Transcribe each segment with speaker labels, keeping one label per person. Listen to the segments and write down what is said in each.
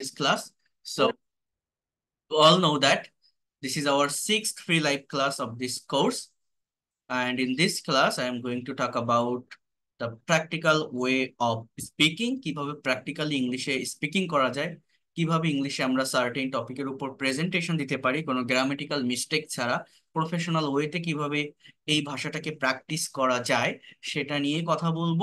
Speaker 1: this class. So you all know that this is our sixth free life class of this course. And in this class, I am going to talk about the practical way of speaking, কীভাবে practically ইংলিশে speaking করা যায় কীভাবে ইংলিশে আমরা certain টপিকের উপর presentation দিতে পারি কোনো গ্রামেটিক্যাল মিস্টেক ছাড়া প্রফেশনাল ওয়েতে কীভাবে এই ভাষাটাকে প্র্যাকটিস করা যায় সেটা নিয়ে কথা বলব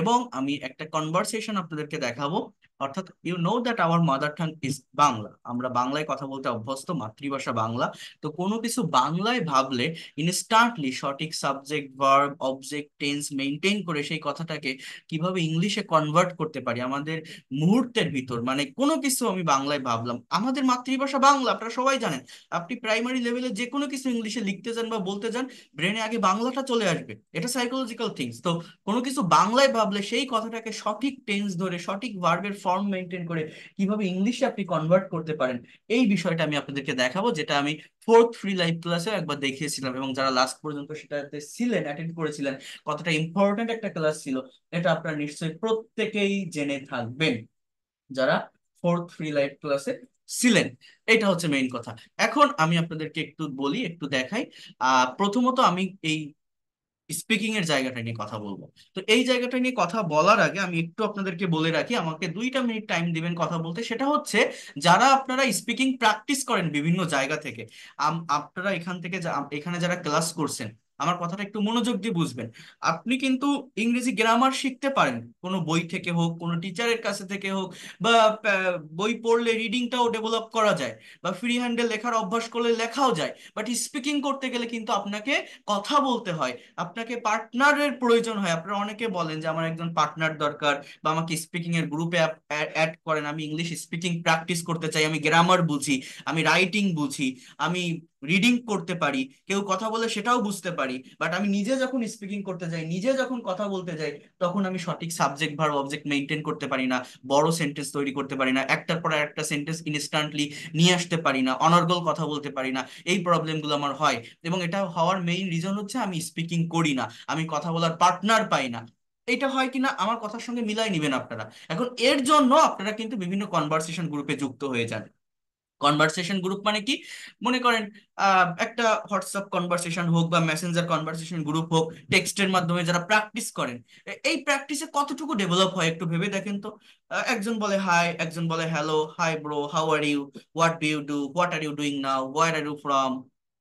Speaker 1: এবং আমি একটা কনভারসেশন আপনাদেরকে দেখাবো অর্থাৎ you know that our mother tongue is Bangla. আমরা বাংলায় কথা বলতে অভ্যস্ত, মাতৃভাষা বাংলা। তো কোনো কিছু বাংলায় ভাবলে ইনস্টান্টলি সঠিক subject verb object tense maintain করে সেই কথাটাকে কীভাবে ইংলিশে কনভার্ট করতে পারি আমাদের মুহূর্তের ভিতর। মানে কোনো কিছু আমি বাংলায় ভাবলাম। আমাদের মাতৃভাষা বাংলা, আপনারা সবাই জানেন। আপনি প্রাইমারি লেভেলে যে কোনো কিছু ইংলিশে লিখতে যান বা বলতে যান ব্রেনে আগে বাংলাটা চলে আসবে। এটা সাইকোলজিক্যাল থিংস তো কোনো কিছু বাংলায় ভাবলে সেই কথাটাকে সঠিক টেন্স ধরে, সঠিক ভার্বের ফর্ম মেনটেন করে কীভাবে ইংলিশে আপনি কনভার্ট করতে পারেন, এই বিষয়টা আমি আপনাদেরকে দেখাবো, যেটা আমি ফোর্থ ফ্রি লাইভ ক্লাসেও একবার দেখিয়েছিলাম এবং যারা লাস্ট পর্যন্ত সেটাতে ছিলেন অ্যাটেন্ড করেছিলেন, কতটা ইম্পর্টেন্ট একটা ক্লাস ছিল, এটা আপনারা নিশ্চয়ই প্রত্যেকেই জেনে থাকবেন, যারা ফোর্থ ফ্রি লাইভ ক্লাসে ছিলেন, এটা হচ্ছে মেইন কথা। এখন আমি আপনাদেরকে একটু বলি, একটু দেখাই প্রথমত আমি এই স্পিকিং এর জায়গাটা নিয়ে কথা বলব। তো এই জায়গাটা নিয়ে কথা বলার আগে আমি একটু আপনাদেরকে বলে রাখি, আমাকে দুইটা মিনিট টাইম দিবেন কথা বলতে। সেটা হচ্ছে, যারা আপনারা স্পিকিং প্র্যাকটিস করেন বিভিন্ন জায়গা থেকে আপনারা এখান থেকে এখানে যারা ক্লাস করছেন আমার কথাটা একটু মনোযোগ দিয়ে বুঝবেন। আপনি কিন্তু ইংরেজি গ্রামার শিখতে পারেন। কোনো বই থেকে হোক, কোনো টিচারের কাছে থেকে হোক, বা বই পড়লে রিডিংটাও ডেভেলপ করা যায়, বা ফ্রি হ্যান্ডে লেখার অভ্যাস করলে লেখাও যায়। বাট স্পিকিং করতে গেলে কিন্তু আপনাকে কথা বলতে হয়। আপনাকে পার্টনারের প্রয়োজন হয়। আপনারা অনেকে বলেন যে, আমার একজন পার্টনার দরকার, বা আমাকে স্পিকিং এর গ্রুপে অ্যাড করেন। আমি ইংলিশ স্পিকিং প্র্যাকটিস করতে চাই। আমি গ্রামার বুঝি, আমি রাইটিং বুঝি, আমি রিডিং করতে পারি, কেউ কথা বলে সেটাও বুঝতে পারি বাট আমি নিজে যখন স্পিকিং করতে যাই, নিজে যখন কথা বলতে যাই, তখন আমি সঠিক সাবজেক্ট ভার অবজেক্ট মেনটেন করতে পারি না, বড় সেন্টেন্স তৈরি করতে পারি না, একটার পর একটা সেন্টেন্স ইনস্ট্যান্টলি নিয়ে আসতে পারি না অনর্গল কথা বলতে পারি না, এই প্রবলেমগুলো আমার হয়, এবং এটা হওয়ার মেইন রিজন হচ্ছে আমি স্পিকিং করি না, আমি কথা বলার পার্টনার পাই না, এটা হয় কিনা আমার কথার সঙ্গে মিলাই নিবেন আপনারা, এখন এর জন্য আপনারা কিন্তু বিভিন্ন কনভারসেশন গ্রুপে যুক্ত হয়ে যান। কনভারসেশন গ্রুপ মানে কি? মনে করেন একটা হোয়াটসঅ্যাপ কনভারসেশন হোক বা মেসেঞ্জার কনভারসেশন গ্রুপ হোক টেক্সটের মাধ্যমে যারা প্র্যাকটিস করেন এই প্র্যাকটিসে কতটুকু ডেভেলপ হয় একটু ভেবে দেখেন তো? একজন বলে হাই একজন বলে hello hi bro how are you what do you do what are you doing now where are you from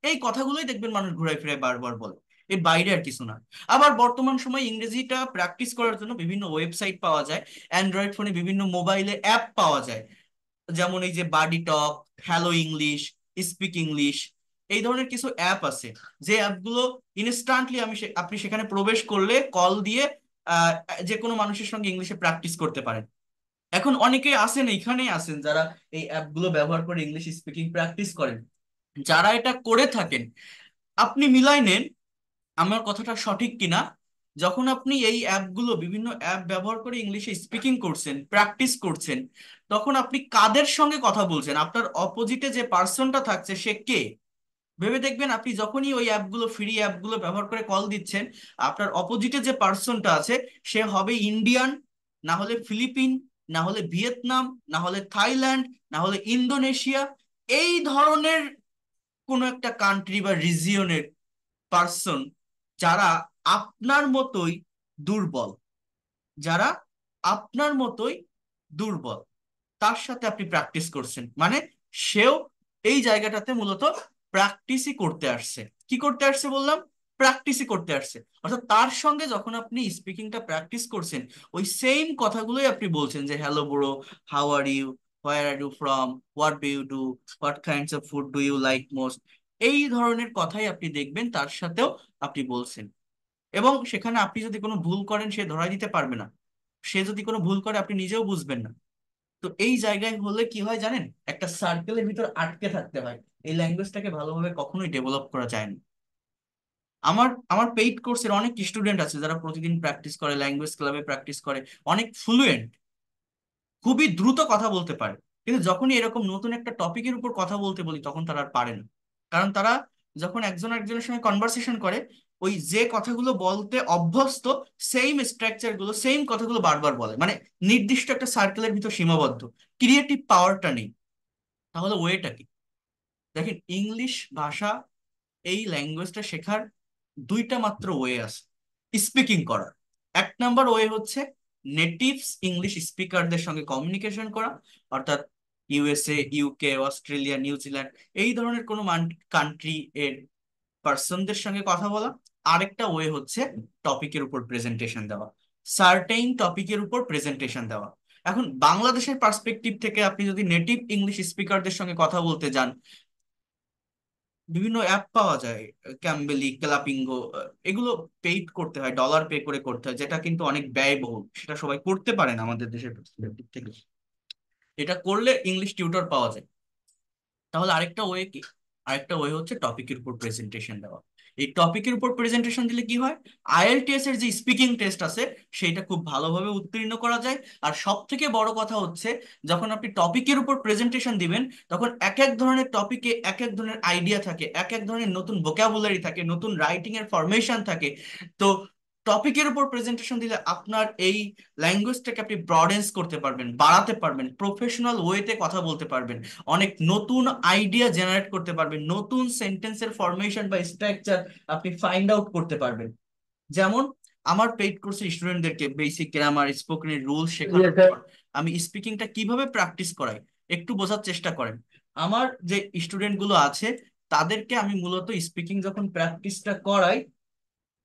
Speaker 1: এই কথাগুলোই দেখবেন মানুষ ঘুরাই ফিরে বারবার বলে। এর বাইরে আর কিছু না। আবার বর্তমান সময় ইংরেজিটা প্র্যাকটিস করার জন্য বিভিন্ন ওয়েবসাইট পাওয়া যায় অ্যান্ড্রয়েড ফোনে বিভিন্ন মোবাইলে অ্যাপ পাওয়া যায়। যেমন এই যে buddy talk hello English speak English এই ধরনের কিছু অ্যাপ আছে। যে অ্যাপগুলো ইনস্ট্যান্টলি আমি আপনি সেখানে প্রবেশ করলে কল দিয়ে যে কোনো মানুষের সঙ্গে ইংলিশে প্র্যাকটিস করতে পারেন। এখন অনেকে আসেন এখানে আসেন, যারা এই অ্যাপগুলো ব্যবহার করে ইংলিশ স্পিকিং প্র্যাকটিস করেন। যারা এটা করে থাকেন, আপনি মিলাই নেন, আমার কথাটা সঠিক কিনা যখন আপনি এই অ্যাপগুলো, বিভিন্ন অ্যাপ ব্যবহার করে ইংলিশে স্পিকিং করছেন প্র্যাকটিস করছেন, তখন আপনি কাদের সঙ্গে কথা বলছেন? আপনার অপোজিটে যে পার্সনটা থাকছে, সে কে? ভেবে দেখবেন আপনি যখনই ওই অ্যাপগুলো ফ্রি অ্যাপগুলো ব্যবহার করে কল দিচ্ছেন, আপনার অপোজিটে যে পার্সনটা আছে, সে হবে ইন্ডিয়ান না হলে ফিলিপিন না হলে ভিয়েতনাম না হলে থাইল্যান্ড না হলে ইন্দোনেশিয়া এই ধরনের কোনো একটা কান্ট্রি বা রিজিয়নের পার্সন যারা আপনার মতোই দুর্বল। যারা আপনার মতোই দুর্বল, তার সাথে আপনি প্র্যাকটিস করছেন। মানে সেও এই জায়গাটাতে মূলত প্র্যাকটিসই করতে আসছে। কি করতে আসছে বললাম? প্র্যাকটিসই করতে আসছে। অর্থাৎ তার সঙ্গে যখন আপনি স্পিকিংটা প্র্যাকটিস করছেন, ওই সেম কথাগুলোই আপনি বলছেন যে hello bro how are you where are you from what do you do what kinds of food do you like most এই ধরনের কথাই আপনি দেখবেন, তার সাথেও আপনি বলছেন। এবং সেখানে আপনি যদি কোনো ভুল করেন, সে ধরাই দিতে পারবে না। সে যদি কোনো ভুল করে, আপনি নিজেও বুঝবেন না। তো এই জায়গায় হলে কি হয় জানেন? একটা সার্কেলের ভিতর আটকে থাকতে হয়। এই ল্যাঙ্গুয়েজটাকে ভালোভাবে কখনোই ডেভেলপ করা যায় না। আমার আমার পেইড কোর্সের অনেক স্টুডেন্ট আছে যারা প্রতিদিন প্র্যাকটিস করে ল্যাঙ্গুয়েজ ক্লাবে প্র্যাকটিস করে। অনেক ফ্লুয়েন্ট খুবই দ্রুত কথা বলতে পারে। কিন্তু যখনই এরকম নতুন একটা টপিকের উপর কথা বলতে বলি, তখন তারা আর পারে না। কারণ তারা যখন একজন একজনের সঙ্গে কনভারসেশন করে ওই যে কথাগুলো বলতে অভ্যস্ত সেম স্ট্রাকচারগুলো সেম কথাগুলো বারবার বলে। মানে নির্দিষ্ট একটা সার্কেলের ভিতর সীমাবদ্ধ। ক্রিয়েটিভ পাওয়ারটা নেই। তাহলে ওয়েটা কি? দেখেন ইংলিশ ভাষা এই ল্যাঙ্গুয়েজটা শেখার দুইটা মাত্র ওয়ে আছে। স্পিকিং করার। এক নাম্বার ওয়ে হচ্ছে নেটিভস ইংলিশ স্পিকারদের সঙ্গে কমিউনিকেশন করা। অর্থাৎ ইউএসএ ইউকে অস্ট্রেলিয়া নিউজিল্যান্ড এই ধরনের কোনো কান্ট্রি এর পার্সনদের সঙ্গে কথা বলা। আরেকটা ওয়ে হচ্ছে টপিকের উপর প্রেজেন্টেশন দেওয়া। সার্টেইন টপিকের উপর প্রেজেন্টেশন দেওয়া। এখন বাংলাদেশের পার্সপেক্টিভ থেকে আপনি যদি নেটিভ ইংলিশ স্পিকারদের সঙ্গে কথা বলতে যান, বিভিন্ন অ্যাপ পাওয়া যায় ক্যাম্বেলি ক্লাপিঙ্গো এগুলো পেইড করতে হয় ডলার পে করে করতে হয়, যেটা কিন্তু অনেক ব্যয়বহুল। সেটা সবাই করতে পারে না আমাদের দেশের পার্সপেক্টিভ থেকে। এটা করলে ইংলিশ টিউটর পাওয়া যায়। তাহলে আরেকটা ওয়ে কি? আরেকটা ওয়ে হচ্ছে টপিকের উপর প্রেজেন্টেশন দেওয়া। এই টপিকের উপর প্রেজেন্টেশন দিলে কি হয়? আইএলটিএস এর যে স্পিকিং টেস্ট আছে, সেইটা খুব ভালোভাবে উত্তীর্ণ করা যায়। আর সব থেকে বড় কথা হচ্ছে, যখন আপনি টপিকের উপর প্রেজেন্টেশন দিবেন, তখন এক এক ধরনের টপিকে এক এক ধরনের আইডিয়া থাকে, এক এক ধরনের নতুন ভোকাবুলারি থাকে, নতুন রাইটিং এর ফরমেশন থাকে। তো টপিকের উপর প্রেজেন্টেশন দিলে আপনার এই ল্যাঙ্গুয়েজটাকে আপনি ব্রডেন্স করতে পারবেন বাড়াতে পারবেন প্রফেশনাল ওয়েতে কথা বলতে পারবেন অনেক নতুন আইডিয়া জেনারেট করতে পারবেন নতুন সেন্টেন্সের ফরমেশন বা স্ট্রাকচার আপনি ফাইন্ড আউট করতে পারবেন। যেমন আমার পেইড কোর্সের স্টুডেন্টদেরকে বেসিক গ্রামার স্পোকেন রুল শেখানোর পর আমি স্পিকিংটা কীভাবে প্র্যাকটিস করাই একটু বোঝার চেষ্টা করেন। আমার যে স্টুডেন্টগুলো আছে তাদেরকে আমি মূলত স্পিকিং যখন প্র্যাকটিসটা করাই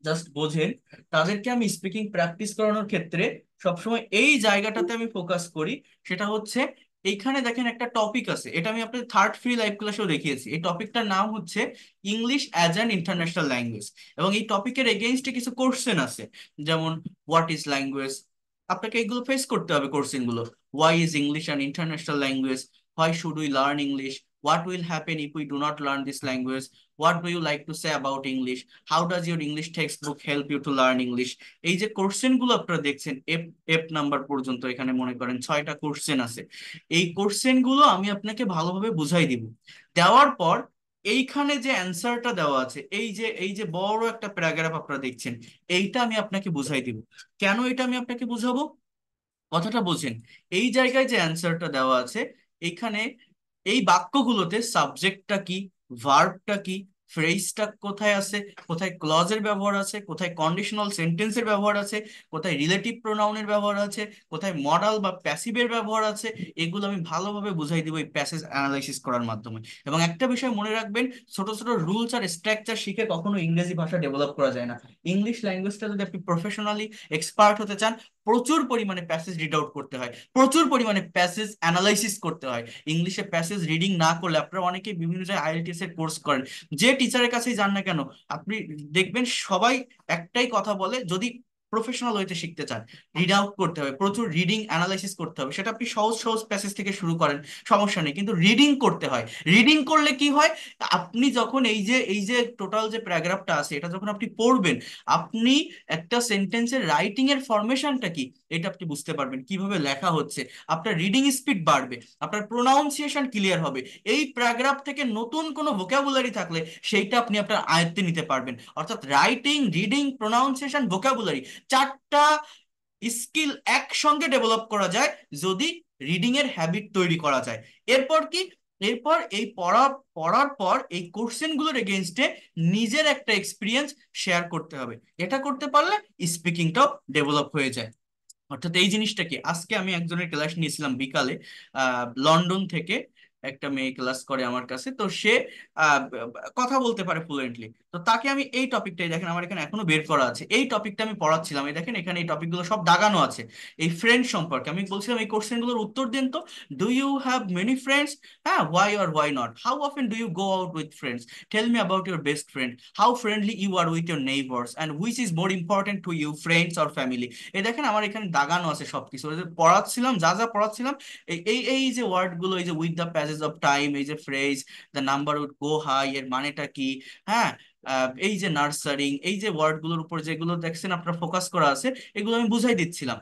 Speaker 1: জাস্ট বোঝেন, তাদেরকে আমি স্পিকিং প্র্যাকটিস করানোর ক্ষেত্রে সবসময় এই জায়গাটাতে আমি ফোকাস করি, সেটা হচ্ছে এইখানে দেখেন একটা টপিক আছে, এটা আমি আপনাদের থার্ড ফ্রি লাইভ ক্লাসেও দেখিয়েছি, এই টপিকটার নাম হচ্ছে English as an international language এবং এই টপিকের এগেইনস্টে কিছু কোশ্চেন আছে, যেমন হোয়াট ইজ ল্যাঙ্গুয়েজ আপনাকে এগুলো ফেস করতে হবে কোশ্চেনগুলো why is English an international language why should we learn English what will happen if we do not learn this language? What do you like to say about english? How does your english textbook help you to learn english? এই যে কোশ্চেনগুলো আপনারা দেখছেন F F number পর্যন্ত এখানে মনে করেন ছয়টা কোশ্চেন আছে। এই কোশ্চেনগুলো আমি আপনাকে ভালোভাবে বুঝাই দিব। দেওয়ার পর এইখানে যে অ্যান্সারটা দেওয়া আছে, এই যে এই যে বড় একটা প্যারাগ্রাফ আপনারা দেখছেন, এইটা আমি আপনাকে বুঝাই দিব। কেন এটা আমি আপনাকে বুঝাবো? কথাটা বোঝেন এই জায়গায় যে অ্যান্সারটা দেওয়া আছে, এখানে এই বাক্যগুলোতে সাবজেক্টটা কি? ভার্বটা কি ফ্রেজটা কোথায় আছে? কোথায় ক্লজের ব্যবহার আছে? কোথায় কন্ডিশনাল সেন্টেন্সের ব্যবহার আছে? কোথায় রিলেটিভ প্রোনাউনের ব্যবহার আছে? কোথায় মডাল বা প্যাসিভের ব্যবহার আছে? এগুলো আমি ভালোভাবে বুঝাই দিব এই প্যাসেজ অ্যানালাইসিস করার মাধ্যমে। এবং একটা বিষয় মনে রাখবেন, ছোট ছোট রুলস আর স্ট্রাকচার শিখে কখনো ইংরেজি ভাষা ডেভেলপ করা যায় না। ইংলিশ ল্যাঙ্গুয়েজটা যদি আপনি প্রফেশনালি এক্সপার্ট হতে চান, প্রচুর পরিমাণে প্যাসেজ রিড আউট করতে হয়, প্রচুর পরিমাণে প্যাসেজ অ্যানালাইসিস করতে হয়। ইংলিশে প্যাসেজ রিডিং না করলে আপনারা অনেকে বিভিন্ন জায়গায় আইএলটিএস এর কোর্স করেন। যে টিচারের কাছেই যান না কেন? আপনি দেখবেন সবাই একটাই কথা বলে যদি প্রফেশনাল হইতে শিখতে চান। রিড আউট করতে হবে, প্রচুর রিডিং অ্যানালাইসিস করতে হবে, সেটা আপনি সহজ সহজ প্যাসেজ থেকে শুরু করেন, সমস্যা নেই। কিন্তু রিডিং করতে হয়। রিডিং করলে কি হয়? আপনি যখন এই যে এই যে টোটাল যে প্যারাগ্রাফটা আছে, এটা যখন আপনি পড়বেন, আপনি একটা সেন্টেন্সের রাইটিং এর ফরমেশনটা কি? এটা আপনি বুঝতে পারবেন কীভাবে লেখা হচ্ছে। আপনার রিডিং স্পিড বাড়বে, আপনার প্রোনাউন্সিয়েশন ক্লিয়ার হবে। এই প্যারাগ্রাফ থেকে নতুন কোনো ভোকাবুলারি থাকলে সেইটা আপনি আপনার আয়ত্তে নিতে পারবেন। অর্থাৎ রাইটিং রিডিং প্রোনাউন্সিয়েশন ভোকাবুলারি চারটা স্কিল একসঙ্গে ডেভেলপ করা যায় যদি রিডিং এর হ্যাবিট তৈরি করা যায়। এরপর কি? এরপর এই পড়া, পড়ার পর এই কোশ্চেনগুলোর এগেনস্টে নিজের একটা এক্সপিরিয়েন্স শেয়ার করতে হবে। এটা করতে পারলে স্পিকিংটাও ডেভেলপ হয়ে যায়। অর্থাৎ এই জিনিসটা কি আজকে আমি একজনের ক্লাস নিয়েছিলাম বিকালে লন্ডন থেকে একটা মেয়ে ক্লাস করে আমার কাছে। তো সে কথা বলতে পারে ফ্লুয়েন্টলি তো তাকে আমি এই টপিকটাই দেখেন, আমার এখানে এখনও বের করা আছে। এই টপিকটা আমি পড়াচ্ছিলাম, এই দেখেন এখানে এই টপিকগুলো সব দাগানো আছে। এই ফ্রেন্ড সম্পর্কে আমি বলছিলাম, এই কোশ্চেনগুলোর উত্তর দিন তো do you have many friends হ্যাঁ why R why not how often do you go out with friends tell me about your best friend how friendly you are with your neighbours and which is more important to you friends or family এই দেখেন আমার এখানে দাগানো আছে সবকিছু। পড়াচ্ছিলাম, যা যা পড়াচ্ছিলাম, এই এই যে ওয়ার্ডগুলো এই যে with the passage of time এই যে phrase the number would go high এর মানেটা কি? হ্যাঁ এই যে নার্সারিং, এই যে ওয়ার্ডগুলোর উপর যেগুলো দেখছেন আপনার ফোকাস করা আছে, এগুলো আমি বুঝাই দিচ্ছিলাম।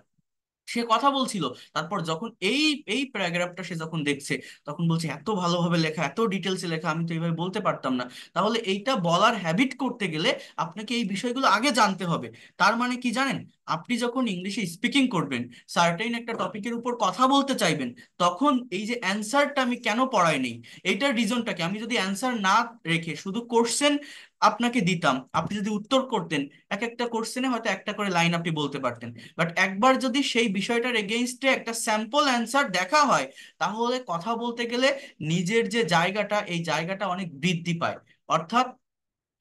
Speaker 1: সে কথা বলছিল, তারপর যখন এই এই প্যারাগ্রাফটা সে যখন দেখছে, তখন বলছে, এত ভালোভাবে লেখা, এত ডিটেলসে লেখা, আমি তো এইভাবে বলতে পারতাম না। তাহলে এইটা বলার হ্যাবিট করতে গেলে আপনাকে এই বিষয়গুলো আগে জানতে হবে। তার মানে কি জানেন? আপনি যখন ইংলিশে স্পিকিং করবেন সার্টেন একটা টপিকের উপর কথা বলতে চাইবেন, তখন এই যে অ্যান্সারটা আমি কেন পড়াই নেই, এইটার রিজনটাকে আমি যদি অ্যান্সার না রেখে শুধু কোশ্চেন আপনাকে দিতাম, আপনি যদি উত্তর করতেন এক একটা কোশ্চেনে হয়তো একটা করে লাইন আপনি বলতে পারতেন। বাট একবার যদি সেই বিষয়টার এগেইনস্টে একটা স্যাম্পল অ্যান্সার দেখা হয়, তাহলে কথা বলতে গেলে নিজের যে জায়গাটা, এই জায়গাটা অনেক বৃদ্ধি পায়। অর্থাৎ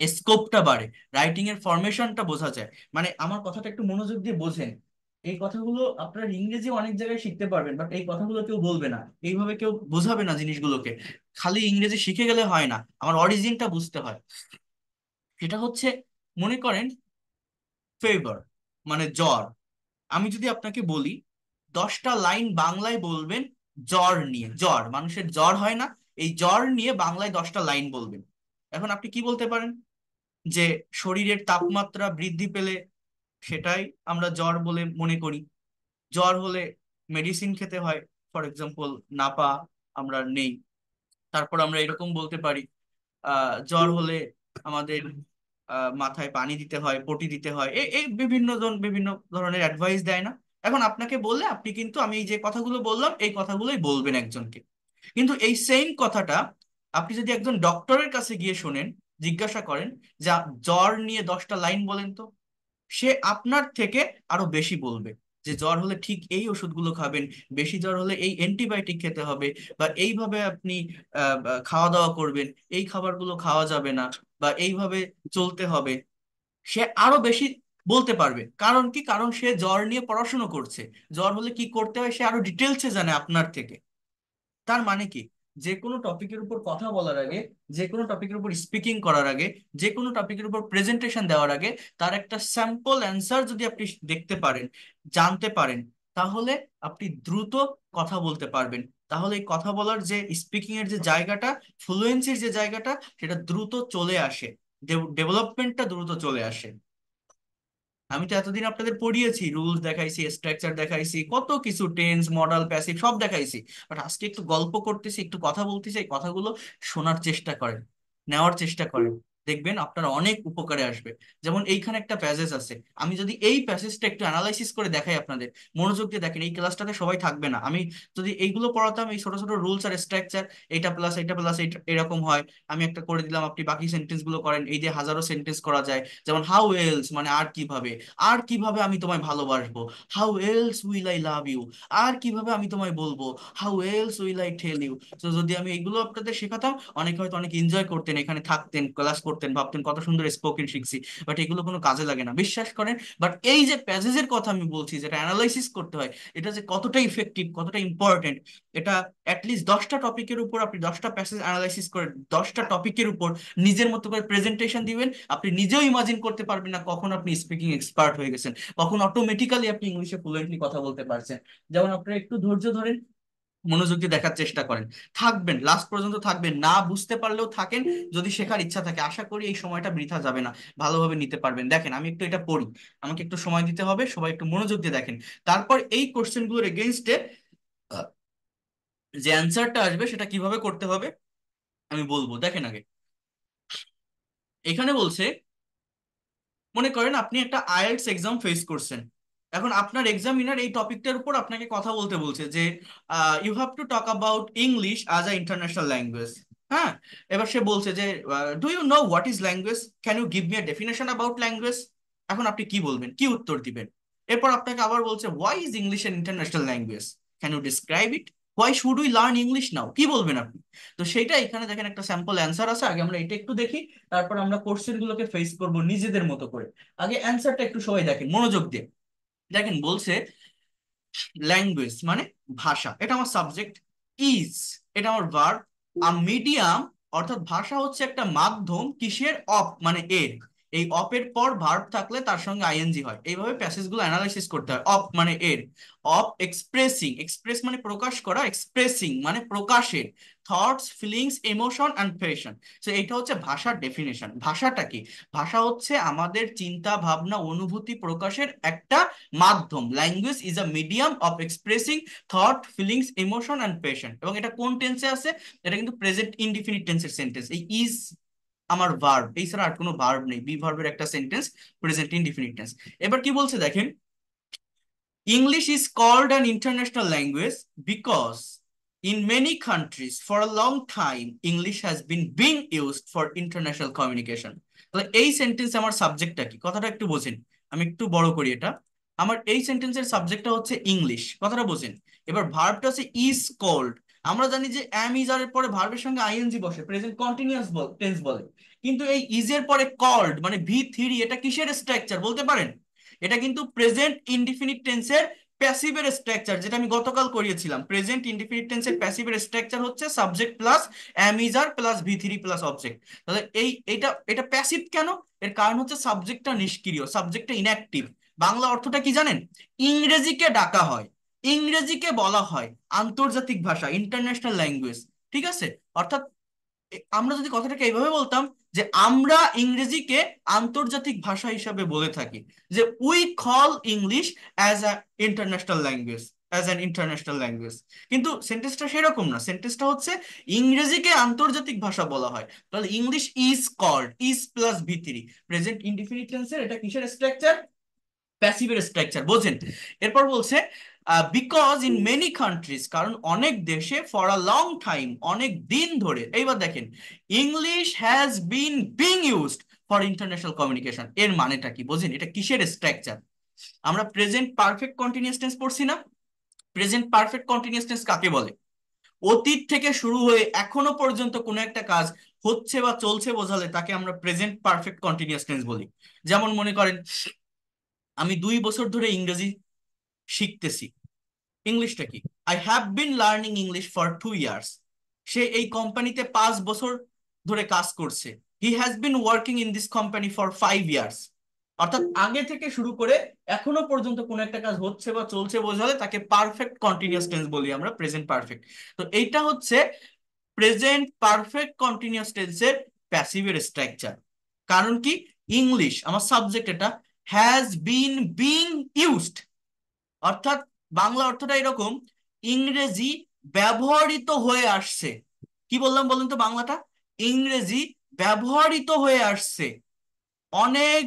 Speaker 1: স্কোপটা বাড়ে রাইটিং এর ফরমেশনটা বোঝা যায়। মানে আমার কথাটা একটু মনোযোগ দিয়ে বোঝেন। এই কথাগুলো আপনার ইংরেজি অনেক জায়গায় শিখতে পারবেন বাট এই কথাগুলো কেউ বলবে না। এইভাবে কেউ বোঝাবে না জিনিসগুলোকে। খালি ইংরেজি শিখে গেলে হয় না, আমার অরিজিনটা বুঝতে হয়। সেটা হচ্ছে, মনে করেন ফেভার মানে জ্বর। আমি যদি আপনাকে বলি, দশটা লাইন বাংলায় বলবেন, জ্বর নিয়ে। জ্বর, মানুষের জ্বর হয় না, এই জ্বর নিয়ে বাংলায় দশটা লাইন বলবেন। এখন আপনি কি বলতে পারেন? যে শরীরের তাপমাত্রা বৃদ্ধি পেলে সেটাই আমরা জ্বর বলে মনে করি। জ্বর হলে মেডিসিন খেতে হয় ফর এক্সাম্পল নাপা আমরা নেই। তারপর আমরা এরকম বলতে পারি জ্বর হলে আমাদের মাথায় পানি দিতে হয়, পটি দিতে হয়। এই এই বিভিন্ন জন, বিভিন্ন ধরনের অ্যাডভাইস দেয় না। এখন আপনাকে বললে আপনি কিন্তু, আমি যে কথাগুলো বললাম, এই কথাগুলোই বলবেন একজনকে। কিন্তু এই সেম কথাটা আপনি যদি একজন ডক্টরের কাছে গিয়ে শোনেন জিজ্ঞাসা করেন যা জ্বর নিয়ে দশটা লাইন বলেন তো। সে আপনার থেকে আরও বেশি বলবে যে, জ্বর হলে ঠিক এই ওষুধগুলো খাবেন, বেশি জ্বর হলে এই অ্যান্টিবায়োটিক খেতে হবে বা এইভাবে আপনি খাওয়া দাওয়া করবেন, এই খাবারগুলো খাওয়া যাবে না বা এইভাবে চলতে হবে। সে আরও বেশি বলতে পারবে। কারণ কি? কারণ সে জ্বর নিয়ে পড়াশুনো করছে। জ্বর হলে কি করতে হয়? সে আরও ডিটেলসে জানে আপনার থেকে। তার মানে কি? যে কোনো টপিকের উপর কথা বলার আগে যে কোনো টপিকের উপর স্পিকিং করার আগে যে কোনো টপিকের উপর প্রেজেন্টেশন দেওয়ার আগে, তার একটা স্যাম্পল অ্যান্সার যদি আপনি দেখতে পারেন, জানতে পারেন, তাহলে আপনি দ্রুত কথা বলতে পারবেন। তাহলে এই কথা বলার যে স্পিকিং এর যে জায়গাটা ফ্লুয়েন্সির যে জায়গাটা, সেটা দ্রুত চলে আসে। ডেভেলপমেন্টটা দ্রুত চলে আসে। আমি তো এতদিন আপনাদের পড়িয়েছি রুলস দেখাইছি স্ট্রাকচার দেখাইছি, কত কিছু টেন্স মডাল প্যাসিভ সব দেখাইছি। বাট আজকে একটু গল্প করতেছি, একটু কথা বলতেছি, এই কথাগুলো শোনার চেষ্টা করেন, নেওয়ার চেষ্টা করেন। দেখবেন আপনার অনেক উপকারে আসবে। যেমন এইখানে একটা প্যাসেজ আছে। আমি যদি এই প্যাসেজটা একটু অ্যানালাইসিস করে দেখাই আপনাদের, মনোযোগ দিয়ে দেখেন, এই ক্লাসটাতে সবাই থাকবে না। আমি যদি এইগুলো পড়াতাম, এই ছোট ছোট রুলস আর স্ট্রাকচার এইটা প্লাস এইটা প্লাস এরকম হয়। আমি একটা করে দিলাম, আপনি বাকি সেন্টেন্সগুলো করেন, এই যে হাজারো সেন্টেন্স করা যায়। যেমন হাউ এলস মানে আর কীভাবে? আর কীভাবে আমি তোমায় ভালোবাসবো? How else will I love you আর কীভাবে আমি তোমায় বলব? How else will I tell you তো যদি আমি এইগুলো আপনাদের শেখাতাম, অনেকে হয়তো অনেক এনজয় করতেন, এখানে থাকতেন ক্লাস করতেন, ভাবতেন কত সুন্দর স্পোকেন শিখছি বাট এগুলো কোনো কাজে লাগে না। বিশ্বাস করেন বাট এই যে প্যাসেজের কথা আমি বলছি, যেটা অ্যানালাইসিস করতে হয়, এটা যে কতটা ইফেক্টিভ কতটা ইম্পর্টেন্ট এটা অ্যাটলিস্ট দশটা টপিকের উপর আপনি দশটা প্যাসেজ অ্যানালাইসিস করে দশটা টপিকের উপর নিজের মতো করে প্রেজেন্টেশন দিবেন। আপনি নিজেও ইমাজিন করতে পারবেন না কখন আপনি স্পিকিং এক্সপার্ট হয়ে গেছেন। কখন অটোমেটিক্যালি আপনি ইংলিশে ফ্লুয়েন্টলি কথা বলতে পারছেন। যেমন আপনারা একটু ধৈর্য ধরেন মনোযোগ দিয়ে দেখার চেষ্টা করেন। থাকবেন লাস্ট পর্যন্ত থাকবেন। না বুঝতে পারলেও থাকেন, যদি শেখার ইচ্ছা থাকে। আশা করি এই সময়টা বৃথা যাবে না। ভালোভাবে নিতে পারবেন। দেখেন, আমি একটু এটা পড়ি। আমাকে একটু সময় দিতে হবে, সবাই একটু মনোযোগ দিয়ে দেখেন। তারপর এই কোশ্চেনগুলোর এগেনস্টে যে অ্যান্সারটা আসবে, সেটা কীভাবে করতে হবে, আমি বলব। দেখেন আগে। এখানে বলছে, মনে করেন আপনি একটা আইএলটিএস এক্সাম ফেস করছেন। এখন আপনার এক্সামিনার এই টপিকটার উপর আপনাকে কথা বলতে বলছে যে you have to talk about English as a international language হ্যাঁ? এবার সে বলছে যে do you know what is language can you give me a definition about language এখন আপনি কি বলবেন? কি উত্তর দিবেন? এরপর আপনাকে আবার বলছে why is English an international language can you describe it why should we learn English now কি বলবেন আপনি? তো সেইটা এখানে দেখেন একটা স্যাম্পল অ্যান্সার আছে, আগে আমরা এটা একটু দেখি, তারপর আমরা কোশ্চেন গুলোকে ফেস করব নিজেদের মতো করে। আগে অ্যান্সারটা একটু সবাই দেখেন, মনোযোগ দিয়ে। দেখেন বলছে ল্যাঙ্গুয়েজ মানে ভাষা। এটা আমার সাবজেক্ট ইজ এটা আমার ভার্ব আর মিডিয়াম অর্থাৎ ভাষা হচ্ছে একটা মাধ্যম কিসের অফ মানে এর। এই অপের পর ভার্ব থাকলে তার সঙ্গে আইএনজি হয়। এইভাবে প্যাসেজগুলো অ্যানালাইসিস করতে হয়। অফ মানে এর। অফ এক্সপ্রেসিং এক্সপ্রেস মানে প্রকাশ করা এক্সপ্রেসিং মানে প্রকাশের। Thoughts feelings emotion and passion তো এটা হচ্ছে ভাষার ডেফিনেশন ভাষাটা কি? ভাষা হচ্ছে আমাদের চিন্তা, ভাবনা, অনুভূতি প্রকাশের একটা মাধ্যম। Language is a medium of expressing thought feelings emotion and passion এবং এটা কোন টেন্সে আছে? এটা কিন্তু প্রেজেন্ট ইনডিফিনিট টেন্সের সেন্টেন্স এই ইজ আমার ভার্ব এই ছাড়া আর কোনো ভার্ব নেই। বি ভার্বের একটা সেন্টেন্স প্রেজেন্ট ইনডিফিনিট টেন্স এবার কি বলছে দেখেন? English is called an international language because in many countries for a long time English has been being used for international communication. তাহলে এই সেন্টেন্সে আমার সাবজেক্টটা কি? কথাটা একটু বোঝেন। আমি একটু বড় করি এটা। আমার এই সেন্টেন্সের সাবজেক্টটা হচ্ছে ইংলিশ কথাটা বোঝেন। এবার ভার্বটা হচ্ছে ইজ কল্ড আমরা জানি যে অ্যাম ইজ আর পরে ভার্বের সঙ্গে আইএনজি বসে প্রেজেন্ট কন্টিনিউয়াস টেন্স বলে। কিন্তু এই ইজ এর পরে কল্ড মানে ভি থ্রি এটা কিসের স্ট্রাকচার বলতে পারেন? এটা কিন্তু প্রেজেন্ট ইনডিফিনিট টেন্সের প্যাসিভের স্ট্রাকচার যেটা আমি গতকাল করিয়েছিলাম। প্রেজেন্ট ইনডিফিনিট টেন্সের প্যাসিভের স্ট্রাকচার হচ্ছে subject plus am is are plus V three plus object তাহলে এই, এটা এটা প্যাসিভ কেন? এর কারণ হচ্ছে সাবজেক্টটা নিষ্ক্রিয় সাবজেক্টটা ইনঅ্যাক্টিভ বাংলা অর্থটা কি জানেন? ইংরেজিকে ডাকা হয়। ইংরেজিকে বলা হয় আন্তর্জাতিক ভাষা ইন্টারন্যাশনাল ল্যাঙ্গুয়েজ ঠিক আছে? অর্থাৎ আমরা যদি কথাটাকে এইভাবে বলতাম যে আমরা ইংরেজিকে আন্তর্জাতিক ভাষা হিসাবে বলে থাকি, যে we call English as a international language as an international language কিন্তু সেন্টেন্সটা সেরকম না। সেন্টেন্সটা হচ্ছে ইংরেজিকে আন্তর্জাতিক ভাষা বলা হয়। তাহলে English is called is plus V present indefinite টেন্সের এটা কিসের স্ট্রাকচার প্যাসিভের স্ট্রাকচার বোঝেন? এরপর বলছে বিকজ ইন মেনি কান্ট্রিজ কারণ অনেক দেশে ফর আ লং টাইম অনেক দিন ধরে এইবার দেখেন English has been being used for international communication এর মানেটা কি? বোঝেন এটা কিসের স্ট্রাকচার আমরা প্রেজেন্ট পারফেক্ট কন্টিনিউয়াস টেন্স পড়ছি না। প্রেজেন্ট পারফেক্ট কন্টিনিউয়াস টেন্স কাকে বলে? অতীত থেকে শুরু হয়ে এখনও পর্যন্ত কোনো একটা কাজ হচ্ছে বা চলছে বোঝালে তাকে আমরা প্রেজেন্ট পারফেক্ট কন্টিনিউয়াস টেন্স বলি। যেমন মনে করেন আমি দুই বছর ধরে ইংরেজি শিখতেছি। ইংলিশটা কি? I have been learning English for two years সে এই কোম্পানিতে পাঁচ বছর ধরে কাজ করছে। He has been working in this company for five years অর্থাৎ আগে থেকে শুরু করে এখনও পর্যন্ত কোন একটা কাজ হচ্ছে বা চলছে বোঝালে তাকে পারফেক্ট কন্টিনিউয়াস টেন্স বলি আমরা প্রেজেন্ট পারফেক্ট তো এইটা হচ্ছে প্রেজেন্ট পারফেক্ট কন্টিনিউয়াস টেন্সের প্যাসিভের স্ট্রাকচার কারণ কি? ইংলিশ আমার সাবজেক্ট এটা হ্যাজ বিন বিং ইউজড অর্থাৎ বাংলা অর্থটা এরকম, ইংরেজি ব্যবহৃত হয়ে আসছে। কি বললাম বলুন তো বাংলাটা? ইংরেজি ব্যবহৃত হয়ে আসছে অনেক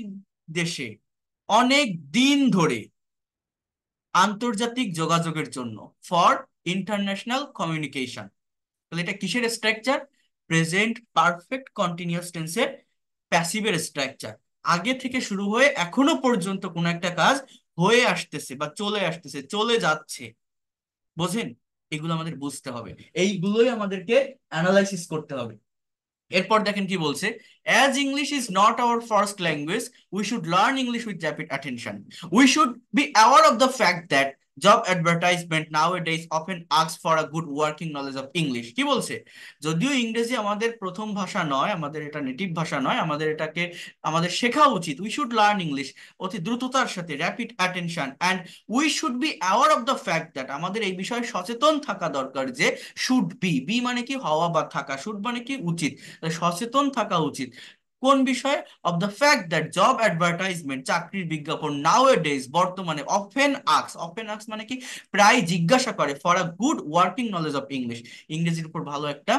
Speaker 1: দেশে, অনেক দিন ধরে আন্তর্জাতিক যোগাযোগের জন্য ফর ইন্টারন্যাশনাল কমিউনিকেশন তাহলে এটা কিসের স্ট্রাকচার প্রেজেন্ট পারফেক্ট কন্টিনিউয়াস টেন্সের প্যাসিভের স্ট্রাকচার আগে থেকে শুরু হয়ে এখনও পর্যন্ত কোনো একটা কাজ হয়ে আসতেছে বা চলে আসতেছে, চলে যাচ্ছে। বোঝেন? এগুলো আমাদের বুঝতে হবে। এইগুলোই আমাদেরকে অ্যানালাইসিস করতে হবে। এরপর দেখেন কি বলছে as English is not our first language we should learn English with rapid attention we should be aware of the fact that job advertisement nowadays often asks for a good working knowledge of English কি বলছে? যদিও ইংরেজি আমাদের প্রথম ভাষা নয়, আমাদের এটা নেটিভ ভাষা নয়, আমাদের এটাকে, আমাদের শেখা উচিত। উই শুড লার্ন ইংলিশ অতি দ্রুততার সাথে rapid attention and we should be aware of the fact that আমাদের এই বিষয়ে সচেতন থাকা দরকার যে শুড বি বি মানে কি, হওয়া বা থাকা। শুড মানে কি, উচিত। সচেতন থাকা উচিত। কোন বিষয়ে? Of the fact that job advertisement চাকরির বিজ্ঞাপন নাও এ ডেজ বর্তমানে অফেন আক্স অফেন আক্স মানে কি? প্রায় জিজ্ঞাসা করে for a good working knowledge of English ইংরেজির উপর ভালো একটা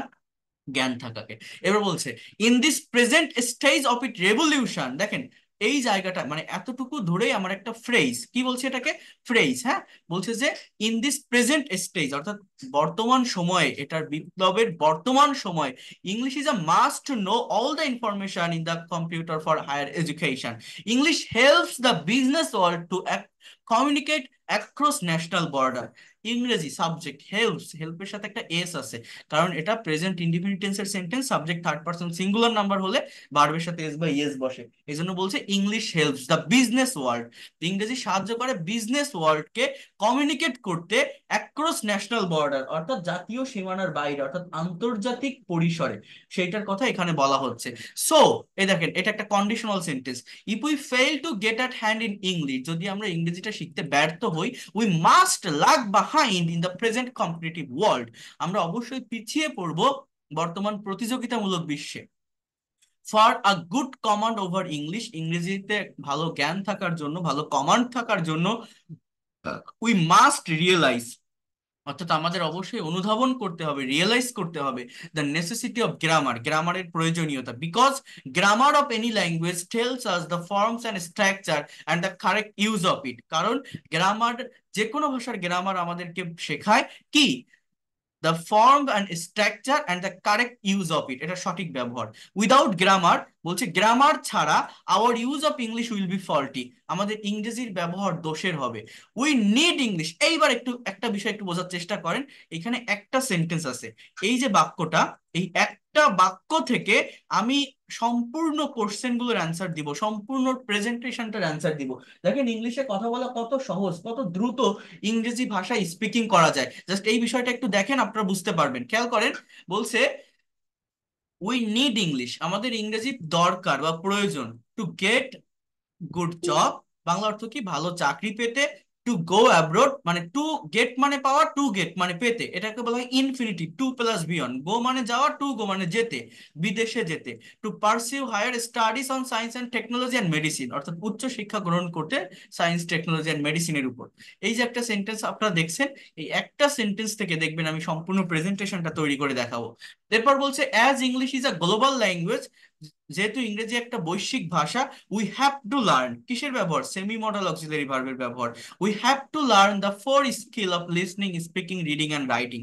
Speaker 1: জ্ঞান থাকাকে। এবার বলছে in this present stage of it revolution দেখেন এই জায়গাটা মানে এতটুকু ধরেই আমার একটা ফ্রেজ কি বলছে এটাকে? ফ্রেজ হ্যাঁ? বলছে যে ইন দিস প্রেজেন্ট স্টেজ অর্থাৎ বর্তমান সময়ে, এটার বিপ্লবের বর্তমান সময়ে English is a must know all the information in the computer for higher education English helps the business world to communicate across national border ইংরেজি সাবজেক্ট হেল্পস হেল্পের সাথে একটা এস আছে। কারণ এটা প্রেজেন্ট ইনডিফিনিট টেন্সের sentence subject third person singular number হলে ভার্বের সাথে এস বা ইয়েস বসে। এই জন্য বলছে English helps the business world ইংরেজি সাহায্য করে বিজনেস ওয়ার্ল্ডকে কমিউনিকেট করতে অ্যাক্রস ন্যাশনাল বর্ডার অর্থাৎ জাতীয় সীমানার বাইরে, অর্থাৎ আন্তর্জাতিক পরিসরে। সেইটার কথা এখানে বলা হচ্ছে। সো এই দেখেন, এটা একটা conditional sentence if we fail to get at hand in English যদি আমরা ইংরেজিটা শিখতে ব্যর্থ হই we must lag behind in the present competitive world আমরা অবশ্যই পিছিয়ে পড়ব বর্তমান প্রতিযোগিতামূলক বিশ্বে। For a good command over English ইংরেজিতে ভালো জ্ঞান থাকার জন্য, ভালো কমান্ড থাকার জন্য উই মাস্ট রিয়েলাইজ অর্থাৎ আমাদের অবশ্যই অনুধাবন করতে হবে রিয়েলাইজ করতে হবে দ্য নেসেসিটি অফ গ্রামার গ্রামারের প্রয়োজনীয়তা because grammar of any language tells us the forms and structure and the correct use of it কারণ গ্রামার যে কোনো ভাষার গ্রামার আমাদেরকে শেখায় কি? The form and structure and the correct use of it এটা সঠিক ব্যবহার। উইদাউট গ্রামার বলছে গ্রামার ছাড়া our use of English will be faulty আমাদের ইংরেজির ব্যবহার দোষের হবে। উই নিড ইংলিশ এইবার একটু, একটা বিষয় একটু বোঝার চেষ্টা করেন। এখানে একটা সেন্টেন্স আছে। এই যে বাক্যটা, এই একটা বাক্য থেকে আমি সম্পূর্ণ কোশ্চেনগুলোর অ্যান্সার দিব, সম্পূর্ণ প্রেজেন্টেশনটার অ্যান্সার দিব। দেখেন ইংলিশে কথা বলা কত সহজ, কত দ্রুত ইংরেজি ভাষায় স্পিকিং করা যায়। জাস্ট এই বিষয়টা একটু দেখেন, আপনারা বুঝতে পারবেন। খেয়াল করেন, বলছে উই নিড ইংলিশ আমাদের ইংরেজি দরকার বা প্রয়োজন। To get good job Bangla অর্থ কি? ভালো চাকরি পেতে টু গো অ্যাব্রোড মানে টু গেট মানে পাওয়া টু গেট মানে পেতে। এটাকে বলা হয় infinity to plus V one go মানে যাওয়া টু গো মানে যেতে, বিদেশে যেতে। To pursue higher studies on science and technology and medicine অর্থাৎ উচ্চ শিক্ষা গ্রহণ করতে সায়েন্স টেকনোলজি অ্যান্ড মেডিসিনের উপর। এই যে একটা সেন্টেন্স আপনারা দেখছেন, এই একটা সেন্টেন্স থেকে দেখবেন আমি সম্পূর্ণ প্রেজেন্টেশনটা তৈরি করে দেখাবো। এরপর বলছে as English is a global language যেহেতু ইংরেজি একটা বৈশ্বিক ভাষা উই হ্যাভ টু লার্ন কিসের ব্যবহার? সেমি মডেল অক্সিলারি ভার্বের ব্যবহার। We have to learn the four skill of listening speaking reading and writing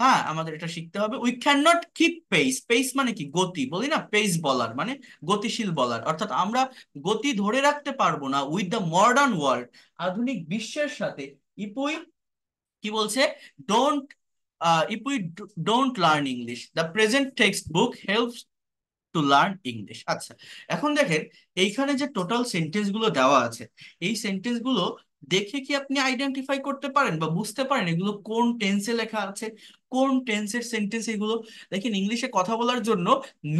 Speaker 1: হ্যাঁ আমাদের এটা শিখতে হবে। We can not keep pace pace মানে কি? গতি। বলি না পেস বলার মানে গতিশীল বলার। অর্থাৎ আমরা গতি ধরে রাখতে পারব না উইথ দ্য মডার্ন ওয়ার্ল্ড আধুনিক বিশ্বের সাথে ইপুই কি বলছে? Don't ইপ we don't learn English the present text book helps to learn English আচ্ছা এখন দেখেন, এইখানে যে টোটাল সেন্টেন্সগুলো দেওয়া আছে, এই সেন্টেন্সগুলো দেখে কি আপনি আইডেন্টিফাই করতে পারেন বা বুঝতে পারেন এগুলো কোন টেন্সে লেখা আছে, কোন টেন্সের সেন্টেন্স এগুলো? দেখেন ইংলিশে কথা বলার জন্য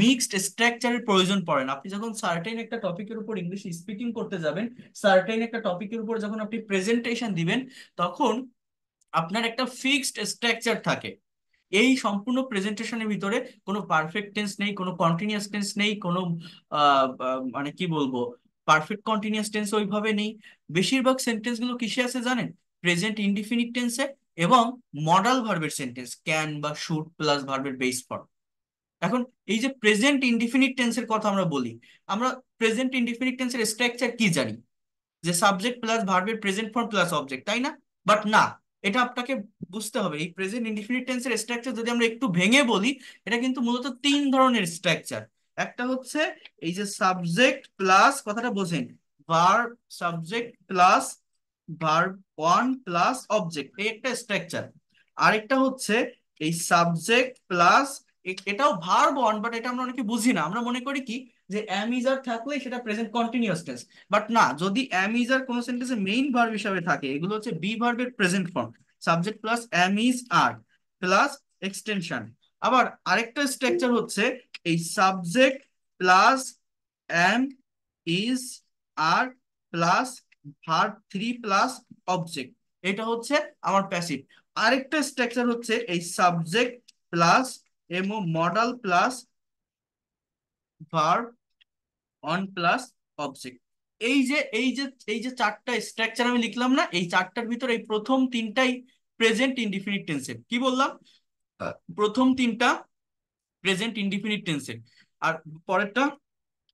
Speaker 1: মিক্সড স্ট্রাকচারের প্রয়োজন পড়ে না। আপনি যখন সার্টেন একটা টপিকের উপর ইংলিশে স্পিকিং করতে যাবেন সার্টেন একটা টপিকের উপর যখন আপনি প্রেজেন্টেশন দিবেন, তখন আপনার একটা ফিক্সড স্ট্রাকচার থাকে। এই সম্পূর্ণ প্রেজেন্টেশনের ভিতরে কোনো পারফেক্ট টেন্স নেই, কোনো কন্টিনিউয়াস টেন্স নেই, কোনো মানে কি বলব পারফেক্ট কন্টিনিউয়াস টেন্স ওইভাবে নেই। বেশিরভাগ সেন্টেন্সগুলো কিসে আছে জানেন? প্রেজেন্ট ইনডিফিনিট টেন্সে এবং মডাল ভার্বের সেন্টেন্স ক্যান বা শুড প্লাস ভার্বের বেস ফর্ম এখন এই যে প্রেজেন্ট ইনডিফিনিট টেন্সের কথা আমরা বলি, আমরা প্রেজেন্ট ইনডিফিনিট টেন্সের স্ট্রাকচার কি জানি? যে সাবজেক্ট প্লাস ভার্বের প্রেজেন্ট ফর্ম প্লাস অবজেক্ট তাই না? বাট না এটা আপনাকে বুঝতে হবে। এই প্রেজেন্ট ইনডিফিনিট টেন্সের স্ট্রাকচার যদি আমরা একটু ভেঙে বলি, এটা কিন্তু মূলত তিন ধরনের স্ট্রাকচার একটা হচ্ছে এই যে সাবজেক্ট প্লাস কথাটা বোঝেন verb subject plus verb one plus object এই একটা স্ট্রাকচার আরেকটা হচ্ছে এই সাবজেক্ট প্লাস এটাও ভার্ব ওয়ান বাট এটা আমরা অনেকে বুঝি না। আমরা মনে করি কি যে অ্যাম ইজ আর থাকলে সেটা প্রেজেন্ট কন্টিনিউয়াস টেন্স বাট না, যদি অ্যাম ইজ আর কোনো সেন্টেন্সে মেইন ভার্ব হিসাবে থাকে, এগুলো হচ্ছে বি ভার্বের present form subject plus am is are plus extension আবার আরেকটা স্ট্রাকচার হচ্ছে, এই subject plus am is are plus verb three plus object এটা হচ্ছে আমার প্যাসিভ আরেকটা স্ট্রাকচার হচ্ছে, এই সাবজেক্ট প্লাস এমও modal plus verb one plus object এই যে এই যে এই যে চারটা স্ট্রাকচার আমি লিখলাম না এই চারটার ভিতরে এই প্রথম তিনটাই প্রেজেন্ট ইনডিফিনিট টেন্সের কি বললাম? প্রথম তিনটা প্রেজেন্ট ইনডিফিনিট টেন্সের আর পরেরটা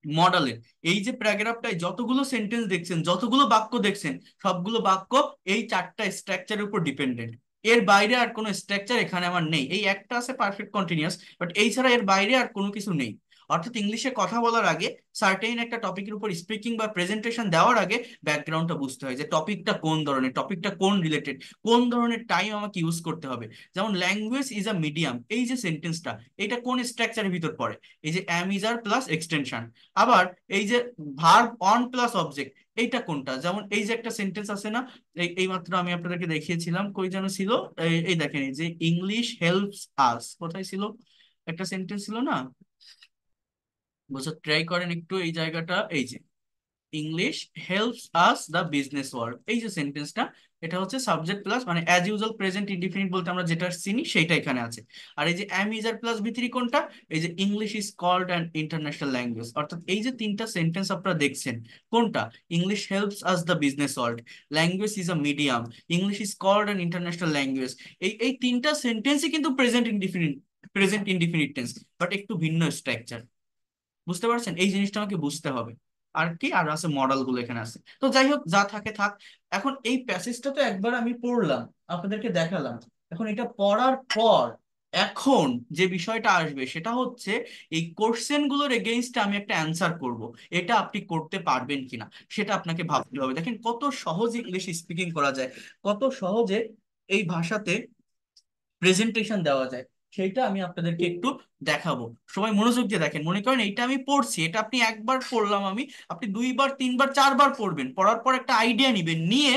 Speaker 1: মডেলের এই যে প্যারাগ্রাফটায় যতগুলো সেন্টেন্স দেখছেন যতগুলো বাক্য দেখছেন সবগুলো বাক্য এই চারটা স্ট্রাকচারের উপর ডিপেন্ডেন্ট এর বাইরে আর কোনো স্ট্রাকচার এখানে আমার নেই। এই একটা আছে পারফেক্ট কন্টিনিউয়াস বাট এই ছাড়া এর বাইরে আর কোনো কিছু নেই। অর্থাৎ ইংলিশে কথা বলার আগে সার্টেইন একটা টপিকের উপর স্পিকিং বা প্রেজেন্টেশন দেওয়ার আগে ব্যাকগ্রাউন্ডটা বুঝতে হয় যে টপিকটা কোন ধরনের টপিকটা কোন রিলেটেড কোন ধরনের টাইম আমাকে ইউজ করতে হবে। যেমন ল্যাঙ্গুয়েজ ইজ আ মিডিয়াম এই যে সেন্টেন্সটা এটা কোন স্ট্রাকচারের ভিতর পড়ে? এই যে am is are plus extension আবার এই যে ভার্ব অন প্লাস অবজেক্ট এইটা কোনটা? যেমন এই যে একটা সেন্টেন্স আছে না, এই এই মাত্র আমি আপনাদেরকে দেখিয়েছিলাম, কই যেন ছিল? এই দেখেন যে ইংলিশ হেল্পস আস কোথায় ছিল? একটা সেন্টেন্স ছিল না? বোঝার ট্রাই করেন একটু, এই জায়গাটা, এই যে English helps us the business world এই যে সেন্টেন্সটা এটা হচ্ছে সাবজেক্ট প্লাস মানে অ্যাজ ইউজুয়াল প্রেজেন্ট ইনডিফিনিট বলতে আমরা যেটা চিনি সেইটা এখানে আছে। আর এই যে am is are plus V three কোনটা? এই যে English is called and international language অর্থাৎ এই যে তিনটা সেন্টেন্স আপনারা দেখছেন, কোনটা? English helps us the business world language is a medium English is called and international language এই এই তিনটা সেন্টেন্সই কিন্তু present indefinite present indefinite tense but একটু ভিন্ন স্ট্রাকচার বুঝতে পারছেন? এই জিনিসটা আমাকে বুঝতে হবে। আর কি? আর আছে মডেলগুলো এখানে আছে। তো যাই হোক, যা থাকে থাক। এখন এই প্যাসেজটা তো একবার আমি পড়লাম, আপনাদেরকে দেখালাম। এখন এটা পড়ার পর, এখন যে বিষয়টা আসবে, সেটা হচ্ছে এই কোশ্চেনগুলোর এগেইনস্টে আমি একটা অ্যান্সার করব। এটা আপনি করতে পারবেন কিনা, সেটা আপনাকে ভাবতে হবে। দেখেন কত সহজে ইংলিশ স্পিকিং করা যায়, কত সহজে এই ভাষাতে প্রেজেন্টেশন দেওয়া যায়। সেইটা আমি আপনাদেরকে একটু দেখাবো। সবাই মনোযোগ দিয়ে দেখেন, মনে করেন এইটা আমি পড়ছি, এটা আপনি একবার পড়লাম আমি, আপনি দুইবার, তিনবার, চারবার পড়বেন, পড়ার পর একটা আইডিয়া নিবেন, নিয়ে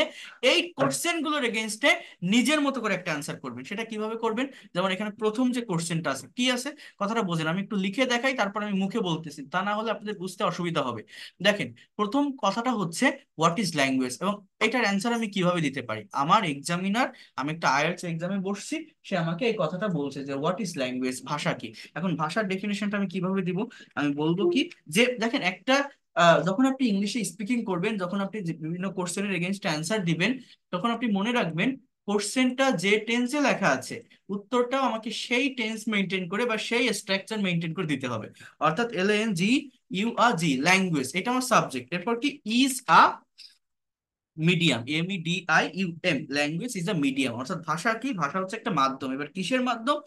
Speaker 1: এই কোশ্চেনগুলোর এগেনস্টে নিজের মতো করে একটা অ্যান্সার করবেন। সেটা কীভাবে করবেন? যেমন এখানে প্রথম যে কোশ্চেনটা আছে, কি আছে? কথাটা বোঝেন, আমি একটু লিখে দেখাই, তারপর আমি মুখে বলতেছি, তা না হলে আপনাদের বুঝতে অসুবিধা হবে। দেখেন, প্রথম কথাটা হচ্ছে হোয়াট ইজ ল্যাঙ্গুয়েজ এবং এটার অ্যান্সার আমি কীভাবে দিতে পারি? আমার এক্সামিনার আমি একটা আইএলটিএস এক্সামে বসছি, সে আমাকে এই কথাটা বলছে যে হোয়াট ইজ ল্যাঙ্গুয়েজ ভাষা কি? এখন ভাষার ডেফিনেশনটা আমি কীভাবে দিব? আমি বলব কি যে দেখেন একটা যখন আপনি ইংলিশে স্পিকিং করবেন যখন আপনি বিভিন্ন কোশ্চেনের এগেনস্ট অ্যান্সার দিবেন তখন আপনি মনে রাখবেন কোশ্চেনটা যে টেন্সে লেখা আছে উত্তরটাও আমাকে সেই টেন্স মেনটেন করে বা সেই স্ট্রাকচার মেনটেন করে দিতে হবে। অর্থাৎ L N G U A G language এটা আমার সাবজেক্ট এরপর কি? Is a medium M E D I U M language is a medium অর্থাৎ ভাষা কি? ভাষা হচ্ছে একটা মাধ্যম। এবার কিসের মাধ্যম?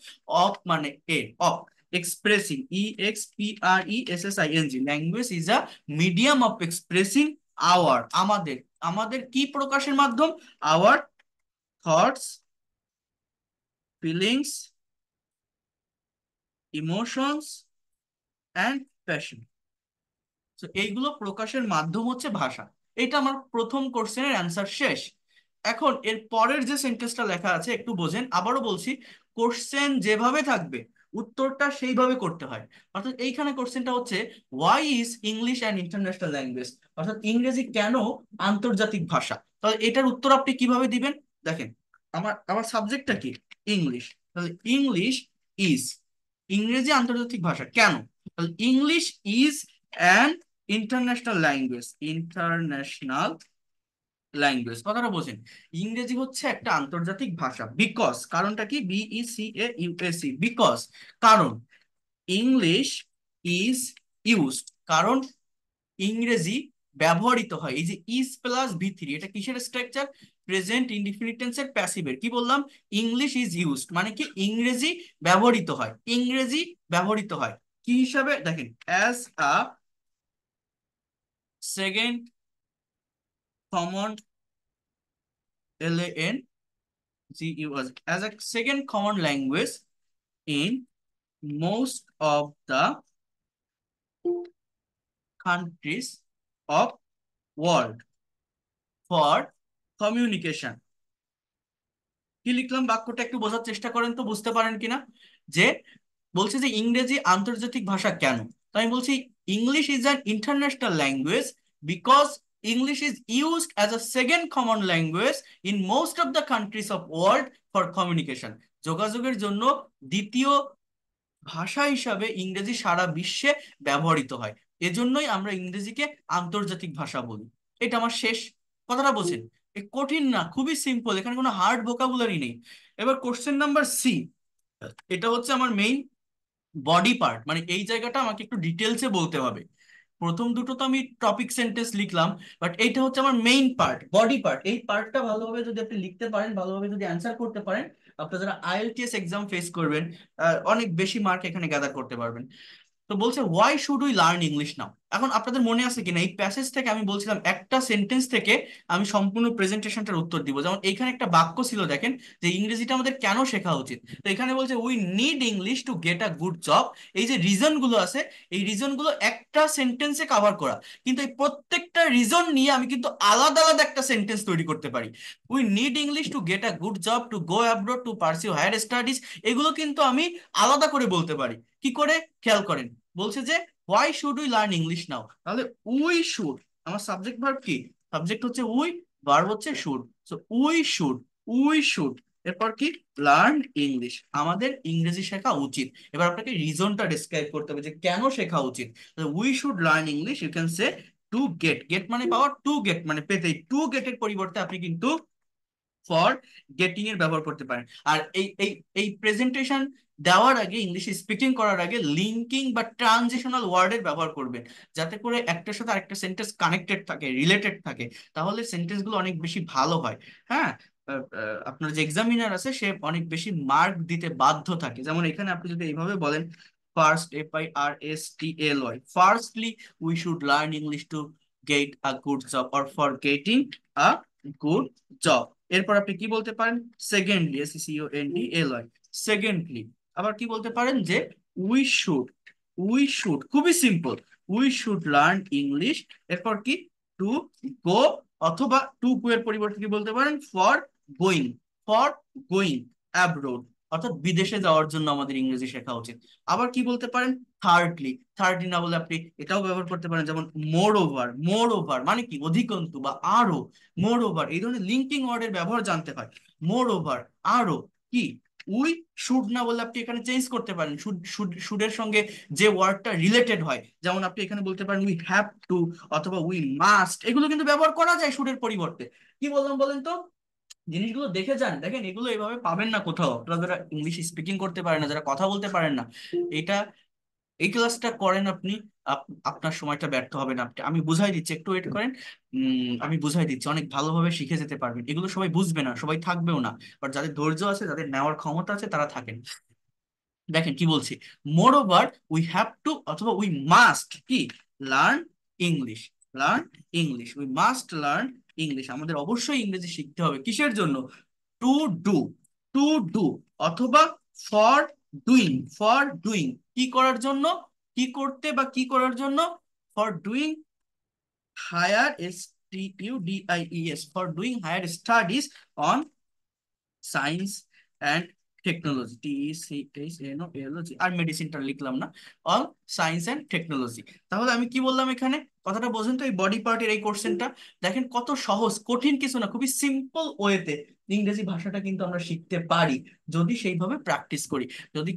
Speaker 1: অফ মানে a of expressing E X P R E S S I N G language is a medium of expressing our আমাদের। আমাদের কি প্রকাশের মাধ্যম? Our thoughts feelings emotions and passion তো এইগুলো প্রকাশের মাধ্যম হচ্ছে ভাষা। এটা আমার প্রথম কোশ্চেনের অ্যান্সার শেষ। এখন, এর পরের যে সেন্টেন্সটা লেখা আছে, একটু বোঝেন। আবারও বলছি কোশ্চেন যেভাবে থাকবে উত্তরটা সেইভাবে করতে হয়। অর্থাৎ এইখানে কোশ্চেনটা হচ্ছে why is English and international language অর্থাৎ ইংরেজি কেন আন্তর্জাতিক ভাষা? তাহলে এটার উত্তর আপনি কীভাবে দিবেন? দেখেন, আমার আমার সাবজেক্টটা কি? ইংলিশ তাহলে ইংলিশ ইজ ইংরেজি আন্তর্জাতিক ভাষা কেন? তাহলে English is and international language international language কথাটা বোঝেন। ইংরেজি হচ্ছে একটা আন্তর্জাতিক ভাষা বিকজ কারণটা কি? B E C A U S E because কারণ ইংলিশ ইজ ইউজড কারণ, ইংরেজি ব্যবহৃত হয়, এই যে ইজ প্লাস ভি থ্রি এটা কিসের স্ট্রাকচার প্রেজেন্ট ইনডিফিনিট টেন্সের প্যাসিভের কি বললাম? ইংলিশ ইজ ইউজড মানে কি? ইংরেজি ব্যবহৃত হয়, ইংরেজি ব্যবহৃত হয়। কি হিসাবে? দেখেন as a second common L A N G U S as a second common language in most of the countries of world for communication. কি লিখলাম? বাক্যটা একটু বোঝার চেষ্টা করেন তো, বুঝতে পারেন কিনা? যে বলছে যে ইংরেজি আন্তর্জাতিক ভাষা কেন? তো আমি বলছি English is an international language because English is used as a second common language in most of the countries of world for communication. যোগাযোগের জন্য দ্বিতীয় ভাষা হিসাবে ইংরেজি সারা বিশ্বে ব্যবহৃত হয়। এজন্যই আমরা ইংরেজিকে আন্তর্জাতিক ভাষা বলি। এটা আমার শেষ কথাটা বোঝেন কঠিন না, খুবই সিম্পল এখানে কোনো হার্ড ভোকাবুলারি নেই। এবার কোশ্চেন নাম্বার সি এটা হচ্ছে আমার মেইন বডি পার্ট মানে এই জায়গাটা আমাকে একটু ডিটেলসে বলতে হবে। প্রথম দুটো তো আমি টপিক সেন্টেন্স লিখলাম বাট এইটা হচ্ছে আমার মেইন পার্ট বডি পার্ট এই পার্টটা ভালোভাবে যদি আপনি লিখতে পারেন, ভালোভাবে যদি অ্যান্সার করতে পারেন, আপনারা যারা আইএলটিএস এক্সাম ফেস করবেন অনেক বেশি মার্ক এখানে গ্যাদার করতে পারবেন। তো বলছে why should we learn English now এখন আপনাদের মনে আছে কিনা? এই প্যাসেজ থেকে আমি বলছিলাম, একটা সেন্টেন্স থেকে আমি সম্পূর্ণ প্রেজেন্টেশনটার উত্তর দিব। যেমন এখানে একটা বাক্য ছিল, দেখেন, যে ইংরেজিটা আমাদের কেন শেখা উচিত? তো এখানে বলছে we need English to get a good job এই যে রিজনগুলো আছে, এই রিজনগুলো একটা সেন্টেন্সে কভার করা। কিন্তু এই প্রত্যেকটা রিজন নিয়ে আমি কিন্তু আলাদা আলাদা একটা সেন্টেন্স তৈরি করতে পারি। We need English to get a good job to go abroad to pursue higher studies এগুলো কিন্তু আমি আলাদা করে বলতে পারি। কি করে? খেয়াল করেন। বলছে যে why should we learn English now তাহলে উই শুড আমার সাবজেক্ট ভার্ব কি? সাবজেক্ট হচ্ছে উই ভার্ব হচ্ছে should so we should we should এরপর কি? লার্ন ইংলিশ আমাদের ইংরেজি শেখা উচিত। এবার আপনাকে রিজনটা ডিসক্রাইব করতে হবে যে, কেন শেখা উচিত? We should learn English you can say to get get মানে পাওয়ার টু গেট মানে পেতে। টু গেটের পরিবর্তে আপনি কিন্তু ফর গেটিং এর ব্যবহার করতে পারেন। আর এই এই এই প্রেজেন্টেশন দেওয়ার আগে ইংলিশ স্পিকিং করার আগে লিঙ্কিং বা ট্রানজিশনাল ওয়ার্ডের ব্যবহার করবেন। যাতে করে একটার সাথে আরেকটা সেন্টেন্স কানেক্টেড থাকে রিলেটেড থাকে। তাহলে সেন্টেন্সগুলো অনেক বেশি ভালো হয়। হ্যাঁ? আপনার যে এক্সামিনার আছে, সে অনেক বেশি মার্ক দিতে বাধ্য থাকে। যেমন এখানে আপনি যদি এইভাবে বলেন first F I R S T L Y firstly we should learn English to get a good job or for getting a good job এরপর আপনি কি বলতে পারেন? Secondly S C O N D L Y secondly আবার কি বলতে পারেন যে উই শুড উই শুড খুবই simple we should learn English এরপর কি? টু গো অথবা টু গো এর পরিবর্তে কি বলতে পারেন? For going for going abroad অর্থাৎ বিদেশে যাওয়ার জন্য আমাদের ইংরেজি শেখা উচিত। আবার কি বলতে পারেন? থার্ডলি থার্ডলি না বলে আপনি এটাও ব্যবহার করতে পারেন, যেমন মোর ওভার মোর ওভার মানে কি? অধিকন্তু বা আরও মোর ওভার এই ধরনের লিঙ্কিং ওয়ার্ডের ব্যবহার জানতে হয়। মোর ওভার আরও কি? উই শুড না বলে আপনি এখানে চেঞ্জ করতে পারেন। শুডের সঙ্গে যে ওয়ার্ডটা রিলেটেড হয়, যেমন আপনি এখানে বলতে পারেন উই হ্যাভ টু অথবা উই মাস্ট এগুলো কিন্তু ব্যবহার করা যায় শুডের পরিবর্তে। কি বললাম বলেন তো? জিনিসগুলো দেখে যান। দেখেন, এগুলো এভাবে পাবেন না কোথাও। যারা ইংলিশ স্পিকিং করতে পারেন না, যারা কথা বলতে পারেন না, এটা, এই ক্লাসটা করেন আপনি আপনার সময়টা ব্যর্থ হবে না আমি বুঝাই দিচ্ছি, একটু ওয়েট করেন। আমি বুঝাই দিচ্ছি, অনেক ভালোভাবে শিখে যেতে পারবেন। এগুলো সবাই বুঝবে না, সবাই থাকবেও না। বাট যাদের ধৈর্য আছে, যাদের নেওয়ার ক্ষমতা আছে, তারা থাকেন। দেখেন কি বলছি moreover we have to অথবা উই মাস্ট কি? Learn English learn English we must learn English আমাদের অবশ্যই ইংরেজি শিখতে হবে। কিসের জন্য? টু ডু টু ডু অথবা ফর ডুইং ফর ডুইং কি করার জন্য, কি করতে বা কি করার জন্য? For doing higher S T U D I E S for doing higher studies on science and technology T C H N O L জি আর মেডিসিনটা লিখলাম না অন সায়েন্স অ্যান্ড টেকনোলজি তাহলে আমি কি বললাম এখানে? কথাটা বোঝেন তো এই বডি পার্টের এই কোশ্চেনটা দেখেন কত সহজ, কঠিন কিছু না, খুবই সিম্পল ওয়েতে ইংরেজি ভাষাটা কিন্তু আমরা শিখতে পারি, যদি সেইভাবে প্র্যাকটিস করি। যদি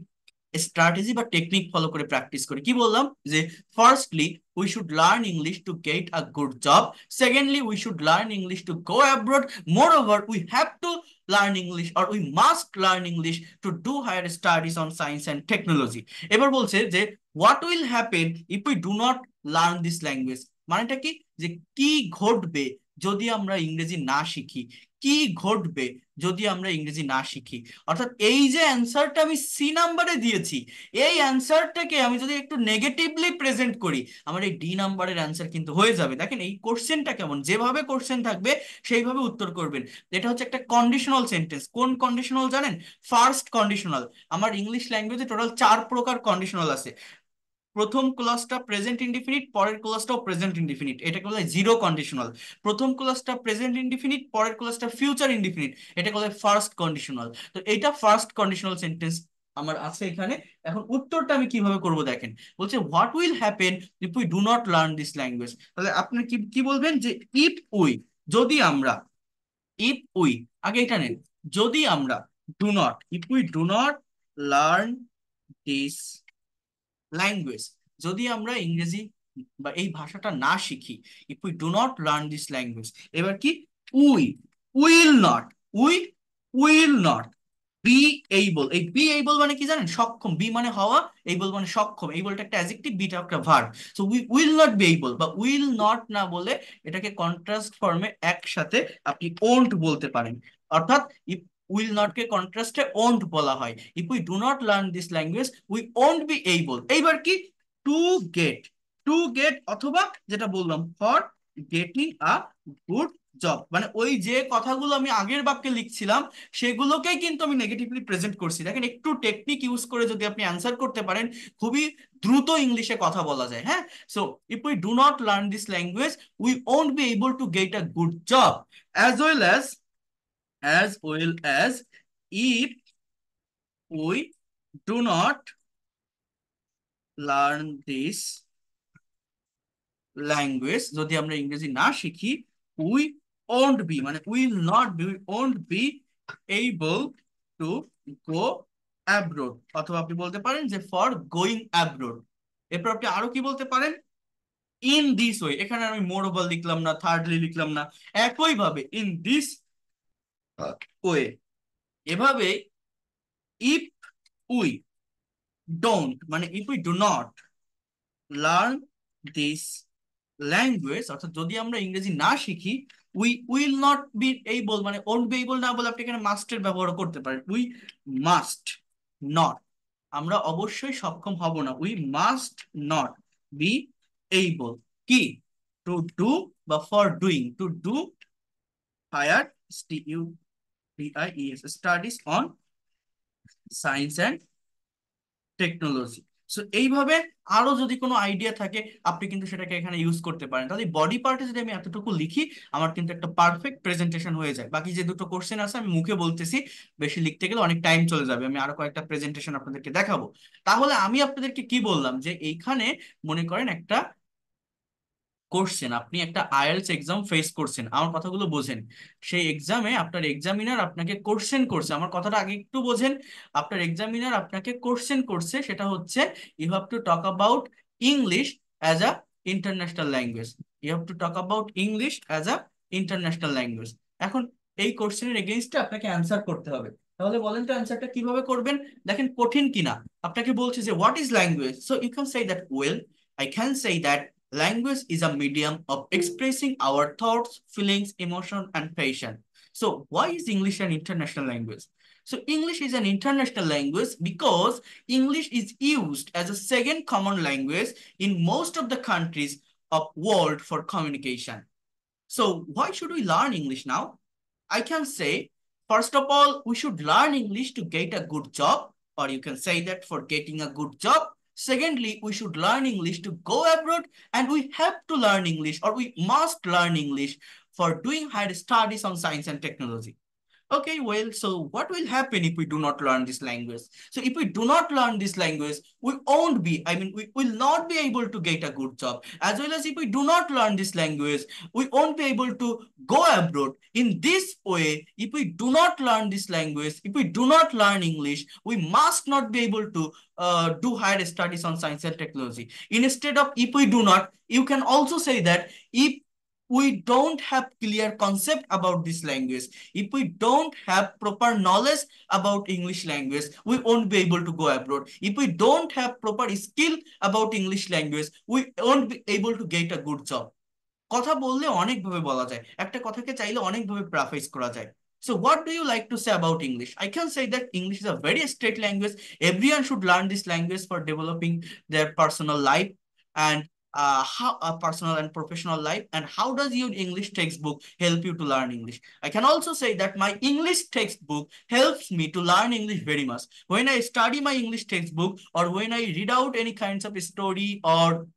Speaker 1: স্ট্র্যাটেজি বা টেকনিক ফলো করে প্র্যাকটিস করি। কি বললাম? যে firstly we should learn English to get a good job secondly we should learn English to go abroad moreover we have to learn English or we must learn English to do higher studies on science and technology এবার বলছে যে what will happen if we do not learn this language মানেটা কি? যে কি ঘটবে যদি আমরা ইংরেজি না শিখি? কি ঘটবে যদি আমরা ইংরেজি না শিখি? অর্থাৎ এই যে অ্যান্সারটা আমি সি নাম্বারে দিয়েছি, এই অ্যান্সারটাকে আমি যদি একটু নেগেটিভলি প্রেজেন্ট করি, আমার এই ডি নাম্বারের অ্যান্সার কিন্তু হয়ে যাবে। দেখেন এই কোশ্চেনটা কেমন? যেভাবে কোশ্চেন থাকবে, সেইভাবে উত্তর করবেন। এটা হচ্ছে একটা কন্ডিশনাল সেন্টেন্স কোন কন্ডিশনাল জানেন? ফার্স্ট কন্ডিশনাল আমার ইংলিশ ল্যাঙ্গুয়েজে টোটাল চার প্রকার কন্ডিশনাল আছে। প্রথম ক্লাসটা প্রেজেন্ট ইনডিফিনিট পরের ক্লাসটাও প্রেজেন্ট ইনডিফিনিট এটাকে বলে জিরো কন্ডিশনাল প্রথম ক্লাসটা প্রেজেন্ট ইনডিফিনিট পরের ক্লাসটা ফিউচার ইনডিফিনিট এটাকে বলে ফার্স্ট কন্ডিশনাল তো এটা ফার্স্ট কন্ডিশনাল সেন্টেন্স আমার আছে এখানে। এখন উত্তরটা আমি কীভাবে করব দেখেন। বলছে what will happen if we do not learn this language তাহলে আপনি কি কি বলবেন? যে ইফ উই যদি আমরা ইফ উই আগে এটা নেন। যদি আমরা do not if we do not learn this language যদি আমরা ইংরেজি বা এই ভাষাটা না শিখি if we do not learn this language এবার কি? We, will not, we will not be able এই বি এইবল মানে কি জানেন? সক্ষম বি মানে হওয়া এইবল মানে সক্ষম এইবলটা একটা অ্যাজেক্টিভ বিটা একটা verb so we will not be able বা উইল নট না বলে এটাকে কন্ট্রাস্ট ফর্মে একসাথে আপনি ওন্ট বলতে পারেন। অর্থাৎ ইফ উইল নট কে কন্ট্রাস্টে ওন্ট বলা হয়। If we do not learn this language we won't be able এইবার কি? টু গেট টু গেট অথবা যেটা বললাম for getting a good job মানে ওই যে কথাগুলো আমি আগের বাক্যে লিখছিলাম সেগুলোকেই কিন্তু আমি নেগেটিভলি প্রেজেন্ট করছি। দেখেন, একটু টেকনিক ইউজ করে যদি আপনি অ্যান্সার করতে পারেন, খুবই দ্রুত ইংলিশে কথা বলা যায় হ্যাঁ? So if we do not learn this language we won't be able to get a good job as well as as well as if we do not learn this language, যদি আমরা ইংরেজি না শিখি, we ওন্ট বি মানে will not be won't be able to go abroad অথবা আপনি বলতে পারেন যে ফর গোয়িং অ্যাব্রোড এরপর আপনি আরও কি বলতে পারেন? ইন দিস ওয়ে এখানে আমি মোরোবল লিখলাম না থার্ডলি লিখলাম না, একইভাবে ইন দিস ওয়ে এভাবে ইফ উই ডোন্ট মানে if we do not learn this language অর্থাৎ যদি আমরা ইংরেজি না শিখি we will not be able মানে ওন্ট বি এইবল না বলে আপনি এখানে মাস্টের ব্যবহার করতে পারেন। উই মাস্ট নট আমরা অবশ্যই সক্ষম হব না। We must not be able কি? টু ডু বা for doing to do higher U D I S studies on science and technology so এইভাবে আরও যদি কোনো আইডিয়া থাকে, আপনি কিন্তু সেটাকে এখানে ইউজ করতে পারেন। তাহলে বডি পার্টে যদি আমি এতটুকু লিখি, আমার কিন্তু একটা পারফেক্ট প্রেজেন্টেশন হয়ে যায়। বাকি যে দুটো কোশ্চেন আছে, আমি মুখে বলতেছি, বেশি লিখতে গেলে অনেক টাইম চলে যাবে। আমি আরও কয়েকটা প্রেজেন্টেশন আপনাদেরকে দেখাবো। তাহলে আমি আপনাদেরকে কি বললাম? যে এইখানে মনে করেন একটা করছেন, আপনি একটা আইএলস এক্সাম ফেস করছেন, আমার কথাগুলো বোঝেন। সেই এক্সামে আপনার এক্সামিনার আপনাকে কোশ্চেন করছে, আমার কথাটা আগে একটু বোঝেন। আপনার এক্সামিনার আপনাকে কোশ্চেন করছে, সেটা হচ্ছে you have to talk about English as a international language you have to talk about English as a international language এখন এই কোশ্চেনের এগেইনস্টে আপনাকে অ্যান্সার করতে হবে। তাহলে বলেন তো অ্যান্সারটা কীভাবে করবেন? দেখেন কঠিন কিনা। আপনাকে বলছে যে what is language so you can say that well I can say that Language is a medium of expressing our thoughts, feelings, emotion, and passion. So why is English an international language? So English is an international language because English is used as a second common language in most of the countries of world for communication. So why should we learn English now? I can say, first of all, we should learn English to get a good job, or you can say that for getting a good job, Secondly, we should learn English to go abroad and we have to learn English or we must learn English for doing higher studies on science and technology. Okay, well, so what will happen if we do not learn this language? So if we do not learn this language, we won't be, I mean, we will not be able to get a good job. As well as if we do not learn this language, we won't be able to go abroad. In this way, if we do not learn this language, if we do not learn English, we must not be able to uh, do higher studies on science and technology. Instead of if we do not, you can also say that if we don't have clear concept about this language if we don't have proper knowledge about english language we won't be able to go abroad if we don't have proper skill about english language we won't be able to get a good job কথা বললে অনেকভাবে বলা যায় একটা কথাকে চাইলে অনেকভাবে প্রাফেস করা যায় So what do you like to say about English? I can say that English is a very straight language. Everyone should learn this language for developing their personal life and uh, how a personal and professional life and how does your English textbook help you to learn English? I can also say that my English textbook helps me to learn English very much. When I study my English textbook or when I read out any kinds of story or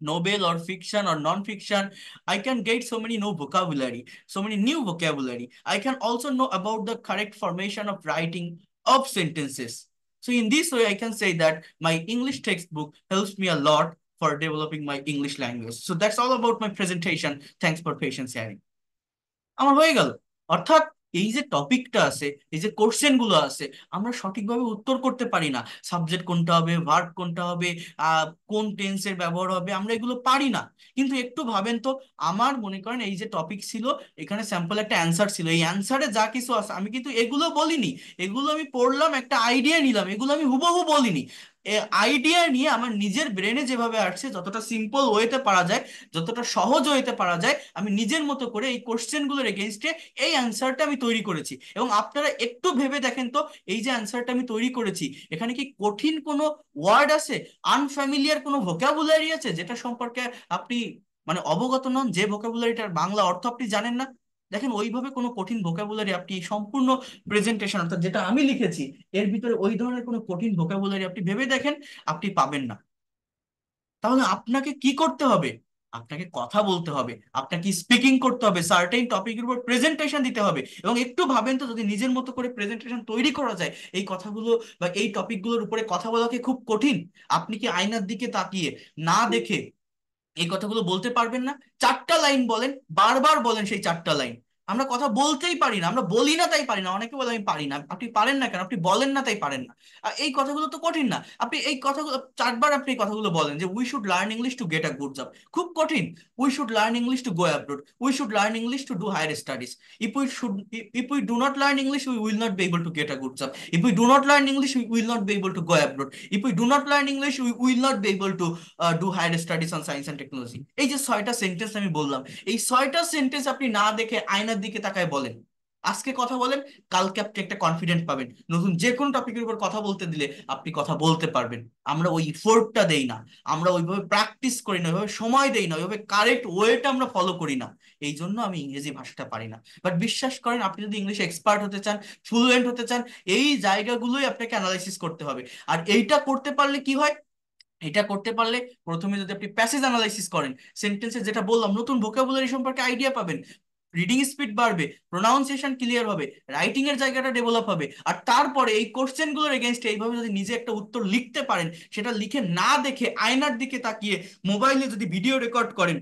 Speaker 1: novel or fiction or non-fiction, I can get so many new vocabulary, so many new vocabulary. I can also know about the correct formation of writing of sentences. So in this way, I can say that my English textbook helps me a lot for developing my English language. So that's all about my presentation. Thanks for patience sharing. আমার হয়ে গেল। অর্থাৎ এই যে টপিকটা আছে, এই যে কোশ্চেনগুলো আছে, আমরা সঠিকভাবে উত্তর করতে পারি না। সাবজেক্ট কোনটা হবে ভার্ব কোনটা হবে কোন টেন্সের ব্যবহার হবে, আমরা এগুলো পারি না। কিন্তু একটু ভাবেন তো, আমার মনে করেন এই যে টপিক ছিল, এখানে স্যাম্পল একটা অ্যান্সার ছিল। এই অ্যান্সারে যা কিছু আছে, আমি কিন্তু এগুলো বলিনি। এগুলো আমি পড়লাম, একটা আইডিয়া নিলাম। এগুলো আমি হুবহু বলিনি। আইডিয়া নিয়ে আমার নিজের ব্রেনে যেভাবে আসছে, যতটা সিম্পল ওয়েতে পারা যায়, যতটা সহজ ওয়েতে পারা যায়, আমি নিজের মতো করে এই কোশ্চেনগুলোর এগেনস্টে এই অ্যান্সারটা আমি তৈরি করেছি। এবং আপনারা একটু ভেবে দেখেন তো, এই যে অ্যান্সারটা আমি তৈরি করেছি, এখানে কি কঠিন কোনো ওয়ার্ড আছে? আনফ্যামিলিয়ার কোনো ভোকাবুলারি আছে? যেটা সম্পর্কে আপনি মানে অবগত নন, যে ভোকাবুলারিটার বাংলা অর্থ আপনি জানেন না? দেখেন ওইভাবে কোনো কঠিন ভোকাবুলারি আপনি সম্পূর্ণ প্রেজেন্টেশন অর্থাৎ যেটা আমি লিখেছি, এর ভিতরে ওই ধরনের কোনো কঠিন ভোকাবুলারি আপনি ভেবে দেখেন, আপনি পাবেন না। তাহলে আপনাকে কি করতে হবে? আপনাকে কথা বলতে হবে, আপনাকে স্পিকিং করতে হবে সার্টেন টপিকের উপর প্রেজেন্টেশন দিতে হবে এবং একটু ভাবেন তো যদি নিজের মতো করে প্রেজেন্টেশন তৈরি করা যায়, এই কথাগুলো বা এই টপিকগুলোর উপরে কথা বলাকে খুব কঠিন? আপনি কি আয়নার দিকে তাকিয়ে না দেখে এই কথাগুলো বলতে পারবেন না। চারটা লাইন বলেন বারবার বলেন সেই চারটা লাইন আমরা কথা বলতেই পারি না, আমরা বলি না তাই পারি না, অনেকে বলে আমি পারি না, আপনি পারেন না কেন? আপনি বলেন না তাই পারেন না। আর এই কথাগুলো তো কঠিন না। আপনি এই কথাগুলো, চারবার আপনি কথাগুলো বলেন যে we should learn English to get a good job খুব কঠিন। We should learn English to go abroad we should learn English to do higher studies if we should if we do not learn English we will not be able to get a good job if we do not learn English we will not be able to go abroad if we do not learn English we will not be able to do higher studies on science and technology এই যে ছয়টা sentence আমি বললাম, এই ছয়টা sentence আপনি না দেখে আয়নার দিকে তাকায় বলেন। আজকে কথা বলেন, কালকে আপনি একটা কনফিডেন্ট পাবেন। নতুন যে কোনো টপিকের উপর কথা বলতে দিলে আপনি কথা বলতে পারবেন। আমরা ওই ইফোর্টটা দেই না। আমরা ওইভাবে প্র্যাকটিস করি না, ওইভাবে সময় দেই না, ওইভাবে কারেক্ট ওয়েটা আমরা ফলো করি না। এই জন্য আমি ইংরেজি ভাষাটা পারি না। বাট বিশ্বাস করেন, আপনি যদি ইংলিশ এক্সপার্ট হতে চান ফ্লুয়েন্ট হতে চান, এই জায়গাগুলোই আপনাকে অ্যানালাইসিস করতে হবে। আর এইটা করতে পারলে কি হয়? এটা করতে পারলে প্রথমে যদি আপনি প্যাসেজ অ্যানালাইসিস করেন সেন্টেন্সে যেটা বললাম, নতুন ভোকাবুলারি সম্পর্কে আইডিয়া পাবেন। রিডিং স্পিড বাড়বে প্রোনাউন্সিয়েশন ক্লিয়ার হবে রাইটিং এর জায়গাটা ডেভেলপ হবে। আর তারপরে এই কোশ্চেনগুলোর এগেনস্টে এইভাবে যদি নিজে একটা উত্তর লিখতে পারেন, সেটা লিখে না দেখে আয়নার দিকে তাকিয়ে মোবাইলে যদি ভিডিও রেকর্ড করেন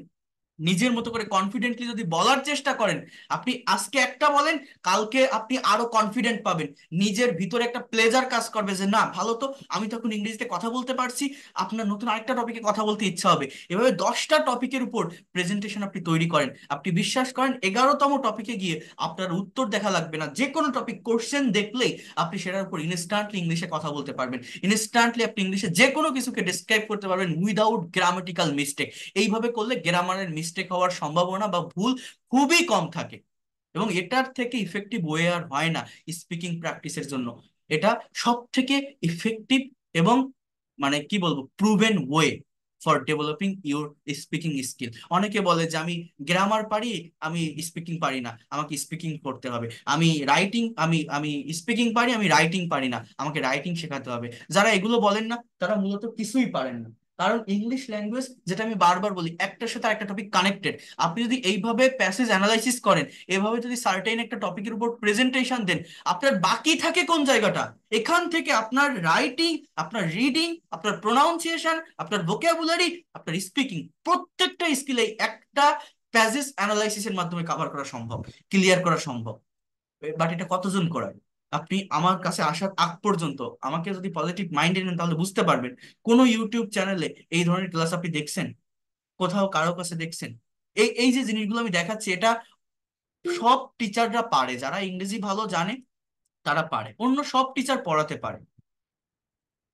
Speaker 1: নিজের মতো করে কনফিডেন্টলি যদি বলার চেষ্টা করেন, আপনি আজকে একটা বলেন, কালকে আপনি আরও কনফিডেন্ট পাবেন। নিজের ভিতরে একটা প্লেজার কাজ করবে যে, না, ভালো তো, আমি তখন ইংরেজিতে কথা বলতে পারছি, আপনার নতুন আরেকটা টপিকে কথা বলতে ইচ্ছা হবে। এভাবে দশটা টপিকের উপর প্রেজেন্টেশন আপনি তৈরি করেন। আপনি বিশ্বাস করেন, এগারোতম টপিকে গিয়ে আপনার উত্তর দেখা লাগবে না। যে কোনো টপিক কোশ্চেন দেখলেই আপনি সেটার উপর ইনস্ট্যান্টলি ইংলিশে কথা বলতে পারবেন। ইনস্ট্যান্টলি আপনি ইংলিশে যে কোনো কিছুকে ডিসক্রাইব করতে পারবেন উইদাউট গ্রামাটিক্যাল মিস্টেক এইভাবে করলে গ্রামারের মিস্টেক হওয়ার সম্ভাবনা বা ভুল খুবই কম থাকে। এবং এটার থেকে ইফেক্টিভ ওয়ে আর হয় না স্পিকিং প্র্যাকটিসের জন্য। এটা সব থেকে ইফেক্টিভ এবং মানে কি বলব proven way for developing your speaking skill অনেকে বলে যে, আমি গ্রামার পারি, আমি স্পিকিং পারি না। আমাকে স্পিকিং করতে হবে। আমি রাইটিং আমি আমি স্পিকিং পারি, আমি রাইটিং পারি না। আমাকে রাইটিং শেখাতে হবে। যারা এগুলো বলেন না, তারা মূলত কিছুই পারেন না। কারণ ইংলিশ ল্যাঙ্গুয়েজ যেটা আমি বারবার বলি, একটার সাথে একটা টপিক কানেক্টেড আপনি যদি এইভাবে প্যাসেজ অ্যানালাইসিস করেন, এভাবে যদি সার্টেন একটা টপিকের উপর প্রেজেন্টেশন দেন, আপনার বাকি থাকে কোন জায়গাটা? এখান থেকে আপনার রাইটিং আপনার রিডিং আপনার প্রোনাউন্সিয়েশন আপনার ভোকাবুলারি আপনার স্পিকিং প্রত্যেকটা স্কিলে একটা প্যাসেজ অ্যানালাইসিসের মাধ্যমে কভার করা সম্ভব ক্লিয়ার করা সম্ভব। বাট এটা কতজন করায় আপনি আমার কাছে আসার আগ পর্যন্ত আমাকে যদি পজিটিভ মাইন্ডে নেন, তাহলে বুঝতে পারবেন কোনো ইউটিউব চ্যানেলে এই ধরনের ক্লাস আপনি দেখছেন? কোথাও কারও কাছে দেখছেন? এই এই যে জিনিসগুলো আমি দেখাচ্ছি, এটা সব টিচাররা পারে। যারা ইংরেজি ভালো জানে, তারা পারে। অন্য সব টিচার পড়াতে পারে।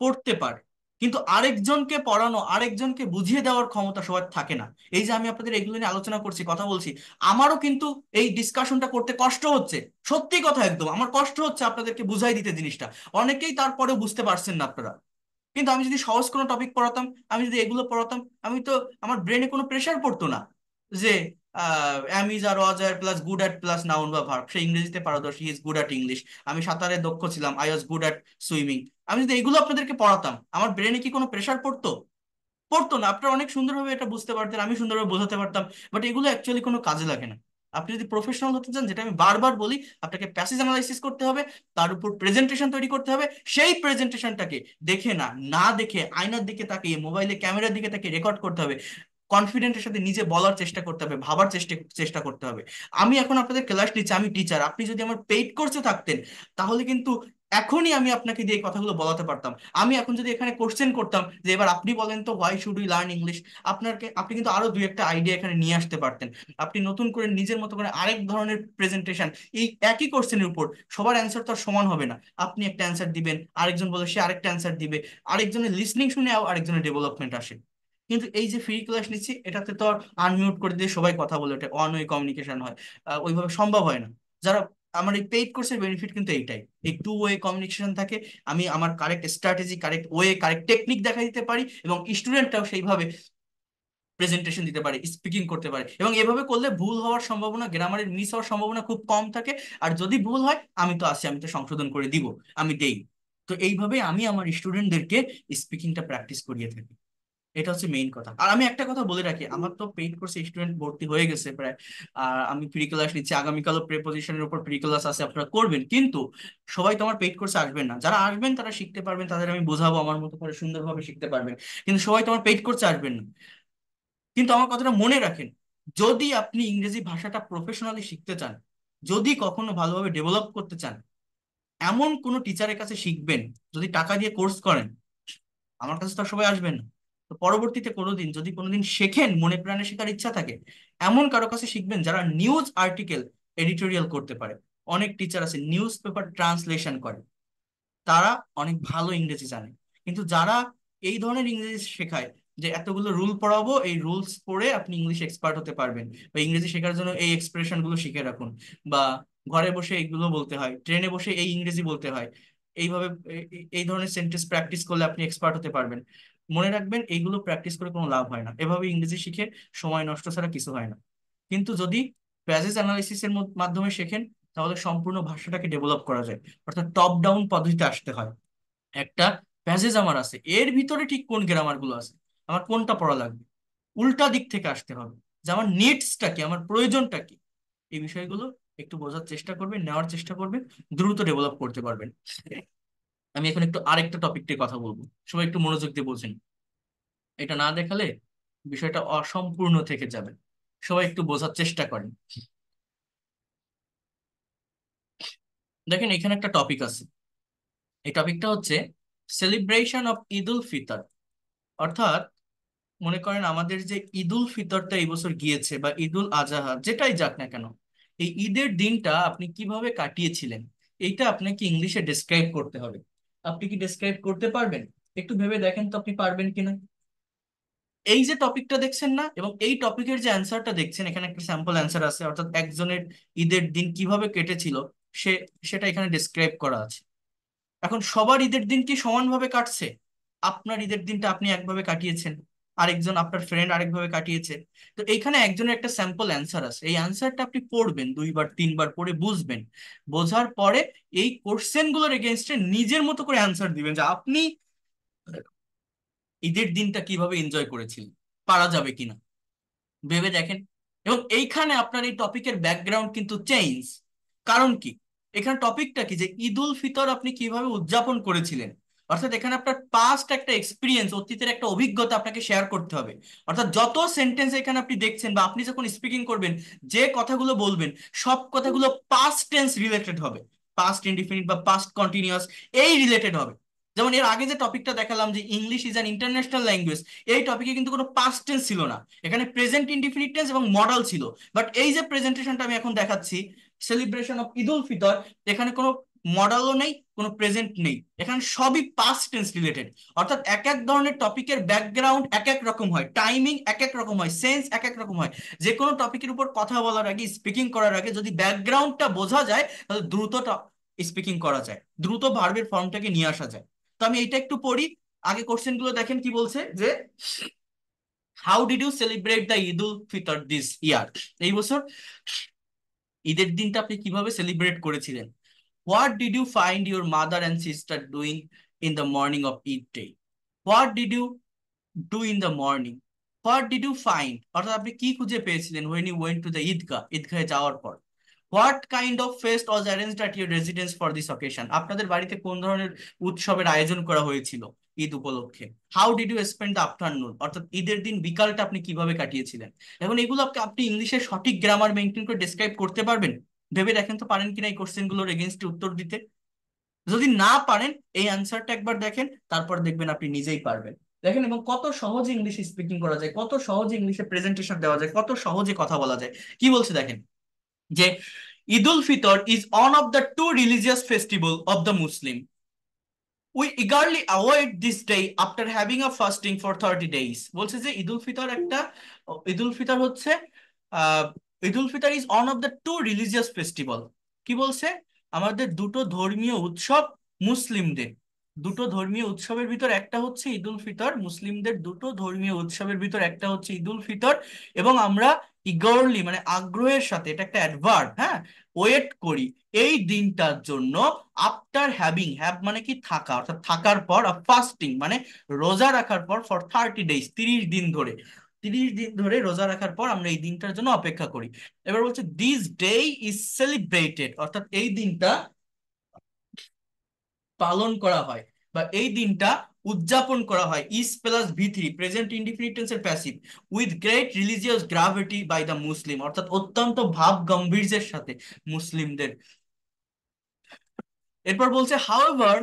Speaker 1: পড়তে পারে। কিন্তু আরেকজনকে পড়ানো, আরেকজনকে বুঝিয়ে দেওয়ার ক্ষমতা সবার থাকে না। এই যে আমি আপনাদের এগুলো নিয়ে আলোচনা করছি, কথা বলছি, আমারও কিন্তু এই ডিসকাশনটা করতে কষ্ট হচ্ছে। সত্যি কথা একদম, আমার কষ্ট হচ্ছে আপনাদেরকে বুঝাই দিতে জিনিসটা। অনেকেই তারপরেও বুঝতে পারছেন না আপনারা। কিন্তু আমি যদি সহজ কোনো টপিক পড়াতাম, আমি যদি এগুলো পড়াতাম, আমি তো আমার ব্রেনে কোনো প্রেশার পড়তো না যে am is are are plus good at plus noun বা ভার্ব সে ইংরেজিতে পারদর্শী ইজ গুড অ্যাট ইংলিশ আমি সাঁতারে দক্ষ ছিলাম I was good at swimming আমি যদি এগুলো আপনাদেরকে পড়াতাম, আমার ব্রেনে কি কোনো প্রেশার পড়তো? পড়তো না। আপনারা অনেক সুন্দরভাবে এটা বুঝতে পারতেন, আমি সুন্দরভাবে বোঝাতে পারতাম বাট এগুলো অ্যাকচুয়ালি কোনো কাজে লাগে না। আপনি যদি প্রফেশনাল হতে চান, যেটা আমি বারবার বলি, আপনাকে প্যাসেজ অ্যানালাইসিস করতে হবে, তার উপর প্রেজেন্টেশন তৈরি করতে হবে, সেই প্রেজেন্টেশনটাকে দেখে না না দেখে আয়নার দিকে তাকিয়ে মোবাইলে ক্যামেরার দিকে তাকিয়ে রেকর্ড করতে হবে। কনফিডেন্টের সাথে নিজে বলার চেষ্টা করতে হবে, ভাবার চেষ্টা চেষ্টা করতে হবে। আমি এখন আপনাদের ক্লাস নিচ্ছি আমি টিচার আপনি যদি আমার পেইড কোর্সে থাকতেন, তাহলে কিন্তু এখনই আমি আপনাকে দিয়ে কথাগুলো বলাতে পারতাম। আমি এখন যদি এখানে কোশ্চেন করতাম যে এবার আপনি বলেন তো why should we learn English আপনাকে আপনি কিন্তু আরও দুই একটা আইডিয়া এখানে নিয়ে আসতে পারতেন। আপনি নতুন করে নিজের মতো করে আরেক ধরনের প্রেজেন্টেশন এই একই কোশ্চেনের উপর সবার অ্যান্সার তো আর সমান হবে না। আপনি একটা অ্যান্সার দিবেন, আরেকজন বলে সে আরেকটা অ্যান্সার দিবে, আরেকজনের লিসনিং শুনে আরেকজনের ডেভেলপমেন্ট আসে। কিন্তু এই যে ফ্রি ক্লাস নিচ্ছি, এটাতে তো আর আনমিউট করে দিয়ে সবাই কথা বলে ওঠে। ওয়ান ওয়ে কমিউনিকেশন হয় ওইভাবে সম্ভব হয় না। যারা আমার এই পেইড কোর্সের বেনিফিট কিন্তু এইটাই। এই টু ওয়ে কমিউনিকেশন থাকে, আমি আমার correct strategy correct way correct technique দেখা দিতে পারি এবং স্টুডেন্টরাও সেইভাবে প্রেজেন্টেশন দিতে পারে স্পিকিং করতে পারে। এবং এভাবে করলে ভুল হওয়ার সম্ভাবনা গ্রামারের মিস হওয়ার সম্ভাবনা খুব কম থাকে। আর যদি ভুল হয়, আমি তো আসি, আমি তো সংশোধন করে দিব, আমি দেই। তো এইভাবে আমি আমার স্টুডেন্টদেরকে স্পিকিংটা প্র্যাকটিস করিয়ে থাকি। এটা হচ্ছে মেইন কথা। আর আমি একটা কথা বলে রাখি, আমার তো পেইড কোর্সে স্টুডেন্ট ভর্তি হয়ে গেছে প্রায়, আর আমি প্রি ক্লাস নিচ্ছি, আগামীকালও প্রিপোজিশনের উপর প্রি ক্লাস আছে, আপনারা করবেন। কিন্তু সবাই তো আমার পেইড কোর্সে আসবেন না। যারা আসবেন, তারা শিখতে পারবেন, তাদের আমি বোঝাবো, আমার মতো করে সুন্দরভাবে শিখতে পারবেন। কিন্তু সবাই তো আমার পেইড কোর্সে আসবেন না। কিন্তু আমার কথাটা মনে রাখেন, যদি আপনি ইংরেজি ভাষাটা প্রফেশনালি শিখতে চান, যদি কখনো ভালোভাবে ডেভেলপ করতে চান, এমন কোনো টিচারের কাছে শিখবেন, যদি টাকা দিয়ে কোর্স করেন, আমার কাছে তো সবাই আসবেন না। তো পরবর্তীতে কোনোদিন, যদি কোনোদিন শেখেন, মনে প্রাণে শেখার ইচ্ছা থাকে, এমন কারও কাছে শিখবেন যারা নিউজ আর্টিকেল এডিটোরিয়াল করতে পারে। অনেক টিচার আছে নিউজ পেপার ট্রান্সলেশন করে। তারা অনেক ভালো ইংরেজি জানে। কিন্তু যারা এই ধরনের ইংরেজি শেখায়, যে এতগুলো রুল পড়াবো, এই রুলস পড়ে আপনি ইংলিশ এক্সপার্ট হতে পারবেন। বা ইংরেজি শেখার জন্য এই এক্সপ্রেশনগুলো শিখে রাখুন। বা ঘরে বসে এইগুলো বলতে হয় ট্রেনে বসে এই ইংরেজি বলতে হয়। এইভাবে এই ধরনের সেন্টেন্স প্র্যাকটিস করলে আপনি এক্সপার্ট হতে পারবেন। মনে রাখবেন, এইগুলো প্র্যাকটিস করে কোনো লাভ হয় না। এভাবে ইংরেজি শিখে সময় নষ্ট ছাড়া কিছু হয় না। কিন্তু যদি প্যাসেজ অ্যানালিসিসের মাধ্যমে শেখেন, তাহলে সম্পূর্ণ ভাষাটাকে ডেভেলপ করা যায়। অর্থাৎ টপ ডাউন পদ্ধতিতে আসতে হয়। একটা প্যাসেজ আমার আছে, এর ভিতরে ঠিক কোন গ্রামারগুলো আছে? আমার কোনটা পড়া লাগবে? উল্টা দিক থেকে আসতে হবে। যে আমার নিডসটা কি, আমার প্রয়োজনটা কি? এই বিষয়গুলো একটু বোঝার চেষ্টা করবেন, নেওয়ার চেষ্টা করবেন, দ্রুত ডেভেলপ করতে পারবেন। আমি এখন একটু আরেকটা টপিক নিয়ে কথা বলব। সবাই একটু মনোযোগ দিয়ে বোঝেন এটা না দেখালে বিষয়টা অসম্পূর্ণ থেকে যাবে। সবাই একটু বোঝার চেষ্টা করেন। দেখেন, এখানে একটা টপিক আছে। এই টপিকটা হচ্ছে সেলিব্রেশন অফ ঈদ উল ফিতর অর্থাৎ মনে করেন আমাদের যে ঈদ উল ফিতরটা এই বছর গিয়েছে বা ঈদ উল আজহা যেটাই যাক না কেন, এই ঈদের দিনটা আপনি কীভাবে কাটিয়েছিলেন, এইটা আপনাকে ইংলিশে ডিসক্রাইব করতে হবে। আপনি কি ডিসক্রাইব করতে পারবেন? একটু ভেবে দেখেন তো আপনি পারবেন কিনা। এই যে টপিকটা দেখছেন না, এবং এই টপিকের যে অ্যান্সারটা দেখছেন, এখানে একটা স্যাম্পল অ্যান্সার আছে, অর্থাৎ একজনের ঈদের দিন কীভাবে কেটেছিল, সে, সেটা এখানে ডিসক্রাইব করা আছে। এখন সবার ঈদের দিন কি সমানভাবে কাটছে? আপনার ঈদের দিনটা আপনি একভাবে কাটিয়েছেন। আরেকজন আপনার ফ্রেন্ড আরেকভাবে কাটিয়েছে। তো এইখানে একজনের একটা স্যাম্পল অ্যান্সার আছে। এই অ্যান্সারটা আপনি পড়বেন, দুইবার, তিনবার পড়ে বুঝবেন। বোঝার পরে এই কোশ্চেনগুলোর এগেনস্টে নিজের মতো করে অ্যান্সার দিবেন যে আপনি ঈদের দিনটা কীভাবে এনজয় করেছিলেন, পারা যাবে কিনা। ভেবে দেখেন। এবং এইখানে আপনার এই টপিকের ব্যাকগ্রাউন্ড কিন্তু চেঞ্জ কারণ কি? এখানে টপিকটা কি? যে ঈদ উল ফিতর আপনি কীভাবে উদযাপন করেছিলেন? অর্থাৎ এখানে আপনার পাস্ট একটা এক্সপিরিয়েন্স অতীতের একটা অভিজ্ঞতা আপনাকে শেয়ার করতে হবে। অর্থাৎ যত সেন্টেন্স এখানে আপনি দেখছেন বা আপনি যখন স্পিকিং করবেন, যে কথাগুলো বলবেন, সব কথাগুলো পাস্ট টেন্স রিলেটেড হবে। পাস্ট ইনডিফিনিট বা পাস্ট কন্টিনিউয়াস এই রিলেটেড হবে। যেমন এর আগে যে টপিকটা দেখালাম যে English is an international language এই টপিকে কিন্তু কোনো পাস্ট টেন্স ছিল না। এখানে প্রেজেন্ট ইনডিফিনিট টেন্স এবং মডেল ছিল। বাট এই যে প্রেজেন্টেশনটা আমি এখন দেখাচ্ছি সেলিব্রেশন অফ ঈদ উল ফিতর এখানে কোনো মডেলও নেই, কোনো প্রেজেন্ট নেই। এখানে সবই পাস্ট টেন্স রিলেটেড অর্থাৎ এক এক ধরনের টপিকের ব্যাকগ্রাউন্ড এক এক রকম হয়। টাইমিং এক এক রকম হয়। সেন্স এক এক রকম হয়। যে কোনো টপিকের উপর কথা বলার আগে স্পিকিং করার আগে যদি ব্যাকগ্রাউন্ডটা বোঝা যায়, তাহলে দ্রুত স্পিকিং করা যায়। দ্রুত ভার্বের ফর্মটাকে নিয়ে আসা যায়। তো আমি এইটা একটু পড়ি। আগে কোশ্চেনগুলো দেখেন কি বলছে? যে how did you celebrate the Eid ul Fitr this year এই বছর ঈদের দিনটা আপনি কীভাবে সেলিব্রেট করেছিলেন? What did you find your mother and sister doing in the morning of Eid day what did you do in the morning what did you find অর্থাৎ আপনি কি খুঁজে পেয়েছিলেন when you went to the Eidgah, ঈদগাহে যাওয়ার পর? What kind of fest was arranged at your residence for this occasion আপনাদের বাড়িতে কোন ধরনের উৎসবের আয়োজন করা হয়েছিল ঈদ উপলক্ষে? How did you spend the afternoon অর্থাৎ ঈদের দিন বিকালটা আপনি কীভাবে কাটিয়েছিলেন? এখন এগুলো আপনি ইংলিশের সঠিক গ্রামার মেনটেন করে ডিসক্রাইব করতে পারবেন? ভেবে দেখেন তো পারেন কিনা এই কোশ্চেনগুলোর এগেনস্টে উত্তর দিতে। যদি না পারেন, এই অ্যান্সারটা একবার দেখেন, তারপর দেখবেন আপনি নিজেই পারবেন। দেখেন এবং কত সহজে ইংলিশে স্পিকিং করা যায়, কত সহজে ইংলিশে প্রেজেন্টেশন দেওয়া যায়, কত সহজে কথা বলা যায়। কি বলছে দেখেন? যে Eid ul Fitr is one of the two religious festival of the Muslim we eagerly avoid this day after having a fasting for thirty days বলছে যে ঈদ উল ফিতর একটা ঈদ উল ফিতর হচ্ছে Eid ul Fitr is one of the two religious festival কি বলছে? আমাদের দুটো ধর্মীয় উৎসব মুসলিমদের। দুটো ধর্মীয় উৎসবের ভিতর একটা হচ্ছে ঈদ উল ফিতর মুসলিমদের দুটো ধর্মীয় উৎসবের ভিতর একটা হচ্ছে ঈদ উল ফিতর এবং আমরা ইগরলি মানে আগ্রহের সাথে, এটা একটা অ্যাডভার্ব হ্যাঁ? ওয়েট করি। এই দিনটার জন্য আফটার হ্যাভিং হ্যাভ মানে কি থাকা, অর্থাৎ থাকার পর ফাস্টিং মানে রোজা রাখার পর ফর থার্টি ডেজ তিরিশ দিন ধরে। তিরিশ দিন ধরে রোজা রাখার পর আমরা এই দিনটার জন্য অপেক্ষা করি। এবার বলছে দিস ডে ইজ সেলিব্রেটেড অর্থাৎ এই দিনটা পালন করা হয় বা এই দিনটা উদযাপন করা হয়। Is plus V three present indefinite টেন্সের passive with great religious gravity by the Muslim অর্থাৎ অত্যন্ত ভাব গম্ভীর্যের সাথে মুসলিমদের। এরপর বলছে হাউএভার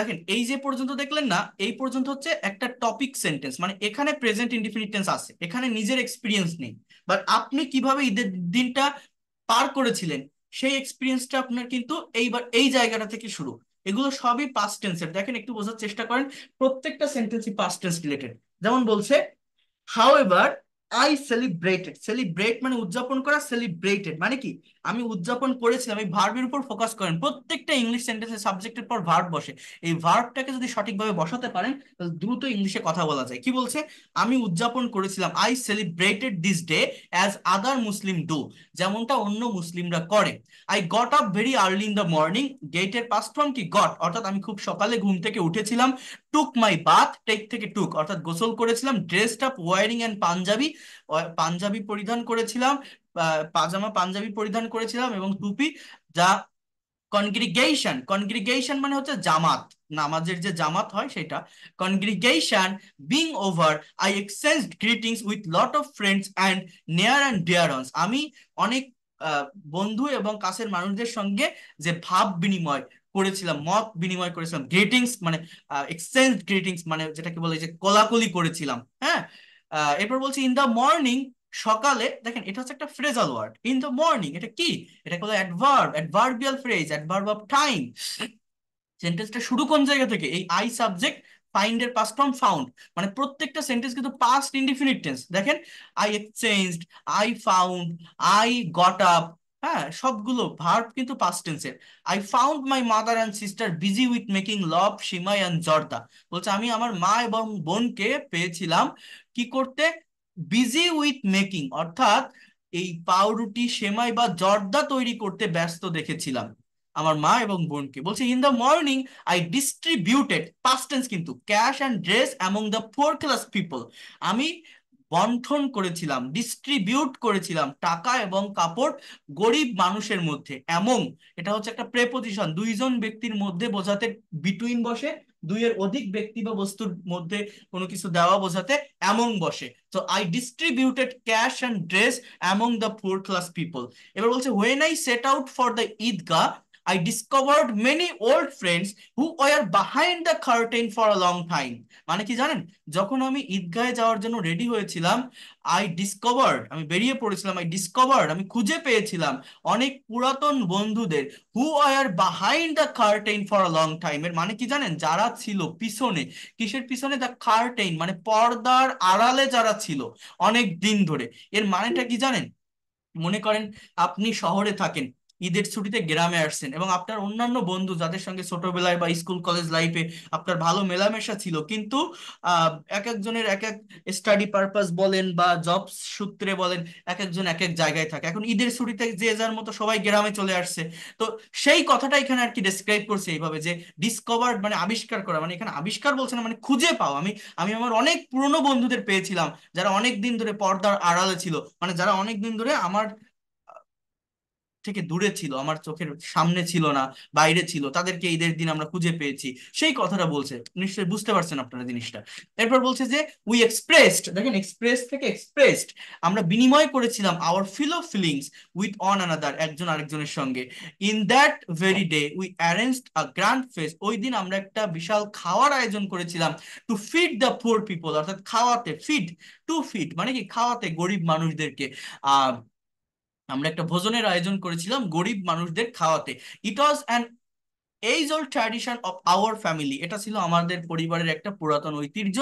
Speaker 1: দেখেন, এই যে পর্যন্ত দেখলেন না, এই পর্যন্ত হচ্ছে একটা টপিক সেন্টেন্স মানে এখানে প্রেজেন্ট ইনডিফিনিট টেন্স আছে, এখানে নিজের এক্সপিরিয়েন্স নেই। বাট আপনি কীভাবে ঈদের দিনটা পার করেছিলেন, সেই এক্সপিরিয়েন্সটা আপনার কিন্তু এইবার, এই জায়গাটা থেকে শুরু। এগুলো সবই পাস্ট টেন্সের দেখেন, একটু বোঝার চেষ্টা করেন, প্রত্যেকটা সেন্টেন্সই পাস্ট টেন্স রিলেটেড যেমন বলছে however I celebrated celebrate মানে উদযাপন করা সেলিব্রেটেড মানে কি? আমি উদযাপন করেছিলাম এই ভার্বের উপর ফোকাস করেন। প্রত্যেকটা ইংলিশ সেন্টেন্সের সাবজেক্টের পর ভার্ব বসে। এই ভার্বটাকে যদি সঠিকভাবে বসাতে পারেন, তাহলে দ্রুত ইংলিশে কথা বলা যায়। কি বলছে? আমি উদযাপন করেছিলাম। I celebrated this day as other Muslim do যেমনটা অন্য মুসলিমরা করে। I got up very early in the morning গেটের পাস্ট ফর্ম কি? গট অর্থাৎ আমি খুব সকালে ঘুম থেকে উঠেছিলাম। টুক মাই বাথ টেক থেকে টুক অর্থাৎ গোসল করেছিলাম dressed up wearing and Punjabi Punjabi পরিধান করেছিলাম পাজামা পাঞ্জাবি পরিধান করেছিলাম এবং টুপি, যা কনগ্রিগেশন কনগ্রিগেশন মানে হচ্ছে জামাত, নামাজের যে জামাত হয় সেটা congregation being over I exchange greetings with lot of friends and near and dear আমি অনেক বন্ধু এবং কাছের মানুষদের সঙ্গে যে ভাব বিনিময় করেছিলাম, মত বিনিময় করেছিলাম গ্রিটিংস মানে এক্সচেঞ্জ গ্রিটিংস মানে যেটাকে বলে যে কোলাকুলি করেছিলাম হ্যাঁ? এরপর বলছি ইন দা মর্নিং সকালে, দেখেন, এটা হচ্ছে একটা phrasal word in the morning এটা কি? এটা বলে adverb adverbial phrase adverb of time সেন্টেন্সটা শুরু কোন জায়গা থেকে? এই আই সাবজেক্ট ফাইন্ড এর পাস্ট ফর্ম ফাউন্ড মানে প্রত্যেকটা সেন্টেন্স কিন্তু পাস্ট ইনডিফিনিট টেন্স দেখেন? I exchanged I found I got up হ্যাঁ সবগুলো ভার্ব কিন্তু পাস্ট টেন্সের I found my mother and sister busy with making love semai and zarda বলছে, আমি আমার মা এবং বোনকে পেয়েছিলাম কি করতে? বিজি উইথ মেকিং অর্থাৎ এই পাউরুটি সেমাই বা জর্দা তৈরি করতে ব্যস্ত দেখেছিলাম আমার মা এবং বোনকে। বলছে in the morning I distributed past tense কিন্তু cash and dress among the four class people আমি বন্টন করেছিলাম ডিস্ট্রিবিউট করেছিলাম টাকা এবং কাপড় গরিব মানুষের মধ্যে। এমন এটা হচ্ছে একটা প্রেপোজিশন দুইজন ব্যক্তির মধ্যে বোঝাতে বিটুইন বসে, দুইয়ের অধিক ব্যক্তি বা বস্তুর মধ্যে কোনো কিছু দেওয়া বোঝাতে এমন বসে। তো I distributed cash and dress among the four class people এবার বলছে when I set out for the Eidgah I discovered many old friends who were behind the curtain for a long time. মানে কি জানেন? যখন আমি ঈদগাহে যাওয়ার জন্য রেডি হয়েছিলাম আই ডিসকভার্ড আমি বেরিয়ে পড়েছিলাম আই ডিসকভার্ড আমি খুঁজে পেয়েছিলাম অনেক পুরাতন বন্ধুদের who are behind the curtain for a long time এর মানে কি জানেন? যারা ছিল পিছনে, কিসের পিছনে? দ্য কার্টেইন মানে পর্দার আড়ালে যারা ছিল অনেক দিন ধরে। এর মানেটা কি জানেন? মনে করেন আপনি শহরে থাকেন ঈদের ছুটিতে গ্রামে আসছেন এবং আপনার অন্যান্য বন্ধু যাদের সঙ্গে ছোটবেলায় বা স্কুল, কলেজ লাইফে আপনার ভালো মেলামেশা ছিল, কিন্তু এক একজনের এক এক স্টাডি পারপাস বলেন বা জব সূত্রে বলেন, এক একজন এক এক জায়গায় থাকে। এখন ঈদের ছুটিতে যে যার মতো সবাই গ্রামে চলে আসছে। তো সেই কথাটা এখানে আর কি ডেসক্রাইব করছে এইভাবে যে ডিসকভার্ড মানে আবিষ্কার করা মানে এখানে আবিষ্কার বলছে না মানে খুঁজে পাও। আমি আমি আমার অনেক পুরনো বন্ধুদের পেয়েছিলাম, যারা অনেক দিন ধরে পর্দার আড়ালে ছিল মানে যারা অনেক দিন ধরে আমার থেকে দূরে ছিল, আমার চোখের সামনে ছিল না, বাইরে ছিল, তাদেরকে ঈদের দিন আমরা খুঁজে পেয়েছি। সেই কথাটা বলছে। নিশ্চয়ই বুঝতে পারছেন আপনারা জিনিসটা। এরপর বলছে যে উই এক্সপ্রেসড দেখেন এক্সপ্রেস থেকে এক্সপ্রেসড আমরা বিনিময় করেছিলাম our feel of feelings with one another একজন আরেকজনের সঙ্গে। In that very day we arranged a grand fest ওই দিন আমরা একটা বিশাল খাওয়ার আয়োজন করেছিলাম to feed the poor people অর্থাৎ খাওয়াতে ফিড টু ফিড মানে কি? খাওয়াতে গরিব মানুষদেরকে। আহ আমরা একটা ভোজনের আয়োজন করেছিলাম গরিব মানুষদের খাওয়াতে। It was an age old tradition of our family এটা ছিল আমাদের পরিবারের একটা পুরাতন ঐতিহ্য।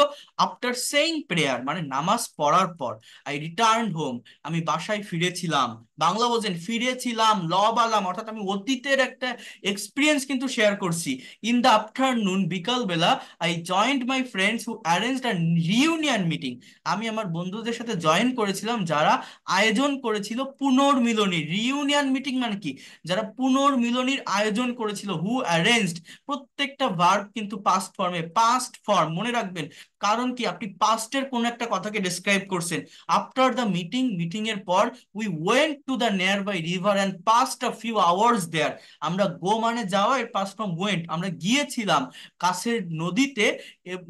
Speaker 1: আফটার সেইং প্রেয়ার মানে নামাজ পড়ার পর আই রিটার্ন হোম আমি বাসায় ফিরেছিলাম। বাংলা বোঝেন, ফিরেছিলাম ল বালাম অর্থাৎ আমি অতীতের একটা এক্সপিরিয়েন্স কিন্তু শেয়ার করছি। ইন দ্য আফটারনুন বিকালবেলা I joined my friends who arranged a reunion meeting আমি আমার বন্ধুদের সাথে জয়েন করেছিলাম যারা আয়োজন করেছিল পুনর্মিলনী। রিউনিয়ন মিটিং মানে কি? যারা পুনর্মিলনীর আয়োজন করেছিল। হু অ্যারেঞ্জড প্রত্যেকটা ভার্ব কিন্তু পাস্ট ফর্মে পাস্ট ফর্ম মনে রাখবেন। কারণ কি? আপনি পাস্টের কোন একটা কথাকে ডিসক্রাইব করছেন। আফটার দ্য মিটিং মিটিং এর পর we went to the nearby river and passed a few hours there আমরা গো মানে যাওয়া, এর পাস্ট ফর্ম ওয়েন্ট আমরা গিয়েছিলাম কাছের নদীতে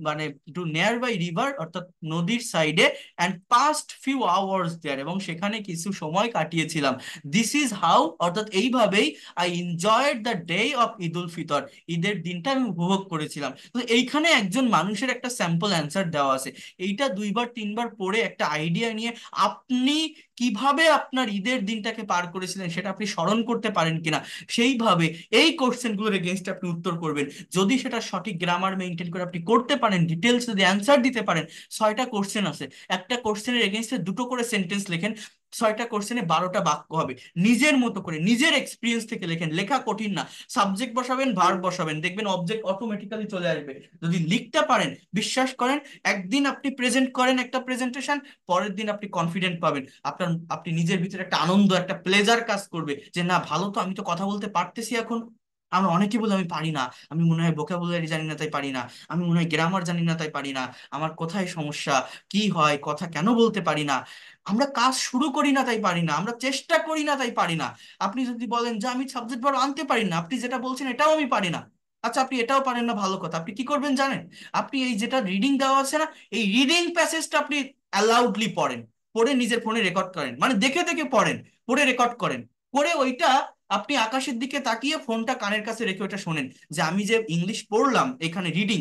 Speaker 1: মানে টু নিয়ার বাই রিভার অর্থাৎ নদীর সাইডে and passed few hours there এবং সেখানে কিছু সময় কাটিয়েছিলাম। দিস ইজ হাউ অর্থাৎ এইভাবেই I enjoyed the day of Eid ul Fitr ঈদের দিনটা আমি উপভোগ করেছিলাম। তো এইখানে একজন মানুষের একটা স্যাম্পল অ্যান্সার দেওয়া আছে। এইটা দুইবার, তিনবার পড়ে একটা আইডিয়া নিয়ে আপনি কীভাবে আপনার ঈদের দিনটাকে পার করেছিলেন সেটা আপনি স্মরণ করতে পারেন কিনা, সেইভাবে এই কোশ্চেনগুলোর এগেনস্টে আপনি উত্তর করবেন। যদি সেটা সঠিক গ্রামার মেনটেন করে আপনি করতে পারেন ডিটেলস যদি অ্যান্সার দিতে পারেন, ছয়টা কোশ্চেন আছে। একটা কোশ্চেনের এগেনস্টে দুটো করে সেন্টেন্স লেখেন। ছয়টা কোশ্চেনে বারোটা বাক্য হবে। নিজের মতো করে, নিজের এক্সপিরিয়েন্স থেকে লেখেন। লেখা কঠিন না। সাবজেক্ট বসাবেন ভার্ব বসাবেন। দেখবেন অবজেক্ট অটোমেটিক্যালি চলে আসবে। যদি লিখতে পারেন, বিশ্বাস করেন, একদিন আপনি প্রেজেন্ট করেন একটা প্রেজেন্টেশন পরের দিন আপনি কনফিডেন্ট পাবেন। আপনার, আপনি নিজের ভিতরে একটা আনন্দ, একটা প্লেজার কাজ করবে যে, না, ভালো তো, আমি তো কথা বলতে পারতেছি এখন। আমরা অনেকে বলে, আমি পারি না। আমি মনে হয় ভোকাবুলারি জানি না, তাই পারি না। আমি মনে হয় গ্রামার জানি না, তাই পারি না। আমার কোথায় সমস্যা? কি হয়? কথা কেন বলতে পারি না? আমরা কাজ শুরু করি না তাই পারি না, আমরা চেষ্টা করি না তাই পারি না। আপনি যদি বলেন যে আমি সাবজেক্ট বড় আনতে পারি না, আপনি যেটা বলছেন এটাও আমি পারি না। আচ্ছা আপনি এটাও পারেন না, ভালো কথা। আপনি কি করবেন জানেন? আপনি এই যেটা রিডিং দেওয়া আছে না, এই রিডিং প্যাসেজটা আপনি অ্যালাউডলি পড়েন। পড়ে নিজের ফোনে রেকর্ড করেন। মানে দেখে দেখে পড়েন, পড়ে রেকর্ড করেন। করে ওইটা আপনি আকাশের দিকে তাকিয়ে ফোনটা কানের কাছে রেখে ওটা শোনেন। যে আমি যে ইংলিশ পড়লাম এখানে রিডিং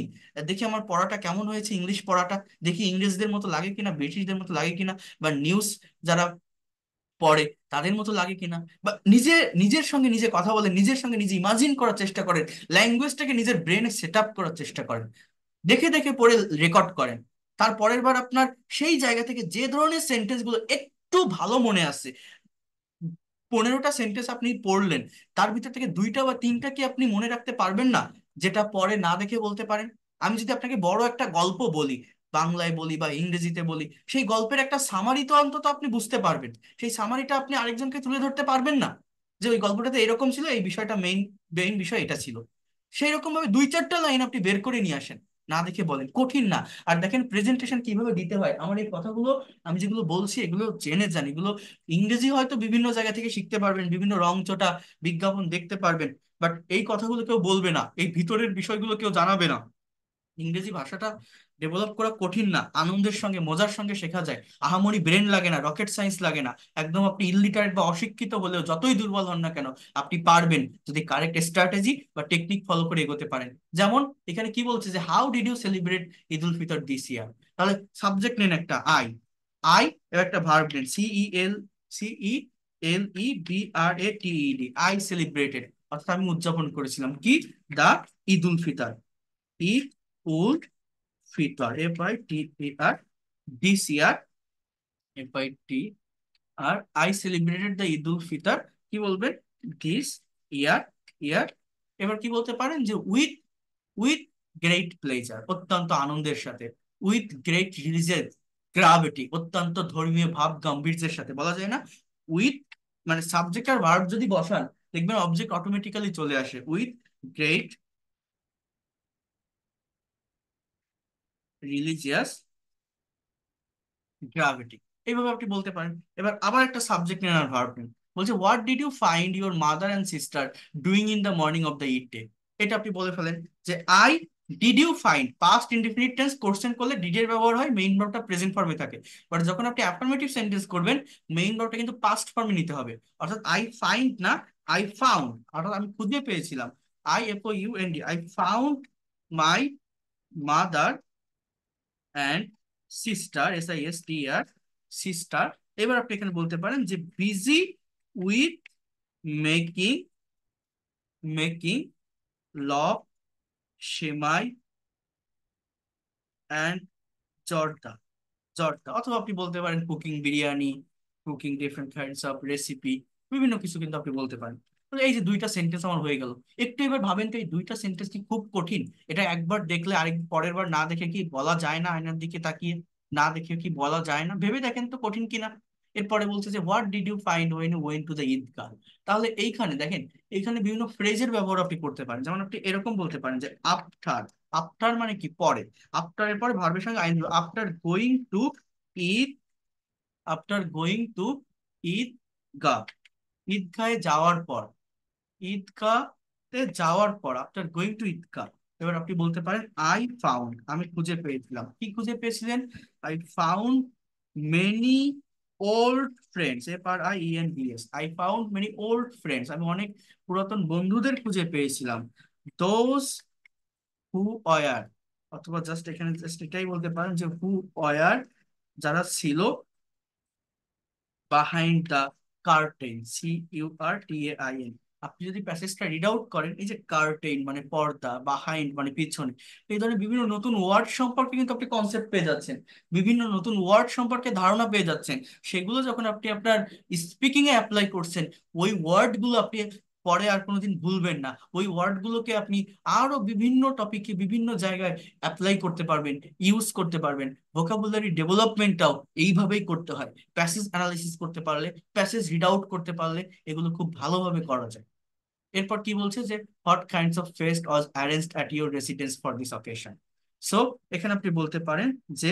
Speaker 1: দেখি আমার পড়াটা কেমন হয়েছে, ইংলিশ পড়াটা, দেখি ইংরেজদের মতো লাগে কিনা, ব্রিটিশদের মতো লাগে কিনা, বা নিউজ যারা পড়ে তাদের মতো লাগে কিনা, বা নিজে, নিজের সঙ্গে নিজে কথা বলে নিজের সঙ্গে নিজে ইমাজিন করার চেষ্টা করেন ল্যাঙ্গুয়েজটাকে নিজের ব্রেনে সেট আপ করার চেষ্টা করেন। দেখে দেখে পড়ে রেকর্ড করেন। তার পরের বার আপনার সেই জায়গা থেকে যে ধরনের সেন্টেন্সগুলো একটু ভালো মনে আসছে পনেরোটা সেন্টেন্স আপনি পড়লেন, তার ভিতর থেকে দুইটা বা তিনটা কি আপনি মনে রাখতে পারবেন না? যেটা পরে না দেখে বলতে পারেন। আমি যদি আপনাকে বড় একটা গল্প বলি, বাংলায় বলি বা ইংরেজিতে বলি, সেই গল্পের একটা সামারি তো অন্তত আপনি বুঝতে পারবেন। সেই সামারিটা আপনি আরেকজনকে তুলে ধরতে পারবেন না। যে ওই গল্পটাতে এরকম ছিল, এই বিষয়টা মেইন মেইন বিষয় এটা ছিল। সেই রকম ভাবে দুই চারটা লাইন আপনি বের করে নিয়ে আসেন। না দেখে বলেন, কঠিন না। আর দেখেন প্রেজেন্টেশন কীভাবে দিতে হয়? আমার এই কথাগুলো, আমি যেগুলো বলছি, এগুলো জেনে যান। এগুলো ইংরেজি হয়তো বিভিন্ন জায়গা থেকে শিখতে পারবেন, বিভিন্ন রং চোটা বিজ্ঞাপন দেখতে পারবেন বাট এই কথাগুলো কেউ বলবে না। এই ভিতরের বিষয়গুলো কেউ জানাবে না। ইংরেজি ভাষাটা ডেভেলপ করা কঠিন না। আনন্দের সঙ্গে, মজার সঙ্গে শেখা যায়। আহামরি ব্রেন লাগে না রকেট সায়েন্স লাগে না। একদম আপনি ইলিটারেট বা অশিক্ষিত হলেও যতই দুর্বল হন না কেন, আপনি পারবেন যদি কারেক্ট স্ট্র্যাটেজি বা টেকনিক ফলো করে এগোতে পারেন। যেমন, এখানে কি বলছে যে how did you celebrate Eid ul Fitr this year তাহলে সাবজেক্ট নেন একটা আই আই একটা ভার্ব নেন। C E L C E L E B R A T E D I celebrated অর্থাৎ আমি উদযাপন করেছিলাম। কি? The Eid ul Fitr Eid ul Fitr F I T E R, D, C, R F I T, R I celebrated the Eid ul Fitr, কি বলবেন this, ইয়ার ইয়ার। এবার কি বলতে পারেন যে উইথ উইথ গ্রেট প্লেজার, অত্যন্ত আনন্দের সাথে, উইথ গ্রেট রিলিজিয়াস গ্রাভিটি, অত্যন্ত ধর্মীয় ভাব গাম্ভীর্যের সাথে, বলা যায় না? উইথ মানে সাবজেক্ট আর ভার্ব যদি বসান, দেখবেন অবজেক্ট অটোমেটিক্যালি চলে আসে, উইথ গ্রেট রিলিজিয়াস গ্রাভিটি এইভাবে আপনি বলতে পারেন। এবার আবার একটা সাবজেক্ট নেন আর ভার্ব নেন। বলছে what did you find your mother and sister doing in the morning of the Eid day এটা আপনি বলে ফেলেন যে I did you find past indefinite tense question করলে ডিড এর ব্যবহার হয় মেইন ভার্বটা প্রেজেন্ট ফর্মে থাকে। বাট যখন আপনি অ্যাফার্মেটিভ সেন্টেন্স করবেন মেইন ভার্বটা কিন্তু পাস্ট ফর্মে নিতে হবে। অর্থাৎ আই ফাইন্ড না আই ফাউন্ড অর্থাৎ, আমি খুঁজে পেয়েছিলাম। I F U N D I found my mother and sister S I S T R sister এবার আপনি এখানে বলতে পারেন যে busy with making making love semai and zarda zarda অথবা আপনি বলতে পারেন cooking biryani cooking different kinds of recipe বিভিন্ন কিছু কিন্তু আপনি বলতে পারেন। এই যে দুইটা সেন্টেন্স আমার হয়ে গেল। একটু এবার ভাবেন তো, এই দুইটা সেন্টেন্স কি খুব কঠিন? এটা একবার দেখলে আরেক, পরের বার না দেখে কি বলা যায় না আয়নার দিকে তাকিয়ে? না দেখে কি বলা যায় না? ভেবে দেখেন তো কঠিন কিনা। এরপরে বলছে যে what did you find when when to the Eidgah তাহলে এইখানে দেখেন, এইখানে বিভিন্ন ফ্রেজের ব্যবহার আপনি করতে পারেন। যেমন আপনি এরকম বলতে পারেন যে আফটার আফটার মানে কি? পরে। আফটার এর পরে ভার্বের সঙ্গে আইন after going to Eid after going to Eidgah. ঈদগাহে যাওয়ার পর ঈদগাহতে যাওয়ার পর আফটার গোয়িং টু ঈদগাহ, এবার আপনি বলতে পারেন আই ফাউন্ড আমি খুঁজে পেয়েছিলাম। কি খুঁজে পেয়েছিলেন? I found many old friends F R I N D S I found many old friends আমি অনেক পুরাতন বন্ধুদের খুঁজে পেয়েছিলাম। দোজ হু অয়ার অথবা জাস্ট এখানে জাস্ট এটাই বলতে পারেন যে হু অয়ার যারা ছিল behind the curtain C U R T A I N আপনি যদি প্যাসেজটা রিড আউট করেন, এই যে কার্টেন মানে পর্দা বাহাইন্ড মানে পিছনে, এই ধরনের বিভিন্ন নতুন ওয়ার্ড সম্পর্কে কিন্তু আপনি কনসেপ্ট পেয়ে যাচ্ছেন। বিভিন্ন নতুন ওয়ার্ড সম্পর্কে ধারণা পেয়ে যাচ্ছেন। সেগুলো যখন আপনি আপনার স্পিকিং এ অ্যাপ্লাই করছেন, ওই ওয়ার্ডগুলো আপনি পরে আর কোনোদিন ভুলবেন না। ওই ওয়ার্ড গুলোকে আপনি আরও বিভিন্ন টপিকে বিভিন্ন জায়গায় অ্যাপ্লাই করতে পারবেন ইউজ করতে পারবেন। ভোকাবুলারি ডেভেলপমেন্টটাও এইভাবেই করতে হয়। প্যাসেজ অ্যানালিসিস করতে পারলে প্যাসেজ রিড আউট করতে পারলে এগুলো খুব ভালোভাবে করা যায়। এরপর কি বলছে যে what kinds of fest was arranged at your residence for this occasion so এখানে আপনি বলতে পারেন যে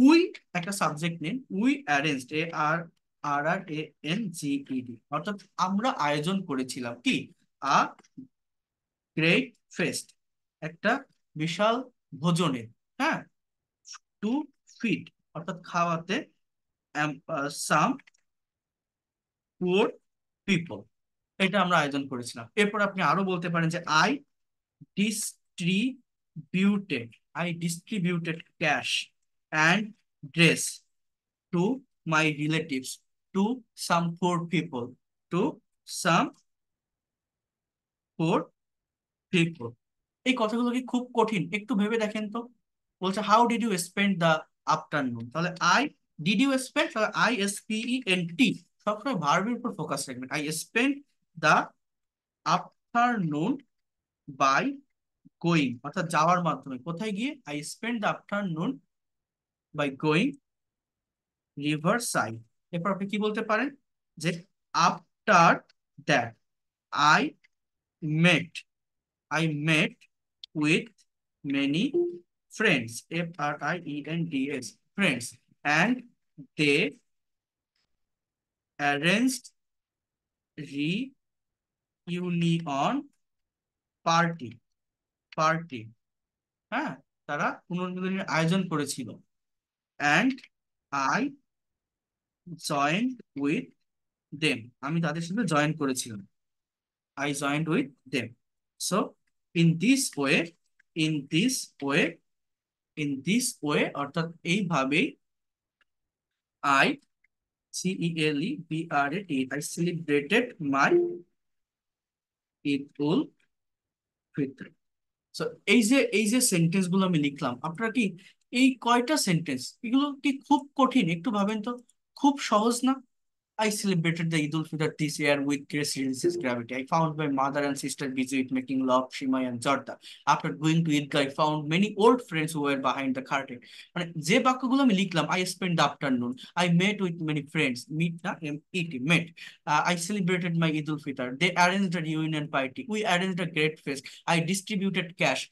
Speaker 1: উই একটা সাবজেক্ট নিন we arranged A R R R A N G E D অর্থাৎ আমরা আয়োজন করেছিলাম কি? আ গ্রেট ফেস্ট একটা বিশাল ভোজনের হ্যাঁ? টু ফিট অর্থাৎ খাওয়াতে সাম পুয়ার পিপল এটা আমরা আয়োজন করেছিলাম। এরপর আপনি আরও বলতে পারেন যে I distributed I distributed cash and dress to my relatives to some poor people to some poor people এই কথাগুলো কি খুব কঠিন? একটু ভেবে দেখেন তো। বলছে how did you spend the afternoon তাহলে I did you spend I S P E N T সবসময় ভার্বের উপর ফোকাস রাখবেন। I spend the afternoon by going, অর্থাৎ যাওয়ার মাধ্যমে। কোথায় গিয়ে? I spend the afternoon by going river side এরপর আপনি কি বলতে পারেন? যে after that I met I met with many friends, f r i e n d s, friends, and they arranged union party party হ্যাঁ? তারা পুনর্মিলনের আয়োজন করেছিল। And I joined with them আমি তাদের সাথে জয়েন করেছিলাম। I joined with them so in this way in this way in this way অর্থাৎ এইভাবেই I C E L E B R A I celebrated my R ul Fitr so এই যে এই যে সেন্টেন্সগুলো আমি লিখলাম, আপনারা কি এই কয়টা সেন্টেন্স এগুলো কি খুব কঠিন? একটু ভাবেন তো, খুব সহজ না? I celebrated the Eid al-Fitr this year with grace religious gravity. I found my mother and sister busy with making love, Shimai and Jorda. After going to Idgah, I found many old friends who were behind the curtain. মানে যে বাক্যগুলো আমি লিখলাম I spent the afternoon. I met with many friends. Meet না eat met. Uh, I celebrated my Eid al-Fitr. They arranged a reunion party. We arranged a great feast. I distributed cash.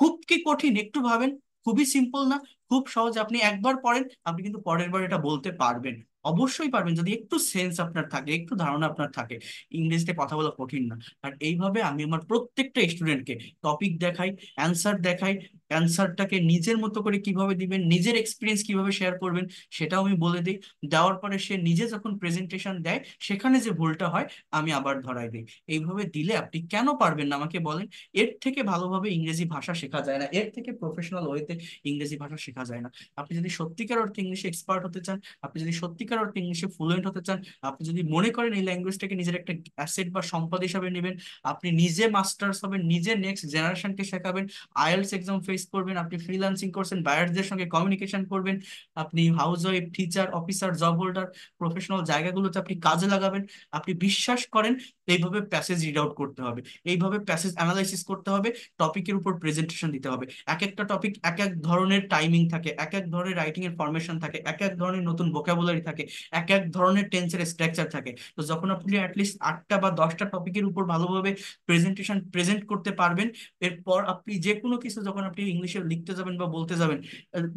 Speaker 1: খুব কি কঠিন একটু ভাবেন খুবই simple না খুব সহজ আপনি একবার পড়েন আপনি কিন্তু পরের বার এটা বলতে পারবেন অবশ্যই পারবেন যদি একটু সেন্স আপনার থাকে, একটু ধারণা আপনার থাকে। ইংরেজিতে কথা বলা কঠিন না। আর এইভাবে আমি আমার প্রত্যেকটা স্টুডেন্টকে টপিক দেখাই অ্যান্সার দেখাই অ্যান্সারটাকে নিজের মতো করে কীভাবে দিবেন, নিজের এক্সপিরিয়েন্স কীভাবে শেয়ার করবেন, সেটাও আমি বলে দিই। দেওয়ার পরে সে নিজে যখন প্রেজেন্টেশন দেয়, সেখানে যে ভুলটা হয়, আমি আবার ধরাই দিই। এইভাবে দিলে আপনি কেন পারবেন না আমাকে বলেন? এর থেকে ভালোভাবে ইংরেজি ভাষা শেখা যায় না। এর থেকে প্রফেশনাল ওয়েতে ইংরেজি ভাষা শেখা যায় না। আপনি যদি সত্যিকার অর্থে ইংলিশে এক্সপার্ট হতে চান, আপনি যদি সত্যিকার অর্থে ইংলিশে ফ্লুয়েন্ট হতে চান, আপনি যদি মনে করেন এই ল্যাঙ্গুয়েজটাকে নিজের একটা অ্যাসেট বা সম্পদ হিসাবে নেবেন, আপনি নিজে মাস্টার্স হবেন, নিজে নেক্সট জেনারেশনকে শেখাবেন আইএলস এক্সাম ফেস ফেস করবেন, আপনি ফ্রিল্যান্সিং করছেন বায়ারদের সঙ্গে কমিউনিকেশন করবেন, আপনি housewife teacher officer job holder professional জায়গাগুলোতে আপনি কাজে লাগাবেন, আপনি বিশ্বাস করেন, এইভাবে প্যাসেজ রিড আউট করতে হবে, এইভাবে প্যাসেজ অ্যানালাইসিস করতে হবে টপিকের উপর প্রেজেন্টেশন দিতে হবে। এক একটা টপিক এক এক ধরনের টাইমিং থাকে, এক এক ধরনের রাইটিং এর ফরমেশন থাকে, এক এক ধরনের নতুন ভোকাবুলারি থাকে, এক এক ধরনের টেন্সের স্ট্রাকচার থাকে। তো যখন আপনি অ্যাটলিস্ট আটটা বা দশটা টপিকের উপর ভালোভাবে প্রেজেন্টেশন প্রেজেন্ট করতে পারবেন, এরপর আপনি যে কোনো কিছু যখন আপনি ইংলিশে লিখতে যাবেন বা বলতে যাবেন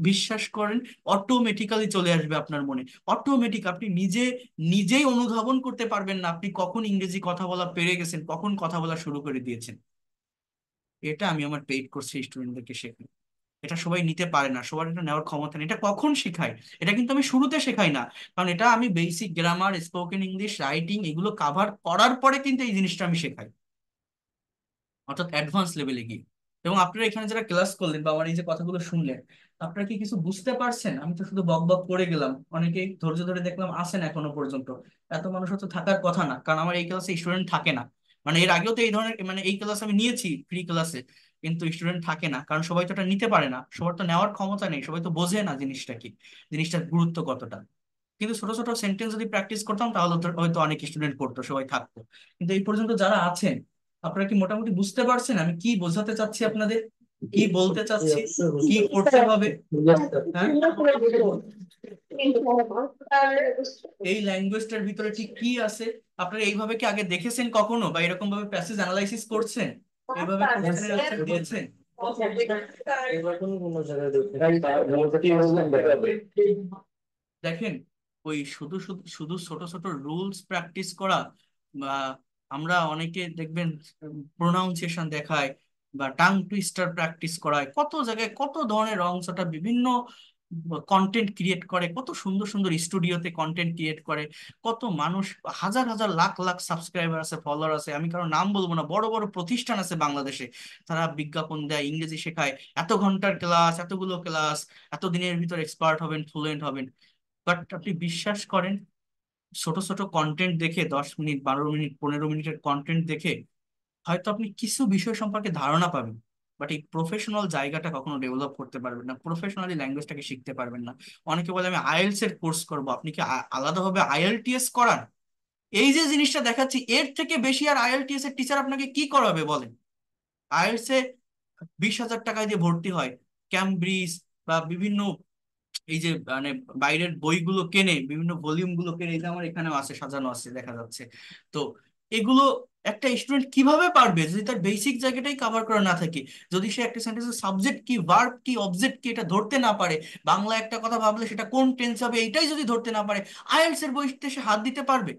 Speaker 1: বিশ্বাস করেন অটোমেটিক্যালি চলে আসবে আপনার মনে। অটোমেটিক আপনি নিজে, নিজেই অনুধাবন করতে পারবেন না, আপনি কখন ইংরেজি কথা বলা পেরে গেছেন, কখন কথা বলা শুরু করে দিয়েছেন। এটা আমি আমার পেইড কোর্সে স্টুডেন্টদেরকে শেখাই। এটা সবাই নিতে পারে না, সবার এটা নেওয়ার ক্ষমতা নেই। এটা কখন শেখাই এটা কিন্তু আমি শুরুতে শেখাই না, কারণ এটা আমি basic grammar spoken English writing এগুলো কাভার করার পরে কিন্তু এই জিনিসটা আমি শেখাই। অর্থাৎ অ্যাডভান্স লেভেলে গিয়ে। এবং আপনারা এখানে যারা ক্লাস করলেন বা আমার এই যে কথাগুলো শুনলেন, আপনারা কি কিছু বুঝতে পারছেন? আমি তো শুধু বক বক করে গেলাম। অনেকেই ধৈর্য ধরে দেখলাম আসেন এখনও পর্যন্ত। এত মানুষ তো থাকার কথা না, কারণ আমার এই ক্লাসে স্টুডেন্ট থাকে না। মানে এর আগেও তো এই ধরনের মানে এই ক্লাস আমি নিয়েছি ফ্রি ক্লাসে কিন্তু স্টুডেন্ট থাকে না। কারণ সবাই তো এটা নিতে পারে না। সবার তো নেওয়ার ক্ষমতা নেই, সবাই তো বোঝে না জিনিসটা কি, জিনিসটার গুরুত্ব কতটা। কিন্তু ছোট ছোট সেন্টেন্স যদি প্র্যাকটিস করতাম, তাহলে হয়তো অনেক স্টুডেন্ট পড়তো, সবাই থাকতো। কিন্তু এই পর্যন্ত যারা আছেন আপনারা কি মোটামুটি বুঝতে পারছেন? আমি কি বোঝাতে চাচ্ছি আপনাদের? কি বলতে চাচ্ছি? কি করতে হবে? হ্যাঁ? এই ল্যাঙ্গুয়েজটার ভিতরে ঠিক কি আছে? আপনারা এইভাবে কি আগে দেখেছেন কখনো? বা এরকম ভাবে প্যাসেজ অ্যানালাইসিস করছেন? এইভাবে কোশ্চেনের আনসার দিয়েছেন দেখেন ওই শুধু শুধু শুধু ছোট ছোট রুলস প্র্যাকটিস করা বা আমরা অনেকে দেখবেন প্রোনাউন্সিয়েশন দেখায় বা টাং টুইস্টার প্র্যাকটিস করায়। কত জায়গায় কত ধরনের অংশটা বিভিন্ন কন্টেন্ট ক্রিয়েট করে, কত সুন্দর সুন্দর স্টুডিওতে কন্টেন্ট ক্রিয়েট করে, কত মানুষ, হাজার হাজার লাখ লাখ সাবস্ক্রাইবার আছে ফলোয়ার আছে, আমি কারও নাম বলব না, বড় বড় প্রতিষ্ঠান আছে বাংলাদেশে, তারা বিজ্ঞাপন দেয়, ইংরেজি শেখায়, এত ঘণ্টার ক্লাস এতগুলো ক্লাস এত দিনের ভিতর এক্সপার্ট হবেন ফ্লুয়েন্ট হবেন। বাট আপনি বিশ্বাস করেন ছোট ছোট কন্টেন্ট দেখে, দশ মিনিট, বারো মিনিট, পনেরো মিনিটের কন্টেন্ট দেখে হয়তো আপনি কিছু বিষয় সম্পর্কে ধারণা পাবেন বাট এই প্রফেশনাল জায়গাটা কখনো ডেভেলপ করতে পারবেন না প্রফেশনালি ল্যাঙ্গুয়েজটাকে শিখতে পারবেন না। অনেকে বলে, আমি আইএলস এর কোর্স করব, আপনি কি আলাদাভাবে আইএলটিএস করান? এই যে জিনিসটা দেখাচ্ছি, এর থেকে বেশি আর আইএলটিএস এর টিচার আপনাকে কি করাবে বলেন? আইএলস এ বিশ হাজার টাকায় দিয়ে ভর্তি হয় ক্যামব্রিজ বা বিভিন্ন এই যে মানে বাইরের বইগুলো কেনে, বিভিন্ন ভলিউমগুলো কেনে, এটা আমার এখানেও আছে, সাজানো আছে, দেখা যাচ্ছে। তো এগুলো একটা স্টুডেন্ট কীভাবে পারবে? যদি তার বেসিক জায়গাটাই কভার করা না থাকে, যদি সে একটা সেন্টেন্সের সাবজেক্ট কি ভার্ব কি অবজেক্ট কি এটা ধরতে না পারে বাংলা একটা কথা ভাবলে সেটা কোন টেন্স হবে, এইটাই যদি ধরতে না পারে আইএলস এর বইতে সে হাত দিতে পারবে?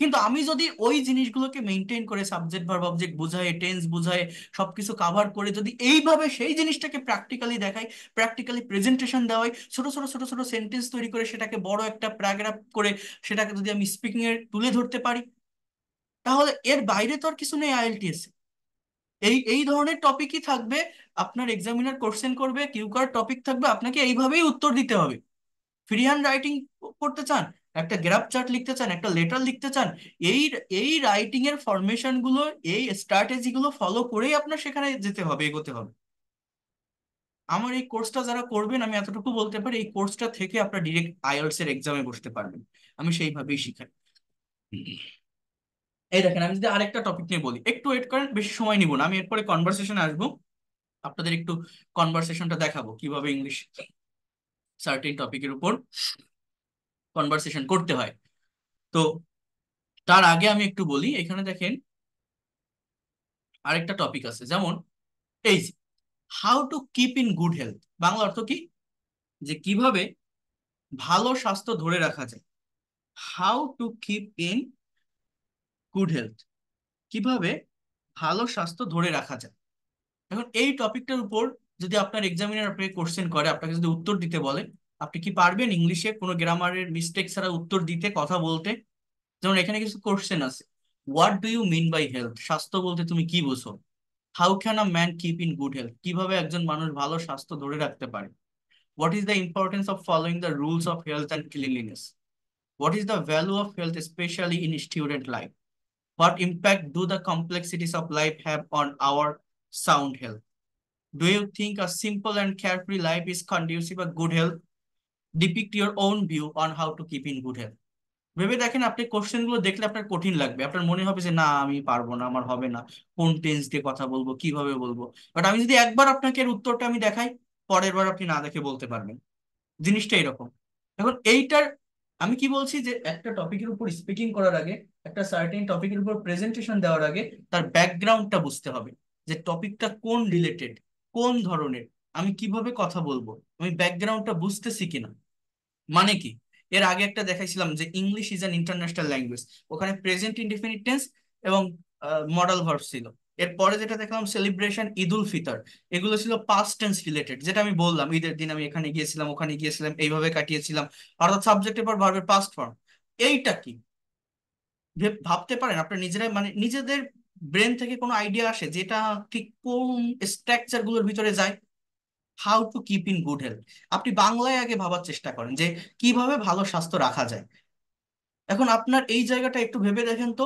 Speaker 1: কিন্তু আমি যদি ওই জিনিসগুলোকে মেনটেন করে সাবজেক্ট ভার্ব অবজেক্ট বুঝায় টেন্স বুঝায় সবকিছু কাভার করে যদি এইভাবে সেই জিনিসটাকে প্র্যাকটিক্যালি দেখাই প্র্যাকটিক্যালি প্রেজেন্টেশন দেওয়াই, ছোট ছোট ছোট ছোট সেন্টেন্স তৈরি করে সেটাকে বড় একটা প্যারাগ্রাফ করে সেটাকে যদি আমি স্পিকিং এর তুলে ধরতে পারি, তাহলে এর বাইরে তো আর কিছু নেই আইএলটিএস এই এই ধরনের টপিকই থাকবে, আপনার এক্সামিনার কোশ্চেন করবে কিউকার টপিক থাকবে, আপনাকে এইভাবেই উত্তর দিতে হবে। ফ্রি হ্যান্ড রাইটিং করতে চান একটা গ্রাফ চার্ট লিখতে চান, একটা লেটার লিখতে চান, এই এই রাইটিং এর ফরমেশনগুলো, এই স্ট্র্যাটেজি গুলো ফলো করেই আপনার সেখানে যেতে হবে, এগোতে হবে। আমার এই কোর্সটা যারা করবেন, আমি এতটুকু বলতে পারি, এই কোর্সটা থেকে আপনার ডিরেক্ট আইএলস এর এক্সামে বসতে পারবেন। আমি সেইভাবেই শিখাই। এই দেখেন, আমি যদি আরেকটা টপিক নিয়ে বলি, একটু ওয়েট করেন, বেশি সময় নিব না, আমি এরপরে কনভারসেশন আসব। আপনাদের একটু কনভারসেশনটা দেখাবো, কীভাবে ইংলিশ সার্টেন টপিকের উপর। কনভারসেশন করতে হয়। তো তার আগে আমি একটু বলি, এখানে দেখেন আরেকটা টপিক আছে, যেমন এই how to keep in good health Bangla অর্থ কি? যে কীভাবে ভালো স্বাস্থ্য ধরে রাখা যায়। How to keep in good health কীভাবে ভালো স্বাস্থ্য ধরে রাখা যায়। এখন এই টপিকটার উপর যদি আপনার এক্সামিনার আপনাকে কোশ্চেন করে, আপনাকে যদি উত্তর দিতে বলে আপনি কি পারবেন ইংলিশে কোনো গ্রামারের মিস্টেক ছাড়া উত্তর দিতে, কথা বলতে? যেমন এখানে কিছু কোশ্চেন আছে। What do you mean by health স্বাস্থ্য বলতে তুমি কি বোঝো? How can a man keep in good health কীভাবে একজন মানুষ ভালো স্বাস্থ্য ধরে রাখতে পারে? What is the importance of following the rules of health and cleanliness what is the value of health specially in student life What impact do the complexities of life have on our sound health do you think a simple and carefree life is conducive a good health depict your own view on how to keep in good health ভেবে দেখেন, আপনি কোশ্চেনগুলো দেখলে আপনার কঠিন লাগবে। আপনার মনে হবে যে, না, আমি পারব না, আমার হবে না। কোন টেন্স দিয়ে কথা বলব, কীভাবে বলব? বাট আমি যদি একবার আপনাকে এর উত্তরটা আমি দেখাই, পরের বার আপনি না দেখে বলতে পারবেন। জিনিসটা এরকম। এখন এইটার, আমি কি বলছি যে, একটা টপিকের উপর স্পিকিং করার আগে, একটা সার্টেন টপিকের উপর প্রেজেন্টেশন দেওয়ার আগে, তার ব্যাকগ্রাউন্ডটা বুঝতে হবে যে টপিকটা কোন রিলেটেড কোন ধরনের, আমি কীভাবে কথা বলব, আমি ব্যাকগ্রাউন্ডটা বুঝতেছি কিনা। মানে কি? এর আগে একটা দেখাইছিলাম যে English is an international language ওখানে প্রেজেন্ট ইনডিফিনিট টেন্স এবং মডেল ভার্ব ছিল। এরপরে যেটা দেখলাম সেলিব্রেশন ঈদ উল ফিতর। এগুলো ছিল পাস্ট টেন্স রিলেটেড যেটা আমি বললাম, ঈদের দিন আমি এখানে গিয়েছিলাম, ওখানে গিয়েছিলাম, এইভাবে কাটিয়েছিলাম। অর্থাৎ সাবজেক্টের পর ভার্বের পাস্ট ফর্ম এইটা কি? ভাবতে পারেন আপনার নিজেরাই মানে নিজেদের ব্রেন থেকে কোনো আইডিয়া আসে যেটা ঠিক কোন স্ট্রাকচারগুলোর ভিতরে যায়? How to keep in good health আপনি বাংলায় আগে ভাবার চেষ্টা করেন যে কীভাবে ভালো স্বাস্থ্য রাখা যায়। এখন আপনার এই জায়গাটা একটু ভেবে দেখেন তো।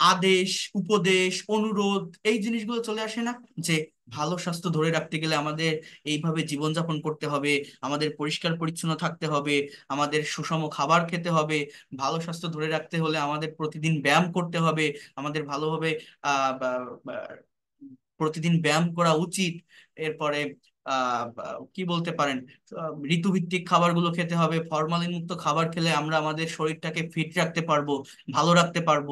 Speaker 1: আদেশ, উপদেশ, অনুরোধ, এই জিনিসগুলো চলে আসে না? যে ভালো স্বাস্থ্য ধরে রাখতে গেলে আমাদের এইভাবে জীবনযাপন করতে হবে, আমাদের পরিষ্কার পরিচ্ছন্ন থাকতে হবে, আমাদের সুষম খাবার খেতে হবে, ভালো স্বাস্থ্য ধরে রাখতে হলে আমাদের প্রতিদিন ব্যায়াম করতে হবে, আমাদের ভালোভাবে, আহ প্রতিদিন ব্যায়াম করা উচিত। এরপরে কি বলতে পারেন ঋতুভিত্তিক খাবারগুলো খেতে হবে ফরমালিন মুক্ত খাবার খেলে আমরা আমাদের শরীরটাকে ফিট রাখতে পারব, ভালো রাখতে পারব।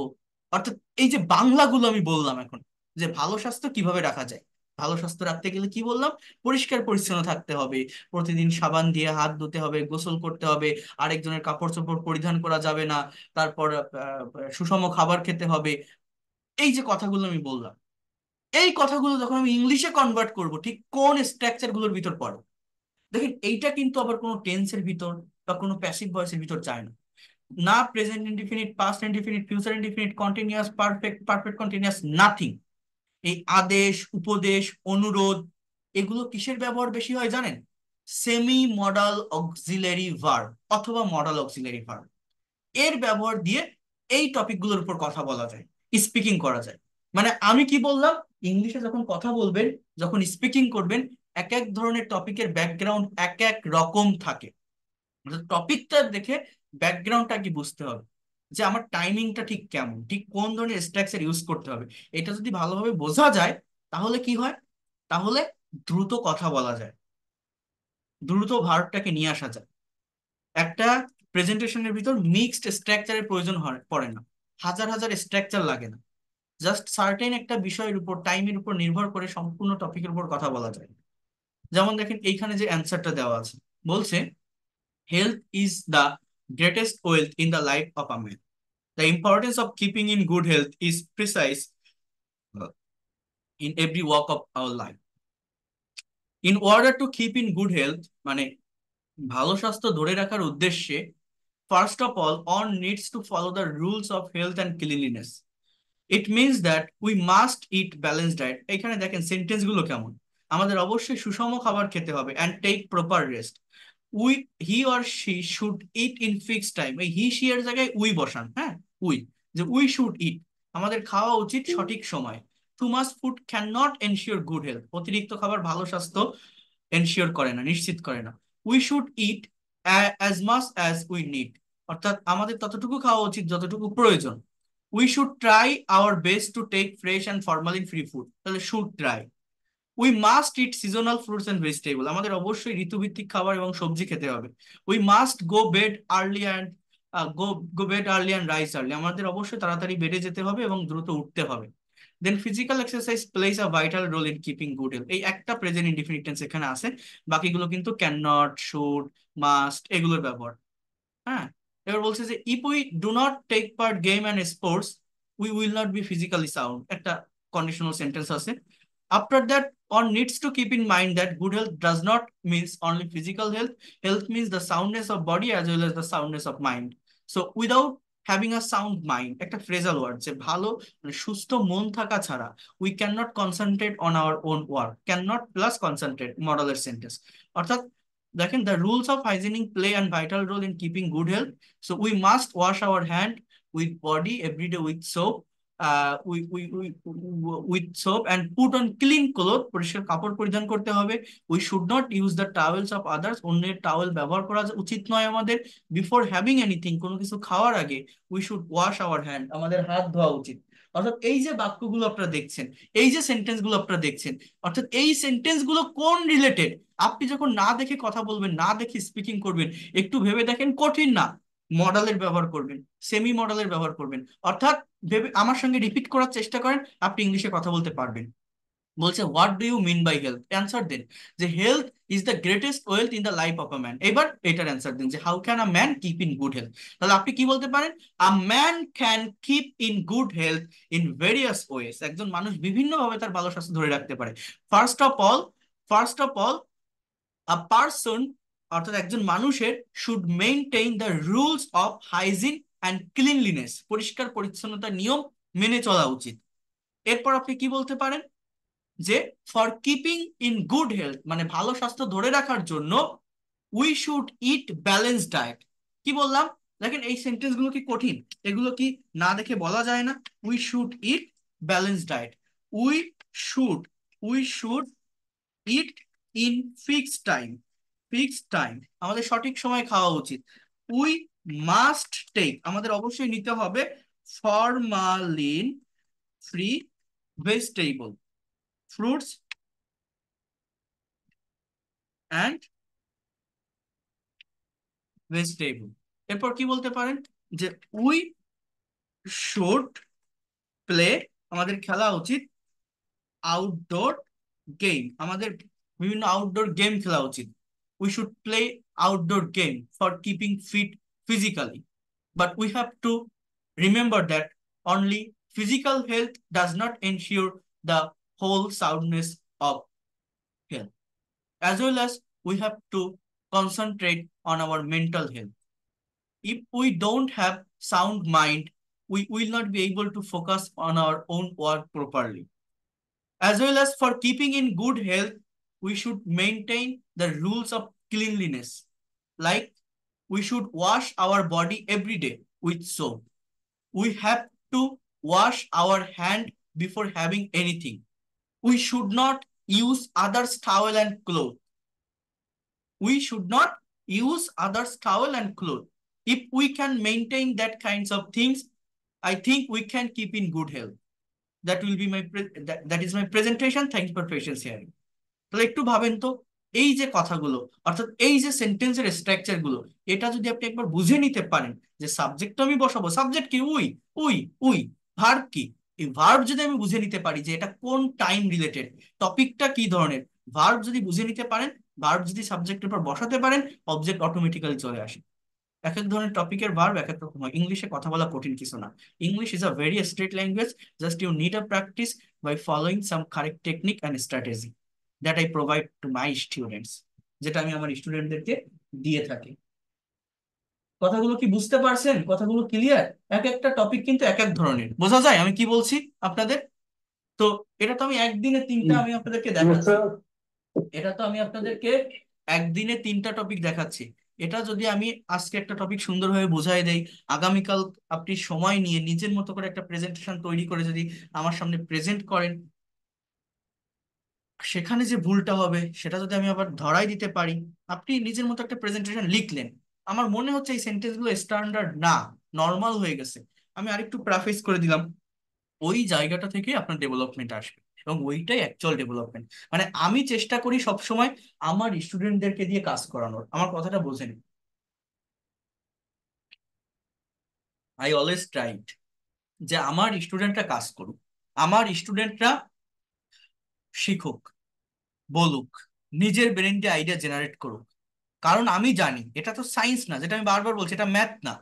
Speaker 1: অর্থাৎ এই যে বাংলাগুলো আমি বললাম এখন, যে ভালো স্বাস্থ্য কীভাবে রাখা যায়? ভালো স্বাস্থ্য রাখতে গেলে কি বললাম? পরিষ্কার পরিচ্ছন্ন থাকতে হবে, প্রতিদিন সাবান দিয়ে হাত ধুতে হবে, গোসল করতে হবে, আরেকজনের কাপড় চোপড় পরিধান করা যাবে না, তারপর সুষম খাবার খেতে হবে। এই যে কথাগুলো আমি বললাম এই কথাগুলো যখন আমি ইংলিশে কনভার্ট করব, ঠিক কোন স্ট্রাকচারগুলোর ভিতর পড়ো? দেখেন, এইটা কিন্তু আবার কোনো টেন্সের ভিতর বা কোনো প্যাসিভ ভয়েসের ভিতর যায় না। না present indefinite past indefinite future indefinite continuous perfect perfect continuous nothing এই আদেশ, উপদেশ, অনুরোধ, এগুলো কিসের ব্যবহার বেশি হয় জানেন? সেমি মডাল অক্সিলারি ভার্ব অথবা মডাল অক্সিলারি ভার্ব এর ব্যবহার দিয়ে এই টপিকগুলোর উপর কথা বলা যায় স্পিকিং করা যায়। মানে আমি কি বললাম? ইংলিশে যখন কথা বলবেন, যখন স্পিকিং করবেন, এক এক ধরনের টপিকের ব্যাকগ্রাউন্ড এক এক রকম থাকে। টপিকটা দেখে ব্যাকগ্রাউন্ডটা কি বুঝতে হবে, যে আমার টাইমিংটা ঠিক কেমন, ঠিক কোন ধরনের স্ট্রাকচার ইউজ করতে হবে। এটা যদি ভালোভাবে বোঝা যায়, তাহলে কি হয়? তাহলে দ্রুত কথা বলা যায়। দ্রুত ভার্বটাকে নিয়ে আসা যায়। একটা প্রেজেন্টেশনের ভিতর মিক্সড স্ট্রাকচারের প্রয়োজন হয়, পড়ে না। হাজার হাজার স্ট্রাকচার লাগে না। জাস্ট সার্টেন একটা বিষয়ের উপর টাইমের উপর নির্ভর করে সম্পূর্ণ টপিকের উপর কথা বলা যায়। যেমন দেখেন, এইখানে যে অ্যান্সারটা দেওয়া আছে, বলছে health is the greatest wealth in the life of a man the importance of keeping in good health is precise in every walk of our life in order to keep in good health মানে ভালো স্বাস্থ্য ধরে রাখার উদ্দেশ্যে first of all one needs to follow the rules of health and cleanliness it means that we must eat balance diet এখানে দেখেন সেন্টেন্সগুলো কেমন? আমাদের অবশ্যই সুষম খাবার খেতে হবে and take proper rest we he or she should eat in fix time এই হি শি এর জায়গায় উই বসান হ্যাঁ? উই যে উই শুড ইট আমাদের খাওয়া উচিত সঠিক সময়। Too much food can not ensure good health অতিরিক্ত খাবার ভালো স্বাস্থ্য এনশিওর করে না, নিশ্চিত করে না। We should eat as much as we need অর্থাৎ আমাদের ততটুকু খাওয়া উচিত, যতটুকু প্রয়োজন। We should try our best to take fresh and formalin free food তাহলে should try we must eat seasonal fruits and vegetable আমাদের অবশ্যই ঋতুভিত্তিক খাবার এবং সবজি খেতে হবে। We must go bed early and go go bed early and rise early আমাদের অবশ্যই তাড়াতাড়ি বেডে যেতে হবে এবং দ্রুত উঠতে হবে। Then physical exercise plays a vital role in keeping good health এই একটা প্রেজেন্ট ইনডিফিনিট টেন্স এখানে আছে। বাকিগুলো কিন্তু ক্যান নট শুড মাস্ট এগুলোর ব্যবহার। হ্যাঁ? এবার বলছে যে if we do not take part game and sports we will not be physically sound একটা কন্ডিশনাল সেন্টেন্স আছে। After that one needs to keep in mind that good health does not means only physical health. Health means the soundness of body as well as the soundness of mind. So, without having a sound mind, একটা phrasal word যে ভালো মানে সুস্থ মন থাকা ছাড়া not concentrate on our own work can not plus concentrate মডেলের sentence অর্থাৎ দেখেন the rules of hygiene play and vital role in keeping good health so we must wash our hand with body every day with soap with soap and put on clean cloth পরিষ্কার কাপড় পরিধান করতে হবে we should not use the towels of others অন্যের towel ব্যবহার করা উচিত নয় আমাদের বিফোর হ্যাভিং এনিথিং কোনো কিছু খাওয়ার আগে we should wash our hand আমাদের হাত ধোয়া উচিত অর্থাৎ এই যে বাক্যগুলো আপনারা দেখছেন, এই যে সেন্টেন্সগুলো আপনারা দেখছেন, অর্থাৎ এই সেন্টেন্সগুলো কোন রিলেটেড আপনি যখন না দেখে কথা বলবেন, না দেখে স্পিকিং করবেন, একটু ভেবে দেখেন কঠিন না। মডেলের ব্যবহার করবেন সেমি মডেলের ব্যবহার করবেন। অর্থাৎ ভেবে, আমার সঙ্গে রিপিট করার চেষ্টা করেন, আপনি ইংলিশে কথা বলতে পারবেন। বলছে what do you mean by health answer দিন, যে health is the greatest wealth in the life of a man এবার এটার অ্যান্সার দিন, যে how can a man keep in good health তাহলে আপনি কি বলতে পারেন? A man can keep in good health in various ways একজন মানুষ বিভিন্নভাবে তার ভালো স্বাস্থ্য ধরে রাখতে পারে। First of all first of all a person অর্থাৎ একজন মানুষের should maintain the rules of hygiene and cleanliness পরিষ্কার, পরিচ্ছন্নতার নিয়ম মেনে চলা উচিত। এরপর আপনি কি বলতে পারেন? যে for keeping in good health মানে ভালো স্বাস্থ্য ধরে রাখার জন্য we should eat balance diet কি বললাম? দেখেন এই সেন্টেন্সগুলো কি কঠিন? এগুলো কি না দেখে বলা যায় না? We should eat balance diet we should we should eat in fix time fix time আমাদের সঠিক সময় খাওয়া উচিত। উই মাস্ট টেক আমাদের অবশ্যই নিতে হবে formalin free vegetable fruits and vegetable এরপর কি বলতে পারেন? যে উই শুড প্লে আমাদের খেলা উচিত আউটডোর গেম আমাদের বিভিন্ন আউটডোর গেম খেলা উচিত। We should play outdoor game for keeping fit physically but we have to remember that only physical health does not ensure the whole soundness of health as well as we have to concentrate on our mental health. If we don't have sound mind we will not be able to focus on our own work properly. As well as for keeping in good health we should maintain the rules of cleanliness. Like we should wash our body every day with soap. We have to wash our hand before having anything. We should not use others towel and cloth we should not use others towel and cloth if we can maintain that kinds of things I think we can keep in good health that will be my that is my presentation thank for patience hearing তাহলে একটু ভাবেন তো, এই যে কথাগুলো, অর্থাৎ এই যে সেন্টেন্সের স্ট্রাকচারগুলো এটা যদি আপনি একবার বুঝে নিতে পারেন, যে সাবজেক্ট তো আমি বসাবো সাবজেক্ট কি? উই উই উই ভার্ব কি? ভার্ব যদি আমি বুঝে নিতে পারি যে এটা কোন টাইম রিলেটেড টপিকটা কি ধরনের ভার্ব যদি বুঝে নিতে পারেন ভার্ব যদি সাবজেক্টের উপর বসাতে পারেন অবজেক্ট অটোমেটিক্যালি চলে আসে। এক এক ধরনের টপিকের ভার্ব এক এক রকম হয়। ইংলিশে কথা বলা কঠিন কিছু না। English is a very straight language just you need a practice by following some correct technique and strategy that I provide to my students যেটা আমি আমার স্টুডেন্টদেরকে দিয়ে থাকি। কথাগুলো কি বুঝতে পারছেন? কথাগুলো ক্লিয়ার এক একটা টপিক কিন্তু এক এক ধরনের। বোঝা যায়? আমি কি বলছি আপনাদের? তো এটা তো আমি একদিনে তিনটা আমি আপনাদেরকে দেখাচ্ছি। এটা তো আমি আপনাদেরকে একদিনে তিনটা টপিক দেখাচ্ছি। এটা যদি আমি আজকে একটা টপিক সুন্দরভাবে বোঝাই দেই আগামীকাল আপনি সময় নিয়ে নিজের মতো করে একটা প্রেজেন্টেশন তৈরি করে যদি আমার সামনে প্রেজেন্ট করেন সেখানে যে ভুলটা হবে সেটা যদি আমি আবার ধরাই দিতে পারি আপনি নিজের মতো একটা প্রেজেন্টেশন লিখলেন। আমার মনে হচ্ছে এই সেন্টেন্সগুলো স্ট্যান্ডার্ড না নর্মাল হয়ে গেছে। আমি আরেকটু প্রাফেস করে দিলাম। ওই জায়গাটা থেকে আপনার ডেভেলপমেন্ট আসবে এবং ওইটাই অ্যাকচুয়াল ডেভেলপমেন্ট মানে আমি চেষ্টা করি সবসময় আমার স্টুডেন্টদেরকে দিয়ে কাজ করানোর। আমার কথাটা বোঝে বোঝেন। আই অলওয়েজ ট্রাইড যে আমার স্টুডেন্টরা কাজ করুক, আমার স্টুডেন্টরা শিখুক, বলুক, নিজের ব্রেন দিয়ে আইডিয়া জেনারেট করুক। কারণ আমি জানি, এটা তো সায়েন্স না, যেটা আমি বারবার বলছি, এটা ম্যাথ না।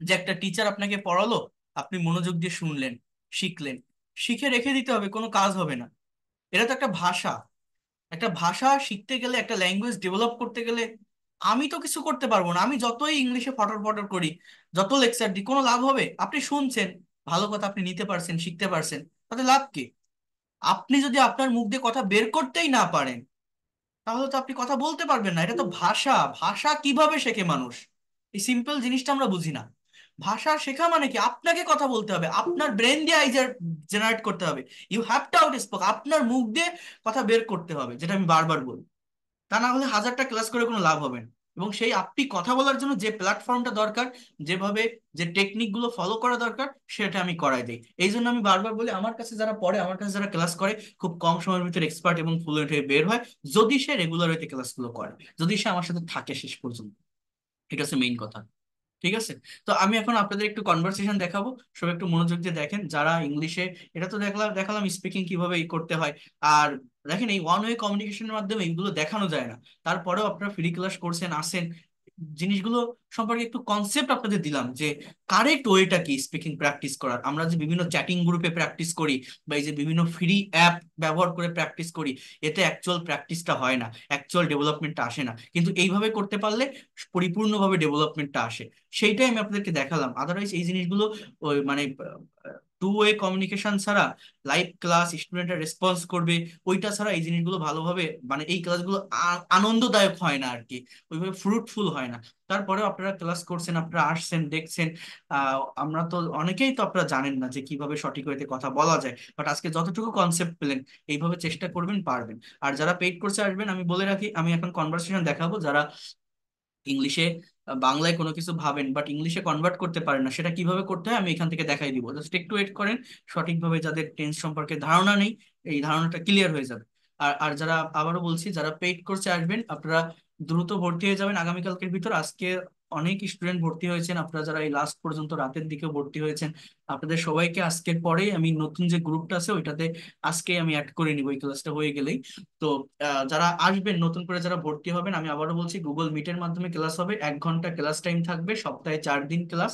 Speaker 1: যে একটা টিচার আপনাকে পড়ালো, আপনি মনোযোগ দিয়ে শুনলেন, শিখলেন, শিখে রেখে দিতে হবে, কোনো কাজ হবে না। এটা তো একটা ভাষা। একটা ভাষা শিখতে গেলে, একটা ল্যাঙ্গুয়েজ ডেভেলপ করতে গেলে, আমি তো কিছু করতে পারব না। আমি যতই ইংলিশে ফটর ফটর করি, যত লেকচার দিই, কোনো লাভ হবে? আপনি শুনছেন, ভালো কথা আপনি নিতে পারছেন, শিখতে পারছেন, তাতে লাভ কি? আপনি যদি আপনার মুখ দিয়ে কথা বের করতেই না পারেন তাহলে তো আপনি কথা বলতে পারবেন না, এটা তো ভাষা। ভাষা কীভাবে শেখে মানুষ? এই সিম্পল জিনিসটা আমরা বুঝি না। ভাষা শেখা মানে কি? আপনাকে কথা বলতে হবে, আপনার ব্রেন দিয়ে আইজার জেনারেট করতে হবে। You have to out spoke আপনার মুখ দিয়ে কথা বের করতে হবে, যেটা আমি বারবার বলি। তা না হলে হাজারটা ক্লাস করে কোনো লাভ হবে না। এবং সেই আপনি কথা বলার জন্য যে প্ল্যাটফর্মটা দরকার, যেভাবে যে টেকনিকগুলো ফলো করা দরকার, সেটা আমি করাই দিই। এই জন্য আমি বারবার বলি, আমার কাছে যারা পড়ে, আমার কাছে যারা ক্লাস করে, খুব কম সময়ের ভিতরে এক্সপার্ট এবং ফ্লুয়েন্ট হয়ে বের হয়, যদি সে রেগুলার হইতে ক্লাসগুলো করে, যদি সে আমার সাথে থাকে শেষ পর্যন্ত। এটা হচ্ছে মেইন কথা। ঠিক আছে? তো আমি এখন আপনাদের একটু কনভারসেশন দেখাবো। সবাই একটু মনোযোগ দিয়ে দেখেন, যারা ইংলিশে এটা তো দেখলাম, দেখালাম স্পিকিং কীভাবে করতে হয়। আর দেখেন এই ওয়ান ওয়ে কমিউনিকেশনের মাধ্যমে এইগুলো দেখানো যায় না। তারপরেও আপনারা ফ্রি ক্লাস করছেন আসেন জিনিসগুলো সম্পর্কে একটু কনসেপ্ট আপনাদের দিলাম যে কারেক্ট ওয়েটা কি স্পিকিং প্র্যাকটিস করার। আমরা যে বিভিন্ন চ্যাটিং গ্রুপে প্র্যাকটিস করি বা এই যে বিভিন্ন ফ্রি অ্যাপ ব্যবহার করে প্র্যাকটিস করি, এতে অ্যাকচুয়াল প্র্যাকটিসটা হয় না অ্যাকচুয়াল ডেভেলপমেন্টটা আসে না। কিন্তু এইভাবে করতে পারলে পরিপূর্ণভাবে ডেভেলপমেন্টটা আসে। সেইটাই আমি আপনাদেরকে দেখালাম। আদারওয়াইজ এই জিনিসগুলো মানে টু ওয়ে কমিউনিকেশন ছাড়া লাইভ ক্লাস স্টুডেন্টরা রেসপন্স করবে, ওইটা ছাড়া এই জিনিসগুলো ভালোভাবে মানে এই ক্লাসগুলো আনন্দদায়ক হয় না আর কি ওইভাবে ফ্রুটফুল হয় না। তারপরেও আপনারা ক্লাস করছেন, আপনারা আসছেন, দেখছেন আমরা তো অনেকেই তো আপনারা জানেন না যে কীভাবে সঠিক ওয়েতে কথা বলা যায় বাট আজকে যতটুকু কনসেপ্ট পেলেন, এইভাবে চেষ্টা করবেন, পারবেন। আর যারা পেইড কোর্সে আসবেন, আমি বলে রাখি, আমি এখন কনভারসেশন দেখাবো, যারা ইংলিশে বাংলায় কোনো কিছু ভাবেন বাট ইংলিশে কনভার্ট করতে পারেন না, সেটা কীভাবে করতে হয় আমি এখান থেকে দেখাই দিব। জাস্ট একটু ওয়েট করেন, সঠিকভাবে যাদের টেন্স সম্পর্কে ধারণা নেই, এই ধারণাটা ক্লিয়ার হয়ে যাবে। আর আর যারা, আবারও বলছি, যারা পেইড কোর্সে আসবেন, আপনারা দ্রুত ভর্তি হয়ে যাবেন আগামীকালকের ভিতর। আজকে অনেক স্টুডেন্ট ভর্তি হয়েছেন। আপনারা যারা এই লাস্ট পর্যন্ত রাতের দিকে ভর্তি হয়েছেন, আপনাদের সবাইকে আজকের পরেই আমি নতুন যে গ্রুপটা আছে, ওইটাতে আজকে আমি অ্যাড করে নিব, এই ক্লাসটা হয়ে গেলেই। তো যারা আসবেন, নতুন করে যারা ভর্তি হবেন, আমি আবারও বলছি গুগল মিটের মাধ্যমে ক্লাস হবে। এক ঘণ্টা ক্লাস টাইম থাকবে, সপ্তাহে চার দিন ক্লাস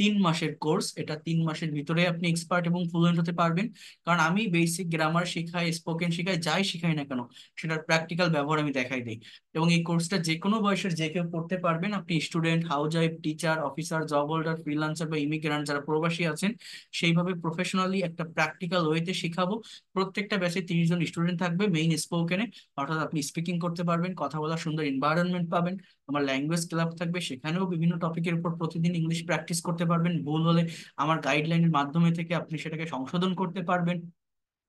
Speaker 1: তিন মাসের কোর্স। এটা তিন মাসের ভিতরে আপনি এক্সপার্ট এবং ফ্লুয়েন্ট হতে পারবেন। কারণ আমি বেসিক গ্রামার শেখাই স্পোকেন শেখাই, যাই শেখাই না কেন, সেটার প্র্যাকটিক্যাল ব্যবহার আমি দেখাই দিই। এবং এই কোর্সটা যে কোনো বয়সের যে কেউ পড়তে পারবেন, আপনি student house wife teacher officer job holder freelancer বা ইমিগ্রান্ট যারা প্রবাসী আছেন, সেইভাবে প্রফেশনালি একটা প্র্যাকটিক্যাল ওয়েতে শেখাবো। প্রত্যেকটা ব্যাচে তিরিশ জন স্টুডেন্ট থাকবে মেইন স্পোকেনে অর্থাৎ আপনি স্পিকিং করতে পারবেন, কথা বলার সুন্দর এনভায়রনমেন্ট পাবেন। আমার ল্যাঙ্গুয়েজ ক্লাব থাকবে, সেখানেও বিভিন্ন টপিকের উপর প্রতিদিন ইংলিশ প্র্যাকটিস করতে পারবেন। ভুল হলে আমার গাইডলাইনের মাধ্যমে থেকে আপনি সেটাকে সংশোধন করতে পারবেন,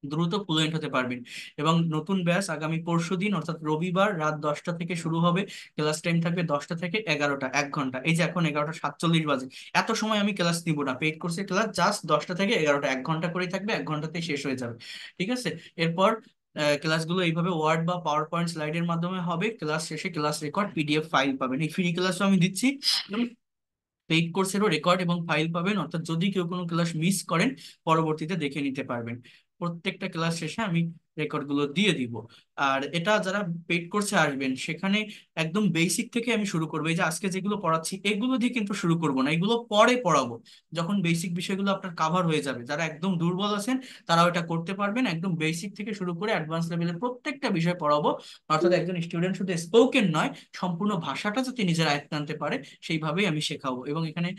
Speaker 1: দ্রুত ফ্লুয়েন্ট হতে পারবেন। এবং নতুন ব্যাচ আগামী পরশু দিন, অর্থাৎ রবিবার রাত দশটা থেকে শুরু হবে ক্লাস টাইম থাকবে দশটা থেকে এগারোটা, এক ঘণ্টা। এই যে এখন এগারোটা সাতচল্লিশ বাজে, এত সময় আমি ক্লাস নিব না। পেইড কোর্সের ক্লাস জাস্ট দশটা থেকে এগারোটা, এক ঘণ্টা করেই থাকবে, এক ঘন্টাতেই শেষ হয়ে যাবে। ঠিক আছে? এরপর ক্লাসগুলো এইভাবে ওয়ার্ড বা পাওয়ার পয়েন্ট স্লাইডের মাধ্যমে হবে। ক্লাস শেষে ক্লাস রেকর্ড পিডিএফ ফাইল পাবেন। এই ফ্রি ক্লাসও আমি দিচ্ছি। পেইড কোর্সেরও রেকর্ড এবং ফাইল পাবেন। অর্থাৎ যদি কেউ কোনো ক্লাস মিস করেন, পরবর্তীতে দেখে নিতে পারবেন। প্রত্যেকটা ক্লাস শেষে আমি রেকর্ডগুলো দিয়ে দিব। আর এটা যারা পেড কোর্সে আসবেন, সেখানে একদম বেসিক থেকে আমি শুরু করব। এই যে আজকে যেগুলো পড়াচ্ছি, এগুলো দিয়ে কিন্তু শুরু করব না, এগুলো পরে পড়াবো। যখন বেসিক বিষয়গুলো আপনার কাভার হয়ে যাবে, যারা একদম দুর্বল আছেন তারা ওটা করতে পারবেন। একদম বেসিক থেকে শুরু করে অ্যাডভান্স লেভেলের প্রত্যেকটা বিষয় পড়াবো। অর্থাৎ একজন স্টুডেন্ট শুধু স্পোকেন নয়, সম্পূর্ণ ভাষাটা যাতে নিজের আয়ত্ত আনতে পারে, সেইভাবেই আমি শেখাবো। এবং এখানে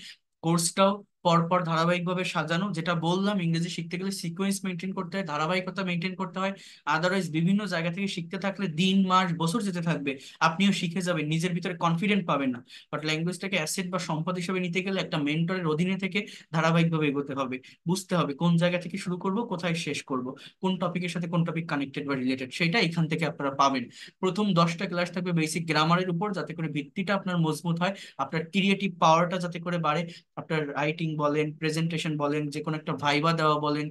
Speaker 1: কোর্সটাও পরপর ধারাবাহিকভাবে সাজানো, যেটা বললাম, ইংরেজি শিখতে গেলে সিকোয়েন্স মেনটেন করতে হয়, ধারাবাহিকতা মেনটেন করতে হয় আদারওয়াইজ বিভিন্ন জায়গা থেকে শিখতে থাকলে দিন, মাস, বছর যেতে থাকবে, আপনিও শিখে যাবেন, নিজের ভিতরে কনফিডেন্ট পাবেন না। বাট ল্যাঙ্গুয়েজটাকে অ্যাসেট বা সম্পদ হিসেবে নিতে গেলে একটা মেন্টরের অধীনে থেকে ধারাবাহিকভাবে এগোতে হবে। বুঝতে হবে কোন জায়গা থেকে শুরু করব, কোথায় শেষ করব, কোন টপিকের সাথে কোন টপিক কানেক্টেড বা রিলেটেড সেটা এখান থেকে আপনারা পাবেন। প্রথম দশটা ক্লাস থাকবে বেসিক গ্রামারের উপর, যাতে করে ভিত্তিটা আপনার মজবুত হয়, আপনার ক্রিয়েটিভ পাওয়ারটা যাতে করে বাড়ে, আপনার রাইটিং বলেন প্রেজেন্টেশন বলেন যে কোনো একটা ভাইবা দেওয়া বলেন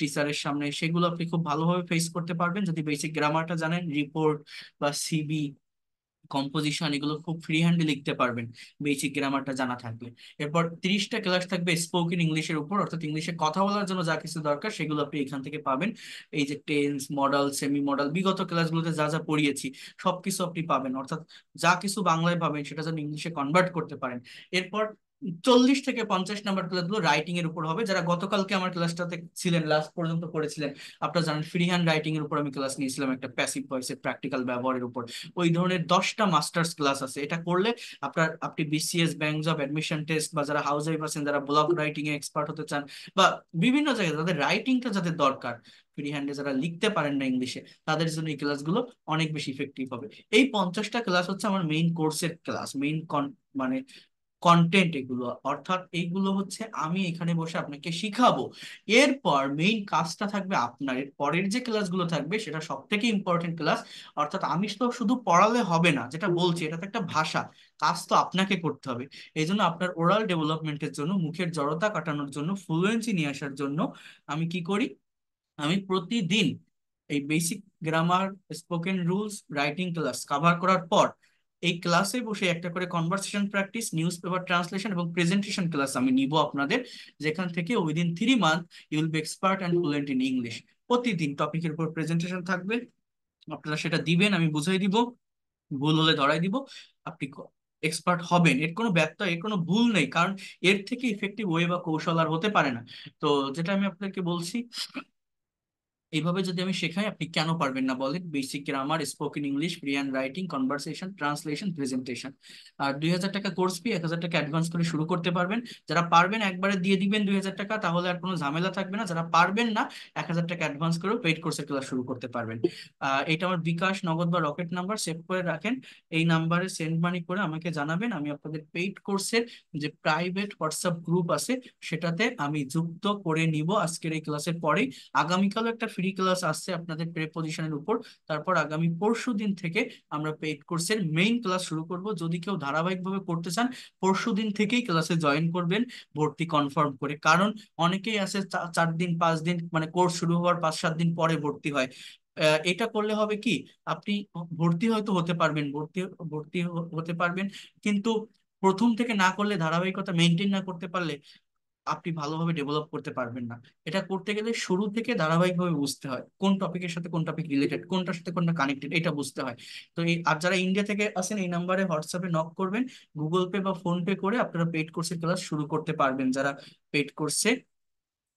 Speaker 1: টিচারের সামনে, সেগুলো আপনি খুব ভালোভাবে ফেস করতে পারবেন। যদি বেসিক গ্রামারটা জানেন রিপোর্ট বা সিবি কম্পোজিশন এগুলো খুব ফ্রি হ্যান্ডে লিখতে পারবেন বেসিক গ্রামারটা জানা থাকলে। এরপর তিরিশটা ক্লাস থাকবে স্পোকেন ইংলিশের উপর, অর্থাৎ ইংলিশে কথা বলার জন্য যা কিছু দরকার, সেগুলো আপনি এখান থেকে পাবেন। এই যে টেন্স মডেল সেমি মডেল বিগত ক্লাসগুলোতে যা যা পড়িয়েছি, সবকিছু আপনি পাবেন। অর্থাৎ যা কিছু বাংলায় পাবেন, সেটা যেন ইংলিশে কনভার্ট করতে পারেন। এরপর চল্লিশ থেকে পঞ্চাশ নাম্বার ক্লাসগুলো রাইটিং এর উপর হবে। যারা গতকালকে আমার ক্লাসটাতে ছিলেন লাস্ট পর্যন্ত করেছিলেন আপনারা জানেন ফ্রি হ্যান্ড রাইটিং এর উপর আমি ক্লাস নিয়েছিলাম একটা প্যাসিভ ভয়েসের প্র্যাকটিক্যাল ব্যবহারের উপর। ওই ধরনের দশটা মাস্টার্স ক্লাস আছে। এটা করলে আপনার, আপনি BCS bank job admission test বা যারা হাউস ওয়াইফ আছেন, যারা ব্লগ রাইটিং এ এক্সপার্ট হতে চান বা বিভিন্ন জায়গায় যাদের রাইটিংটা যাদের দরকার ফ্রি হ্যান্ডে যারা লিখতে পারেন না ইংলিশে তাদের জন্য এই ক্লাসগুলো অনেক বেশি ইফেক্টিভ হবে। এই পঞ্চাশটা ক্লাস হচ্ছে আমার মেইন কোর্সের ক্লাস মেইন মানে কন্টেন্ট এগুলো। অর্থাৎ এইগুলো হচ্ছে আমি এখানে বসে আপনাকে শিখাবো। এরপর মেইন কাজটা থাকবে আপনার। এর পরের যে ক্লাসগুলো থাকবে সেটা সব থেকে ইম্পর্টেন্ট ক্লাস অর্থাৎ আমি তো শুধু পড়ালে হবে না, যেটা বলছি এটা তো একটা ভাষা। কাজ তো আপনাকে করতে হবে। এই জন্য আপনার ওরাল ডেভেলপমেন্টের জন্য, মুখের জড়তা কাটানোর জন্য ফ্লুয়েন্সি নিয়ে আসার জন্য আমি কি করি? আমি প্রতিদিন এই basic grammar spoken rules writing class cover করার পর এই ক্লাসে বসে একটা করে conversation practice news paper translation এবং প্রেজেন্টেশন ক্লাস আমি নিব আপনাদের, যেখান থেকে within three month you'll be expert and fluent in English প্রতিদিন টপিকের উপর প্রেজেন্টেশন থাকবে, আপনারা সেটা দিবেন, আমি বুঝাই দিব, ভুল হলে ধরাই দিব, আপনি এক্সপার্ট হবেন। এর কোনো ব্যত্যয়, এর কোনো ভুল নেই, কারণ এর থেকে ইফেক্টিভ ওয়ে বা কৌশল আর হতে পারে না। তো যেটা আমি আপনাদেরকে বলছি এইভাবে যদি আমি শেখাই, আপনি কেন পারবেন না বলেন? Basic grammar spoken English free handwriting conversation translation presentation আর দুই হাজার টাকা কোর্স ফি এক হাজার টাকা অ্যাডভান্স করে শুরু করতে পারবেন। যারা পারবেন, একবারে দিয়ে দিবেন দুই হাজার টাকা, তাহলে আর কোনো ঝামেলা থাকবে না। যারা পারবেন না, এক হাজার টাকা অ্যাডভান্স করেও পেইড কোর্সের ক্লাস শুরু করতে পারবেন। এটা আমার বিকাশ, নগদ বা রকেট নাম্বার সেভ করে রাখেন। এই নাম্বারে সেন্ড মানি করে আমাকে জানাবেন। আমি আপনাদের পেইড কোর্সের যে প্রাইভেট হোয়াটসঅ্যাপ গ্রুপ আছে, সেটাতে আমি যুক্ত করে নিব আজকের এই ক্লাসের পরেই। আগামীকালও একটা ফ্রি ক্লাস আসছে আপনাদের প্রেপোজিশনের উপর। তারপর আগামী পরশু দিন থেকে আমরা পেইড কোর্সের মেইন ক্লাস শুরু করব। যদি কেউ ধারাবাহিকভাবে করতে চান, পরশু দিন থেকেই ক্লাসে জয়েন করবেন, ভর্তি কনফার্ম করে। কারণ অনেকেই আছে চার দিন, পাঁচ দিন মানে কোর্স শুরু হওয়ার পাঁচ, সাত দিন পরে ভর্তি হয়। এটা করলে হবে কি, আপনি ভর্তি হয়তো হতে পারবেন, ভর্তি ভর্তি হতে পারবেন। কিন্তু প্রথম থেকে না করলে ধারাবাহিকতা মেনটেন না করতে পারলে আপনি ভালোভাবে ডেভেলপ করতে পারবেন না। এটা করতে গেলে শুরু থেকে ধারাবাহিকভাবে বুঝতে হয়, কোন টপিকের সাথে কোন টপিক রিলেটেড কোনটার সাথে কোনটা কানেক্টেড এটা বুঝতে হয়। তো এই, আর যারা ইন্ডিয়া থেকে আসেন, এই নাম্বারে হোয়াটসঅ্যাপে নক করবেন গুগল পে বা ফোন পে করে আপনারা পেড কোর্সের ক্লাস শুরু করতে পারবেন, যারা পেড কোর্সে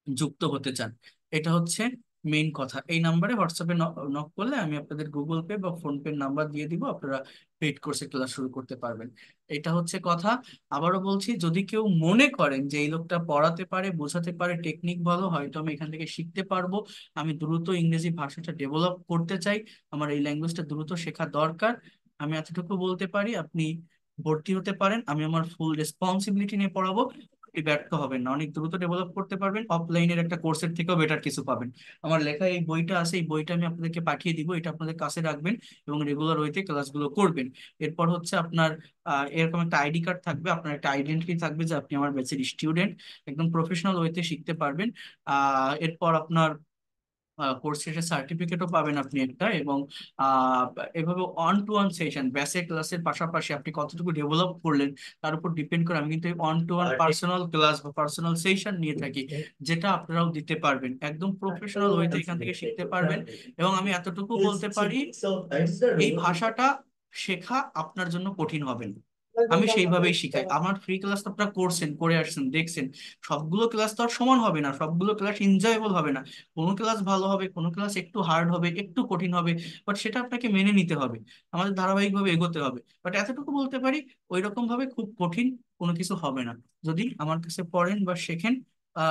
Speaker 1: যুক্ত হতে চান। এটা হচ্ছে মেইন কথা। এই নাম্বারে হোয়াটসঅ্যাপে নক করলে আমি আপনাদের গুগল পে বা ফোন পে নাম্বার দিয়ে দিব, আপনারা পেইড কোর্সে ক্লাস শুরু করতে পারবেন। এটা হচ্ছে কথা। আবারও বলছি, যদি কেউ মনে করেন যে এই লোকটা পড়াতে পারে, বোঝাতে পারে টেকনিক ভালো, হয়তো আমি এখান থেকে শিখতে পারব। আমি দ্রুত ইংরেজি ভাষাটা ডেভেলপ করতে চাই। আমার এই ল্যাঙ্গুয়েজটা দ্রুত শেখা দরকার। আমি এতটুকু বলতে পারি, আপনি ভর্তি হতে পারেন। আমি আমার ফুল রেসপন্সিবিলিটি নিয়ে পড়াবো। ব্যর্থ হবেন না। অনেক দ্রুত ডেভেলপ করতে পারবেন অফলাইনের একটা কোর্সের থেকেও বেটার কিছু পাবেন। আমার লেখা এই বইটা আছে, এই বইটা আমি আপনাদেরকে পাঠিয়ে দিব, এটা আপনাদের কাছে রাখবেন এবং রেগুলার ওয়েতে ক্লাসগুলো করবেন। এরপর হচ্ছে আপনার এরকম একটা আইডি কার্ড থাকবে, আপনার একটা আইডেন্টিটি থাকবে যে আপনি আমার ব্যাচের স্টুডেন্ট একদম প্রফেশনাল ওয়েতে শিখতে পারবেন। এরপর আপনার কোর্স শেষে সার্টিফিকেটও পাবেন আপনি একটা এবং এভাবে one to one session basic ক্লাসের পাশাপাশি আপনি কতটুকু ডেভেলপ করলেন তার উপর ডিপেন্ড করে আমি কিন্তু one to one personal class বা পার্সোনাল সেশন নিয়ে থাকি যেটা আপনারাও দিতে পারবেন। একদম প্রফেশনাল ওয়েতে এখান থেকে শিখতে পারবেন এবং আমি এতটুকু বলতে পারি এই ভাষাটা শেখা আপনার জন্য কঠিন হবে না। আমি সেইভাবেই শিখাই। আমার ফ্রি ক্লাস তো আপনারা করছেন করে আসছেন দেখছেন। সবগুলো ক্লাস তো আর সমান হবে না সবগুলো ক্লাস এনজয়েবল হবে না। কোনো ক্লাস ভালো হবে কোনো ক্লাস একটু হার্ড হবে একটু কঠিন হবে বাট সেটা আপনাকে মেনে নিতে হবে। আমাদের ধারাবাহিকভাবে এগোতে হবে। বাট এতটুকু বলতে পারি ওই রকম ভাবে খুব কঠিন কোনো কিছু হবে না। যদি আমার কাছে পড়েন বা শেখেন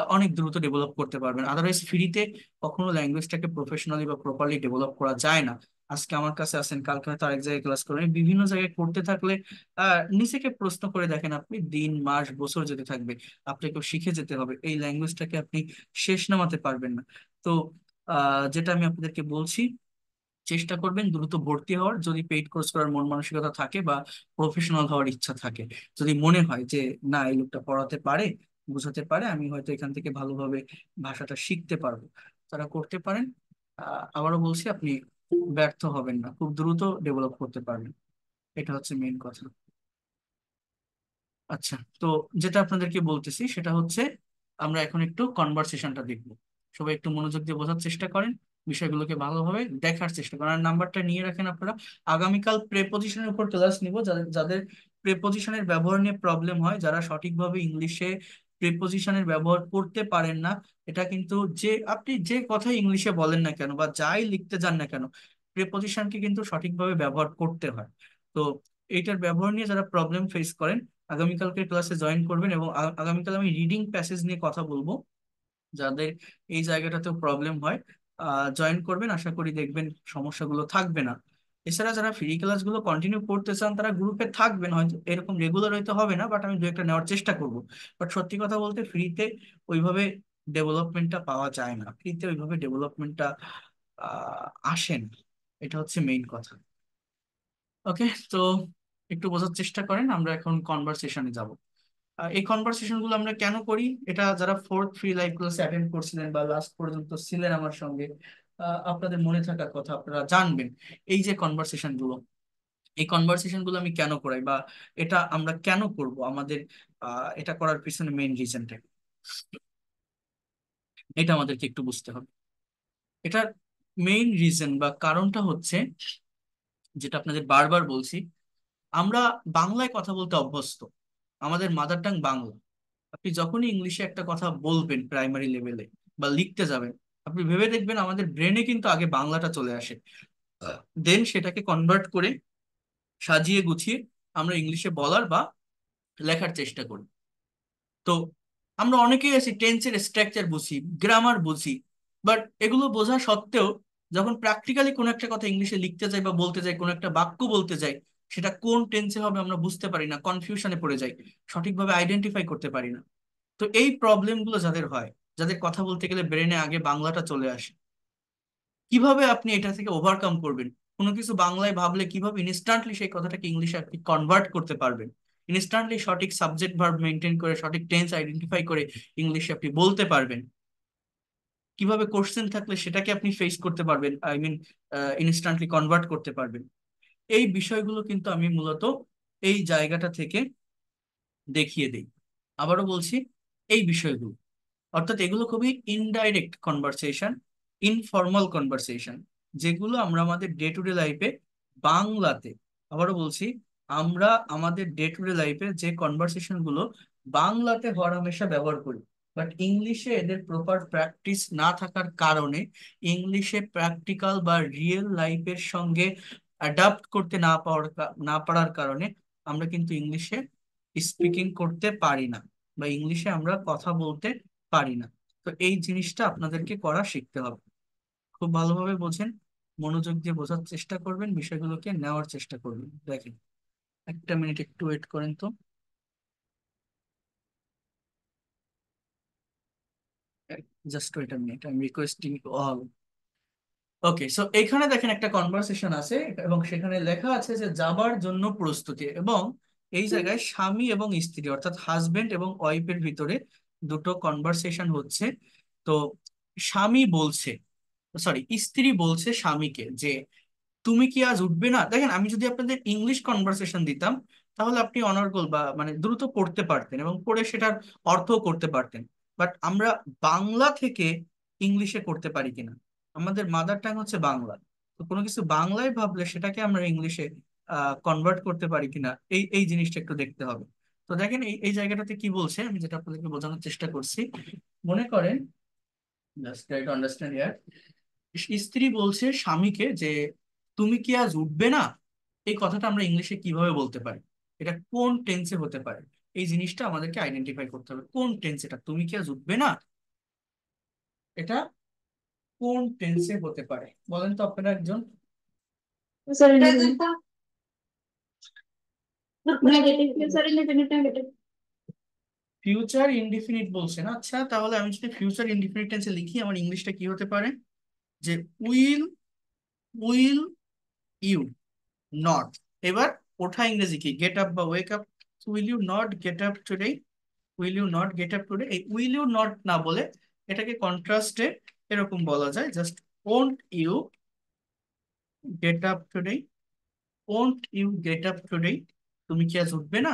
Speaker 1: অনেক দ্রুত ডেভেলপ করতে পারবেন। আদারওয়াইজ ফ্রিতে কখনো ল্যাঙ্গুয়েজটাকে প্রফেশনালি বা প্রপারলি ডেভেলপ করা যায় না। আজকে আমার কাছে আছেন কালকে হয়তো আরেক জায়গায় ক্লাস করবেন। বিভিন্ন জায়গায় করতে থাকলে নিজেকে প্রশ্ন করে দেখেন আপনি দিন, মাস, বছর যেতে থাকবে আপনাকে শিখে যেতে হবে, এই ল্যাঙ্গুয়েজটাকে আপনি শেষ নামাতে পারবেন না। তো যেটা আমি আপনাদেরকে বলছি, চেষ্টা করবেন দ্রুত ভর্তি হওয়ার, যদি পেইড কোর্স করার মন মানসিকতা থাকে বা প্রফেশনাল হওয়ার ইচ্ছা থাকে। যদি মনে হয় যে, না, এই লোকটা পড়াতে পারে, বুঝাতে পারে, আমি হয়তো এখান থেকে ভালোভাবে ভাষাটা শিখতে পারব। তারা করতে পারেন। আবারও বলছি, আপনি ব্যর্থ হবেন না, খুব দ্রুত ডেভেলপ করতে পারবেন। এটা হচ্ছে মেইন কথা। আচ্ছা তো যেটা আপনাদেরকে বলতেছি সেটা হচ্ছে আমরা এখন একটু কনভারসেশনটা দেখব। সবাই একটু মনোযোগ দিয়ে বোঝার চেষ্টা করেন, বিষয়গুলোকে ভালোভাবে দেখার চেষ্টা করেন। আর নাম্বারটা নিয়ে রাখেন আপনারা। আগামীকাল প্রেপোজিশনের উপর ক্লাস নিব। যাদের যাদের প্রেপোজিশনের ব্যবহার নিয়ে প্রবলেম হয়, যারা সঠিকভাবে ইংলিশে প্রিপোজিশনের ব্যবহার করতে পারেন না। এটা কিন্তু যে, আপনি যে কথাই ইংলিশে বলেন না কেন বা যাই লিখতে যান না কেন প্রিপোজিশনকে কিন্তু সঠিকভাবে ব্যবহার করতে হয়। তো এইটার ব্যবহার নিয়ে যারা প্রবলেম ফেস করেন, আগামীকালকে ক্লাসে জয়েন করবেন এবং আগামীকাল আমি রিডিং প্যাসেজ নিয়ে কথা বলব। যাদের এই জায়গাটাতেও প্রবলেম হয় জয়েন করবেন। আশা করি দেখবেন সমস্যাগুলো থাকবে না। এছাড়া যারা ফ্রি ক্লাসগুলো কন্টিনিউ করতে চান, তারা গ্রুপে থাকবেন, হয়তো এরকম রেগুলার হয়তো হবে না বাট আমি দু একটা নেওয়ার চেষ্টা করব। বাট সত্যি কথা বলতে ফ্রিতে ওইভাবে ডেভেলপমেন্টটা পাওয়া যায় না। ফ্রিতে ওইভাবে ডেভেলপমেন্টটা আসে না। এটা হচ্ছে মেইন কথা। ওকে তো একটু বোঝার চেষ্টা করেন, আমরা এখন কনভারসেশনে যাব। এই কনভারসেশনগুলো আমরা কেন করি? এটা যারা fourth free live class attend করছিলেন বা লাস্ট পর্যন্ত ছিলেন আমার সঙ্গে আপনাদের মনে থাকার কথা আপনারা জানবেন। এই যে কনভারসেশনগুলো, এই কনভারসেশনগুলো আমি কেন করাই বা এটা আমরা কেন করব? আমাদের এটা করার পিছনে মেইন রিজনটা এটা আমাদেরকে একটু বুঝতে হবে। এটার মেইন রিজন বা কারণটা হচ্ছে, যেটা আপনাদের বারবার বলছি, আমরা বাংলায় কথা বলতে অভ্যস্ত। আমাদের মাদার টাং বাংলা। আপনি যখনই ইংলিশে একটা কথা বলবেন প্রাইমারি লেভেলে বা লিখতে যাবেন আপনি ভেবে দেখবেন আমাদের ব্রেনে কিন্তু আগে বাংলাটা চলে আসে। দেন সেটাকে কনভার্ট করে সাজিয়ে গুছিয়ে আমরা ইংলিশে বলার বা লেখার চেষ্টা করি। তো আমরা অনেকেই আছি টেন্সের স্ট্রাকচার বুঝি গ্রামার বুঝি বাট এগুলো বোঝা সত্ত্বেও যখন প্র্যাকটিক্যালি কোনো একটা কথা ইংলিশে লিখতে যাই বা বলতে যাই, কোনো একটা বাক্য বলতে যাই, সেটা কোন টেন্সে হবে আমরা বুঝতে পারি না কনফিউশনে পড়ে যাই, সঠিকভাবে আইডেন্টিফাই করতে পারি না। তো এই প্রবলেমগুলো যাদের হয় যাদের কথা বলতে গেলে ব্রেনে আগে বাংলাটা চলে আসে। কীভাবে আপনি এটা থেকে ওভারকাম করবেন? কোনো কিছু বাংলায় ভাবলে কীভাবে ইনস্ট্যান্টলি সেই কথাটাকে ইংলিশে আপনি কনভার্ট করতে পারবেন? ইনস্ট্যান্টলি সঠিক সাবজেক্ট ভার্ব মেনটেন করে, সঠিক টেন্স আইডেন্টিফাই করে ইংলিশে আপনি বলতে পারবেন। কীভাবে কোশ্চেন থাকলে সেটাকে আপনি ফেস করতে পারবেন আই মিন ইনস্ট্যান্টলি কনভার্ট করতে পারবেন। এই বিষয়গুলো কিন্তু আমি মূলত এই জায়গাটা থেকে দেখিয়ে দিই। আবারও বলছি, এই বিষয়গুলো। অর্থাৎ এগুলো খুবই ইনডাইরেক্ট কনভারসেশন ইনফর্মাল কনভারসেশন যেগুলো আমরা আমাদের ডে টু ডে লাইফে বাংলাতে, আবারও বলছি, আমরা আমাদের ডে টু ডে লাইফে যে কনভারসেশনগুলো বাংলাতে হরহামেশা ব্যবহার করি বাট ইংলিশে এদের প্রপার প্র্যাকটিস না থাকার কারণে ইংলিশে প্র্যাকটিক্যাল বা রিয়েল লাইফের সঙ্গে অ্যাডাপ্ট করতে না পাওয়ার না পারার কারণে আমরা কিন্তু ইংলিশে স্পিকিং করতে পারি না, বা ইংলিশে আমরা কথা বলতে পারি না। তো এই জিনিসটা আপনাদেরকে করা শিখতে হবে। খুব ভালোভাবে বোঝেন মনোযোগ দিয়ে বোঝার চেষ্টা করবেন বিষয়গুলোকে নেওয়ার চেষ্টা করবেন। দেখেন একটা মিনিট একটু ওয়েট করেন তো। Just wait minute I am requesting all okay so এখানে দেখেন একটা কনভারসেশন আছে এবং সেখানে লেখা আছে যে যাবার জন্য প্রস্তুতি এবং এই জায়গায় স্বামী এবং স্ত্রী অর্থাৎ হাজবেন্ড এবং ওয়াইফের ভিতরে দুটো কনভারসেশন হচ্ছে, তো স্বামী বলছে সরি স্ত্রী বলছে স্বামীকে যে, তুমি কি আজ উঠবে না? দেখেন, আমি যদি আপনাদের ইংলিশ কনভারসেশন দিতাম, তাহলে আপনি অনর্গল বা মানে দ্রুত পড়তে পারতেন এবং পড়ে সেটার অর্থ করতে পারতেন। বাট আমরা বাংলা থেকে ইংলিশে করতে পারি কিনা? আমাদের মাদার টাং হচ্ছে বাংলা। তো কোনো কিছু বাংলায় ভাবলে সেটাকে আমরা ইংলিশে কনভার্ট করতে পারি কিনা? এই এই জিনিসটা একটু দেখতে হবে। তো দেখেন এই এই জায়গাটাতে কি বলছে? আমি যেটা আপনাদেরকে বোঝানোর চেষ্টা করছি। মনে করেন জাস্ট ট্রাই টু আন্ডারস্ট্যান্ড ইয়ার স্ত্রী বলছে স্বামীকে যে তুমি কি আজ উঠবে না? এই কথাটা আমরা ইংলিশে কীভাবে বলতে পারি? এটা কোন টেন্সে হতে পারে? এই জিনিসটা আমাদেরকে আইডেন্টিফাই করতে হবে। কোন টেন্স এটা? তুমি কি আজ উঠবে না? এটা কোন টেন্সে হতে পারে? বলেন তো আপনারা একজন। ফিউচার ইনডিফিনিট বলছেন আচ্ছা তাহলে আমি যদি ফিউচার ইনডিফিনিট টেন্সে লিখি আমার ইংলিশটা কি হতে পারে? যে উইল উইল ইউ নট। এবার ওঠা ইংরেজি কি? গেট আপ বা wake up will you not get up today will you not get up today এই উইল ইউ নট না বলে এটাকে কন্ট্রাস্টে এরকম বলা যায়। Just won't you get up today won't you get up today তুমি কি আজ উঠবে না?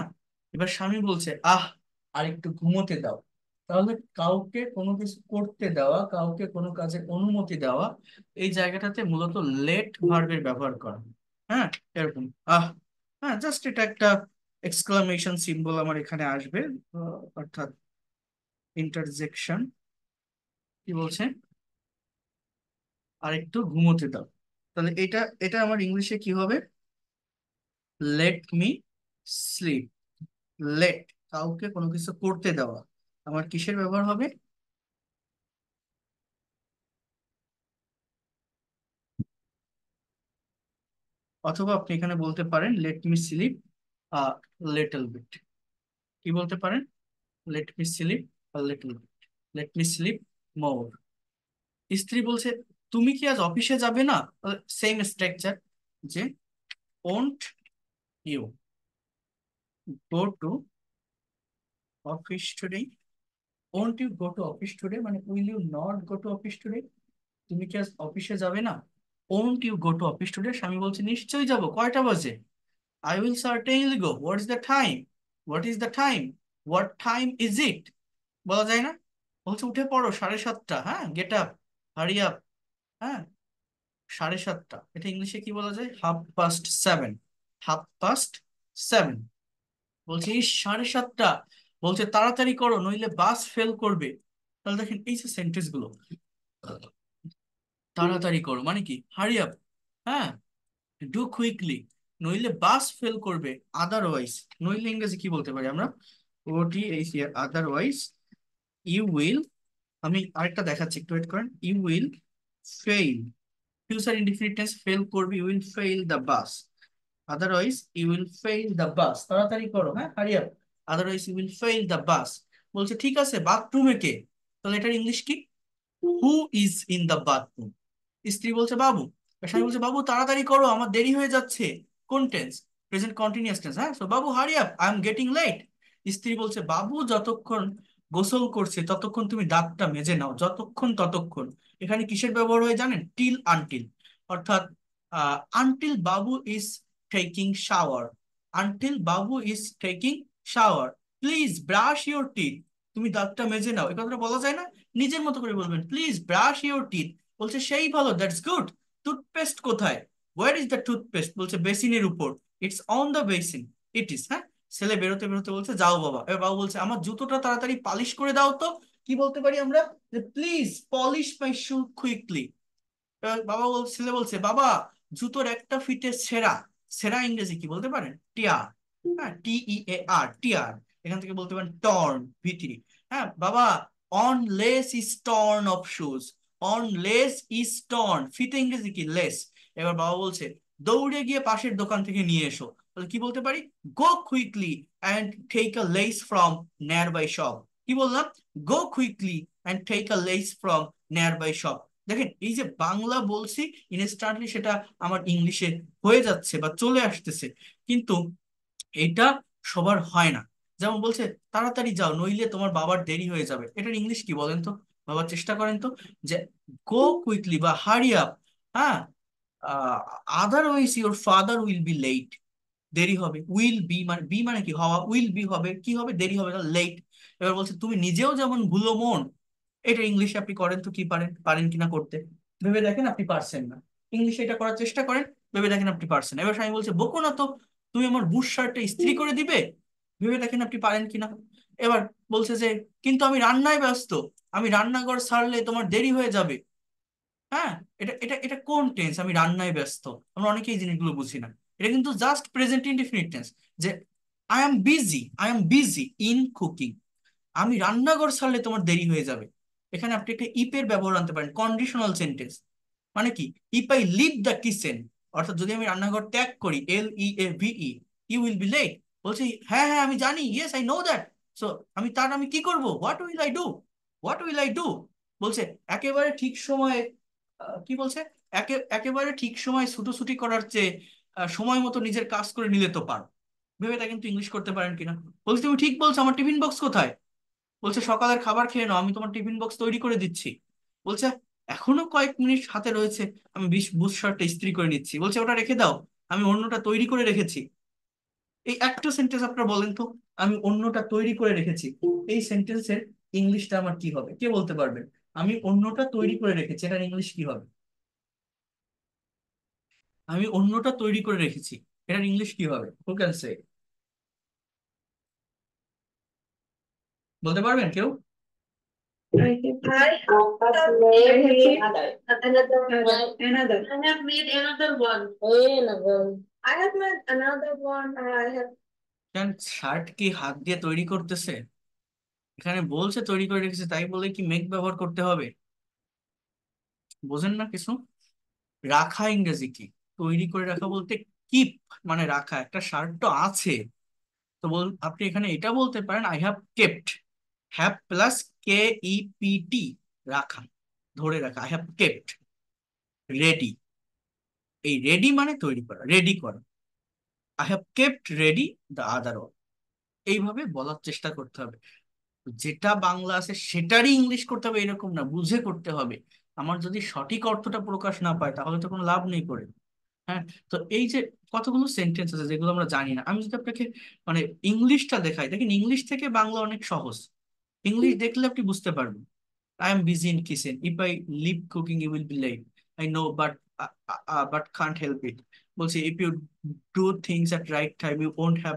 Speaker 1: এবার স্বামী বলছে, আহ আর একটু ঘুমোতে দাও। তাহলে কাউকে কোনো কিছু করতে দেওয়া, কাউকে কোনো কাজে অনুমতি দেওয়া, এই জায়গাটাতে মূলত লেট ভার্বের ব্যবহার করা। হ্যাঁ এরকম। আহ হ্যাঁ জাস্ট এটা একটা এক্সক্লামেশন সিম্বল আমার এখানে আসবে অর্থাৎ ইন্টারজেকশন কি বলছে? আর একটু ঘুমোতে দাও। তাহলে এটা এটা আমার ইংলিশে কি হবে? লেট মি স্লিপ লেট কাউকে কোনো কিছু করতে দেওয়া, আমার কিসের ব্যবহার হবে? অথবা আপনি এখানে বলতে পারেন let me sleep a little bit কি বলতে পারেন? Let me sleep a little bit let me sleep more স্ত্রী বলছে, তুমি কি আজ অফিসে যাবে না? সেম স্ট্রাকচার যে won't you go to office today won't you go to office today মানে will you not go to office today তুমি কি আজ অফিসে যাবে না? Won't you go to office today স্বামী বলছে, নিশ্চয়ই যাব। কয়টা বাজে? I will certainly go what is the time what is the time what time is it বলা যায় না? বলছে, উঠে পড়ো সাড়ে সাতটা। হ্যাঁ গেট আপ হারি আপ হ্যাঁ সাড়ে সাতটা। এটা ইংলিশে কি বলা যায়? Half past seven half past seven বলছে এই সাড়ে সাতটা। বলছে, তাড়াতাড়ি করো, নইলে বাস ফেল করবে। তাহলে দেখেন, এই যে সেন্টেন্সগুলো। তাড়াতাড়ি করো মানে কি? হারি আপ হ্যাঁ? ডু কুইকলি নইলে বাস ফেল করবে আদারওয়াইজ নইলে ইংরেজি কি বলতে পারি আমরা? ওটি এই আদারওয়াইজ ইউ উইল আমি আরেকটা দেখাচ্ছি, একটু ওয়েট করেন you will fail future indefinite tense fail করবে you will fail the bus otherwise you fail the bus তাড়াতাড়ি করো হ্যাঁ hurry up otherwise fail the bus বলছে, ঠিক আছে বাথরুমে কে? তাহলে এটার ইংলিশ কি? Who is in the bathroom স্ত্রী বলছে, বাবু। স্বামী বলছে, বাবু, তাড়াতাড়ি করো, আমার দেরি হয়ে যাচ্ছে। কোন টেন্স প্রেজেন্ট কন্টিনিউয়াস টেন্স হ্যাঁ? সো বাবু হারি আপ গেটিং লেট বলছে, বাবু, যতক্ষণ গোসল করছে, ততক্ষণ তুমি দাঁতটা মেজে নাও, যতক্ষণ, ততক্ষণ। এখানে কিসের ব্যবহার হয় জানেন? টিল আনটিল অর্থাৎ আনটিল বাবু is taking shower until Babu is taking shower please brush your teeth তুমি দাঁতটা মেজে নাও। এই কথাটা বলা যায় না? নিজের মতো করে বলবেন প্লিজ ব্রাশ ইউর টিথ বলছে, সেই ভালো দ্যাটস গুড টুথপেস্ট কোথায়? ওয়ার ইজ দ্য টুথপেস্ট বলছে, বেসিনের উপর। It's on the basin it is হ্যাঁ? ছেলে বেরোতে বেরোতে বলছে, যাও বাবা। এবার বাবা বলছে, আমার জুতোটা তাড়াতাড়ি পালিশ করে দাও তো। কি বলতে পারি আমরা? যে please polish my shoe quickly বাবা ছেলে বলছে, বাবা, জুতোর একটা ফিটে সেরা সেরা ইংরেজি কি বলতে পারেন? টিয়ার হ্যাঁ টি ই এ আর টিয়ার এখান থেকে বলতে পারেন টর্ন ভিতরি হ্যাঁ বাবা on lace is torn of shoes on lace is torn ফিতে ইংরেজি কি? লেস এবার বাবা বলছে, দৌড়ে গিয়ে পাশের দোকান থেকে নিয়ে এসো। তাহলে কি বলতে পারি? Go quickly and take a lace from nearby shop কি বললাম? Go quickly and take a lace from nearby shop দেখেন, এই যে বাংলা বলছি ইনস্ট্যান্টলি সেটা আমার ইংলিশে হয়ে যাচ্ছে বা চলে আসতেছে। কিন্তু এটা সবার হয় না। যেমন বলছে, তাড়াতাড়ি যাও, নইলে তোমার বাবার দেরি হয়ে যাবে। এটার ইংলিশ কি বলেন তো? বাবার চেষ্টা করেন তো, যে গো কুইকলি বা হারি আপ হ্যাঁ? Otherwise your father will be late দেরি হবে। উইল বি মানে বি মানে কি? হওয়া উইল বি হবে। কি হবে? দেরি হবে লেট এবার বলছে, তুমি নিজেও যেমন ভুলো মন এটা ইংলিশে আপনি করেন তো কি পারেন? পারেন কিনা করতে? ভেবে দেখেন আপনি পারছেন না। ইংলিশে এটা করার চেষ্টা করেন, ভেবে দেখেন আপনি পারছেন এবার আমি বলছে, বকো না তো, তুমি আমার বুশ শার্টটা ইস্ত্রি করে দিবে? ভেবে দেখেন আপনি পারেন কিনা? এবার বলছে যে, কিন্তু আমি রান্নায় ব্যস্ত। আমি রান্নাঘর সারলে তোমার দেরি হয়ে যাবে। হ্যাঁ? এটা এটা এটা কোন টেন্স আমি রান্নায় ব্যস্ত। আমরা অনেকেই জিনিসগুলো বুঝি না। এটা কিন্তু জাস্ট প্রেজেন্ট ইনডিফিনিট টেন্স যে I am busy I am busy in cooking আমি রান্নাঘর সারলে তোমার দেরি হয়ে যাবে। এখানে আপনি একটা ইপের ব্যবহার আনতে পারেন কন্ডিশনাল সেন্টেন্স মানে কি? If I leave the kitchen অর্থাৎ যদি আমি রান্নাঘর ত্যাগ করি L E A V E you will be late বলছি হ্যাঁ হ্যাঁ আমি জানি yes I know that so আমি তার, আমি কি করব? What will I do what will I do বলছে, একেবারে ঠিক সময়ে কি বলছে? একে, একেবারে ঠিক সময় ছুটোছুটি করার চেয়ে সময় মতো নিজের কাজ করে নিলে তো পারো। ভেবে তা কিন্তু ইংলিশ করতে পারেন কিনা। বলছি, তুমি ঠিক বলছো, আমার টিফিন বক্স কোথায়? বলছে, সকালের খাবার খেয়ে নাও, আমি তোমার টিফিন বক্স তৈরি করে দিচ্ছি। বলছে, এখনও কয়েক মিনিট হাতে রয়েছে, আমি বিশ বুস শার্টটা ইস্ত্রি করে নিচ্ছি। বলছে, ওটা রেখে দাও, আমি অন্যটা তৈরি করে রেখেছি। এই একটা সেন্টেন্স আপনারা বলেন তো, আমি অন্যটা তৈরি করে রেখেছি। এই সেন্টেন্সের ইংলিশটা আমার কি হবে? কে বলতে পারবেন আমি অন্যটা তৈরি করে রেখেছি। এটার ইংলিশ কি হবে? আমি অন্যটা তৈরি করে রেখেছি। এটার ইংলিশ কি হবে? হু ক্যান সে বলতে পারবেন কেউ
Speaker 2: I have made another one.
Speaker 3: Another.
Speaker 2: I have made another one.
Speaker 3: Another.
Speaker 2: I have made another one. I have.
Speaker 1: কেন শার্ট কি হাত দিয়ে তৈরি করতেছে? এখানে বলছে তৈরি করে রেখেছে, তাই বলে কি মেক ব্যবহার করতে হবে? বোঝেন না কিছু? রাখা ইংরেজি কি? তৈরি করে রাখা বলতে কিপ মানে রাখা। একটা শার্ট তো আছে। তো বল, আপনি এখানে এটা বলতে পারেন I have kept have plus কে রাখা, ধরে রাখা আই হ্যাভ কেপ্ট রেডি এই রেডি মানে তৈরি করা রেডি করা। I have kept ready the other one এইভাবে বলার চেষ্টা করতে হবে। যেটা বাংলা আছে সেটারই ইংলিশ করতে হবে, এরকম না, বুঝে করতে হবে। আমার যদি সঠিক অর্থটা প্রকাশ না পায়, তাহলে তো কোনো লাভ নেই করে। হ্যাঁ তো এই যে কতগুলো সেন্টেন্স আছে যেগুলো আমরা জানি না। আমি যদি আপনাকে মানে ইংলিশটা দেখাই, দেখেন ইংলিশ থেকে বাংলা অনেক সহজ। ইংলিশ দেখলে আপনি বুঝতে পারবেন। I am busy in kitchen if I leave cooking you will be late I know but but can't help it বলছি if you do things at right time you won't have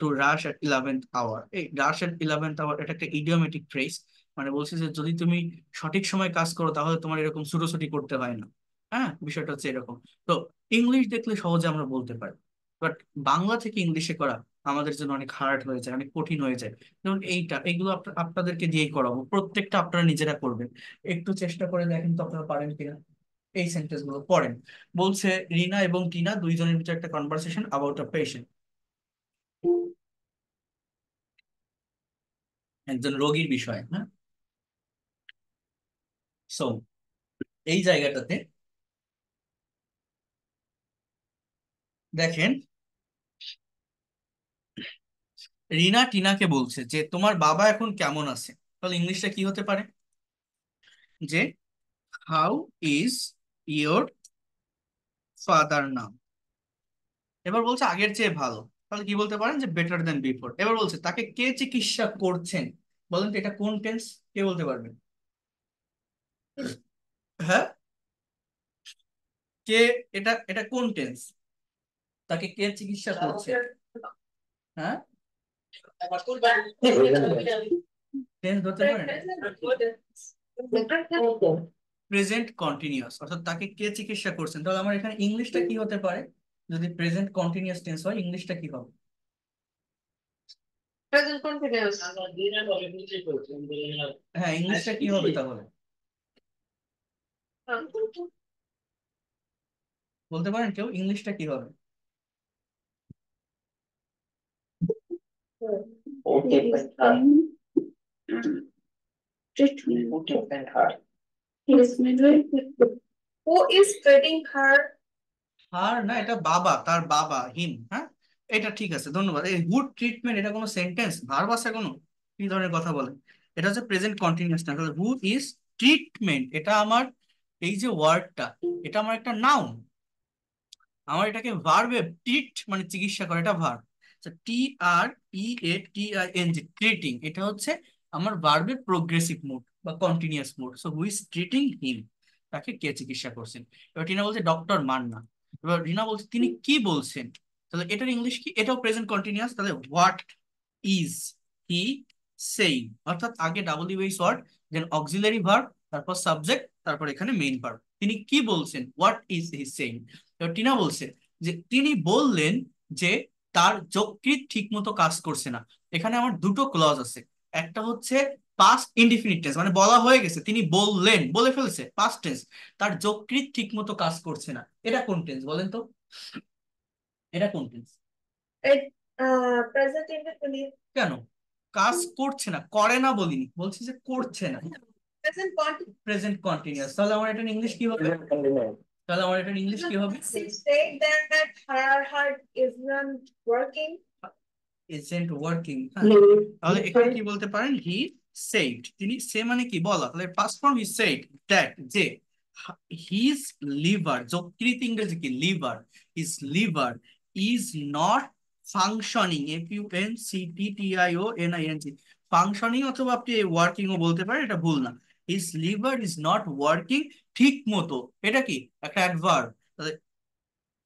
Speaker 1: to rush at eleventh hour এই rush at eleventh hour এটা একটা idiomatic phrase মানে বলছি যে, যদি তুমি সঠিক সময় কাজ করো, তাহলে তোমার এরকম ছুটোছুটি করতে হয় না। হ্যাঁ? বিষয়টা হচ্ছে এরকম। তো ইংলিশ দেখলে সহজে আমরা বলতে পারি। বাট বাংলা থেকে ইংলিশে করা আমাদের জন্য অনেক হার্ড হয়ে যায়, অনেক কঠিন হয়ে যায়। যেমন এইটা, এইগুলো আপনাদেরকে দিয়েই করাবো, প্রত্যেকটা আপনারা নিজেরা করবেন। একটু চেষ্টা করে দেখেন তো আপনারা পারেন কিনা। এই সেন্টেন্সগুলো পড়েন। বলছে, রিনা এবং টিনা দুইজনের ভিতরে একটা কনভারসেশন অ্যাবাউট আ পেশেন্ট একজন রোগীর বিষয়ে হ্যাঁ? সো এই জায়গাটাতে দেখেন রিনা টিনাকে বলছে যে, তোমার বাবা এখন কেমন আছে? তাহলে ইংলিশটা কি হতে পারে? যে হাউ ইজ ইয়োর ফাদার নাম এবার বলছে, আগের চেয়ে ভালো। তাহলে কি বলতে পারেন? যে বেটার দেন বিফোর এবার বলছে, তাকে কে চিকিৎসা করছেন? বলেন তো, এটা কোন টেন্স? কে বলতে পারবেন হ্যাঁ? কে, এটা এটা কোন টেন্স? তাকে কে চিকিৎসা করছে? হ্যাঁ? টেন্স ধরতে পারেন প্রেজেন্ট কন্টিনিউয়াস অর্থাৎ তাকে কে চিকিৎসা করছেন? তাহলে আমার এখানে ইংলিশটা কি হতে পারে? যদি প্রেজেন্ট কন্টিনিউয়াস টেন্স হয় ইংলিশটা কি হবে. হ্যাঁ ইংলিশটা কি হবে তাহলে? বলতে পারেন কেউ ইংলিশটা কি হবে?
Speaker 2: Who is treating her?
Speaker 1: আর না এটা বাবা তার বাবা হিম হ্যাঁ? এটা ঠিক আছে ধন্যবাদ। এই গুড ট্রিটমেন্ট এটা কোনো সেন্টেন্স ভার্ব আছে কোনো? কি ধরনের কথা বলেন এটা হচ্ছে প্রেজেন্ট কন্টিনিউয়াস না হু ইজ ট্রিটমেন্ট এটা আমার এই যে ওয়ার্ডটা এটা আমার একটা নাউন আমার এটাকে ভার্বে ট্রিট মানে চিকিৎসা করে এটা ভার্ব টি আর ই এ ট্রিটিং এটা হচ্ছে আমার ভার্বের প্রোগ্রেসিভ মুড বা continuous mood so who is treating him তাকে কে চিকিৎসা করছেন? এবার টিনা বলছে ডক্টর মান্না। এবার রিনা বলছে, তিনি কি বলছেন? তাহলে এটার ইংলিশ কি? এটাও প্রেজেন্ট কন্টিনিউয়াস তাহলে হোয়াট ইজ হি সেইং অর্থাৎ আগে double US word then auxiliary verb তারপর সাবজেক্ট তারপর এখানে মেইন ভার্ব তিনি কি বলছেন? What is he saying Tina বলছে যে, তিনি বললেন যে তার যকৃৎ ঠিক মতো কাজ করছে না। এখানে আমার দুটো ক্লজ আছে। একটা হচ্ছে পাস্ট ইনডিফিনিট টেন্স মানে বলা হয়ে গেছে তিনি বললেন বলে ফেলছে পাস্ট টেন্স তার যকৃৎ ঠিক মতো কাজ করছে না। এটা কোন টেন্স বলেন তো? এটা কোন টেন্স. কেন? কাজ করছে না করে না বলিনি বলছি যে করছে না. প্রেজেন্ট কন্টিনিউয়াস তাহলে আমার এটা ইংলিশ কি হবে? তাহলে আমার এটা ইংলিশ কি হবে?
Speaker 2: She that, that her heart isn't working.
Speaker 1: Isn't working তাহলে এখানে কি বলতে পারেন? হি সেইড তিনি সে মানে কি? বলা। তাহলে past form he said that যে হিজ লিভার যকৃত ইংরেজি কি? Liver his liver is not functioning F U N C T T I O N I N G functioning অথবা আপনি ওয়ার্কিং ও বলতে পারেন এটা ভুল না। His liver is not working ঠিক মতো। এটা কি? একটা অ্যাডভার্ব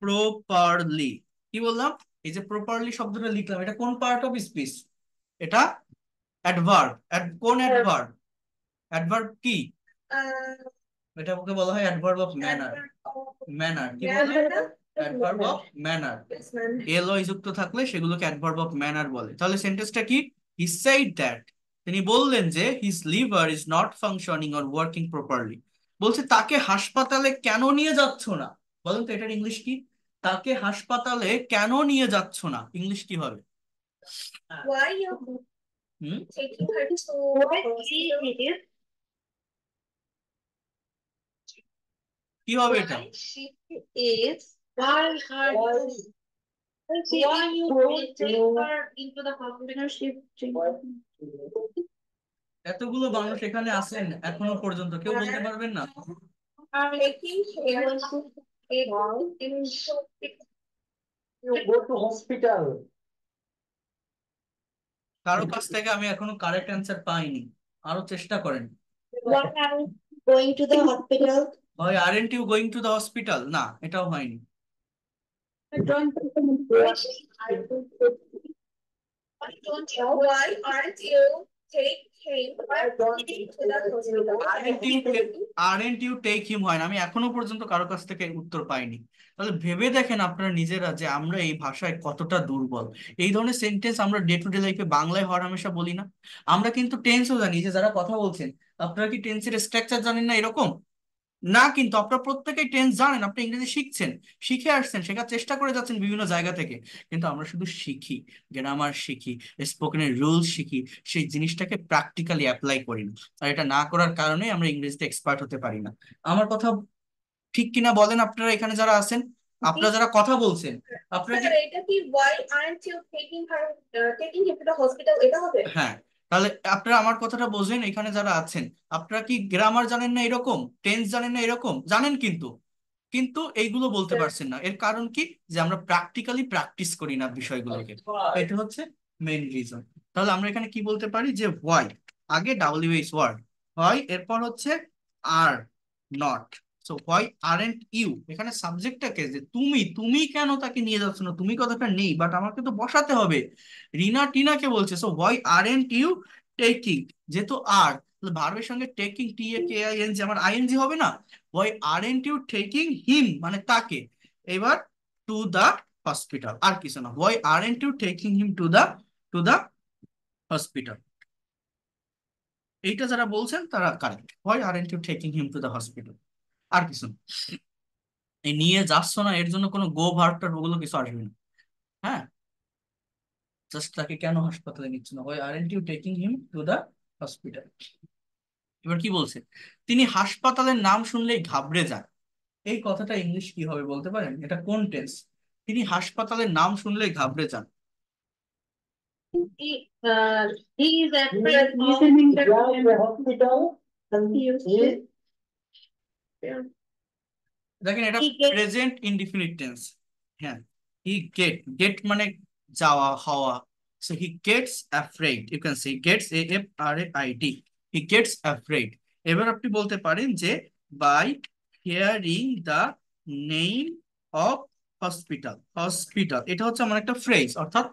Speaker 1: প্রপারলি কি বললাম? এই যে প্রপারলি শব্দটা লিখলাম এটা কোন পার্ট অফ স্পিচ এটা অ্যাডভার্ব কোন অ্যাডভার্ব অ্যাডভার্ব কি? এটা ওকে বলা হয় অ্যাডভার্ব অফ ম্যানার ম্যানার কি বলে অ্যাডভার্ব অফ ম্যানার এল যুক্ত থাকলে সেগুলোকে অ্যাডভার্ব অফ ম্যানার বলে। তাহলে সেন্টেন্সটা কি? হি said দ্যাট তিনি বললেন যে his liver is not functioning or working properly বলছে তাকে হাসপাতালে কেন নিয়ে যাচ্ছ না বলুন তো এটার ইংলিশ কি তাকে হাসপাতালে কেন নিয়ে যাচ্ছ না ইংলিশ কি হবে কি হবে এটা
Speaker 3: এতগুলো মানুষ এখানে আছেন এখনও পর্যন্ত কেউ বলতে পারবেন না.
Speaker 1: কারও কাছ থেকে আমি এখনও কারেক্ট অ্যান্সার পাইনি আরও চেষ্টা করেন
Speaker 2: What are going to the hospital?
Speaker 1: হয় you going to the hospital না এটাও হয়নি
Speaker 2: Why don't you, why aren't you take
Speaker 1: aren't you take him হয় আমি এখনও পর্যন্ত কারও কাছ থেকে উত্তর পাইনি। তাহলে ভেবে দেখেন আপনারা নিজেরা যে আমরা এই ভাষায় কতটা দুর্বল। এই ধরনের সেন্টেন্স আমরা ডে টু ডে লাইফে বাংলায় হর হামেশা বলি না। আমরা কিন্তু টেন্সও জানি। যে যারা কথা বলছেন, আপনারা কি টেন্সের স্ট্রাকচার জানেন না এরকম? না কিন্তু আপনারা প্রত্যেকেই টেন্স জানেন আপনি ইংরেজি শিখছেন শিখে আসছেন শেখার চেষ্টা করে যাচ্ছেন বিভিন্ন জায়গা থেকে। কিন্তু আমরা শুধু শিখি গ্রামার শিখি স্পোকেনের রুলস শিখি সেই জিনিসটাকে প্র্যাকটিক্যালি অ্যাপ্লাই করি না। আর এটা না করার কারণে আমরা ইংরেজিতে এক্সপার্ট হতে পারি না। আমার কথা ঠিক কিনা বলেন আপনারা এখানে যারা আছেন? আপনারা যারা কথা বলছেন আপনারা
Speaker 2: এটা কি why aren't you taking her uh, taking him to the hospital? এটা হবে?
Speaker 1: হ্যাঁ। তাহলে আপনারা আমার কথাটা বোঝেন এখানে যারা আছেন। আপনারা কি গ্রামার জানেন না এরকম? টেন্স জানেন না এরকম? জানেন কিন্তু। কিন্তু এইগুলো বলতে পারছেন না। এর কারণ কি? যে আমরা প্র্যাকটিক্যালি প্র্যাকটিস করি না বিষয়গুলোকে। এটা হচ্ছে মেইন রিজন তাহলে আমরা এখানে কি বলতে পারি? যে হোয়াই আগে ডাব্লিউ এইচ ওয়ার্ড হয় এরপর হচ্ছে are not so why aren't you এখানে সাবজেক্টটাকে যে তুমি তুমি কেন তাকে নিয়ে যাচ্ছ না? তুমি কথাটা নেই বাট আমাকে তো বসাতে হবে। রিনা টিনাকে বলছে so why aren't you taking যেহেতু আর ভার্বের সঙ্গে taking T A K I N G আমার আইএনজি হবে না? Why aren't you taking him মানে তাকে। এবার টু দা হসপিটাল আর কিছু না। Why aren't you taking him to the to the hospital এইটা যারা বলছেন তারা correct why aren't you taking him to the hospital আর কিছু না এই নিয়ে যাচ্ছ না এর জন্য কোনো গো ভার্বটার ওগুলো কিছু আসবে না। হ্যাঁ? জাস্ট তাকে কেন হাসপাতালে নিচ্ছ না? Why aren't you taking him to the hospital এবার কি বলছে? তিনি হাসপাতালের নাম শুনলেই ঘাবড়ে যান। এই কথাটা ইংলিশ কি হবে বলতে পারেন? এটা কোন টেন্স তিনি হাসপাতালের নাম শুনলেই ঘাবড়ে যান।
Speaker 2: He, uh, he is of
Speaker 4: Listening to the hospital. And
Speaker 2: He is-
Speaker 4: he
Speaker 1: দেখেন এটা প্রেজেন্ট ইনডিফিনিট টেন্স হ্যাঁ হি গেট গেট মানে যাওয়া হওয়া। So he gets afraid you can say gets A F R A I D he gets afraid এবার আপনি বলতে পারেন যে by hearing the name of hospital hospital এটা হচ্ছে আমার একটা ফ্রেজ অর্থাৎ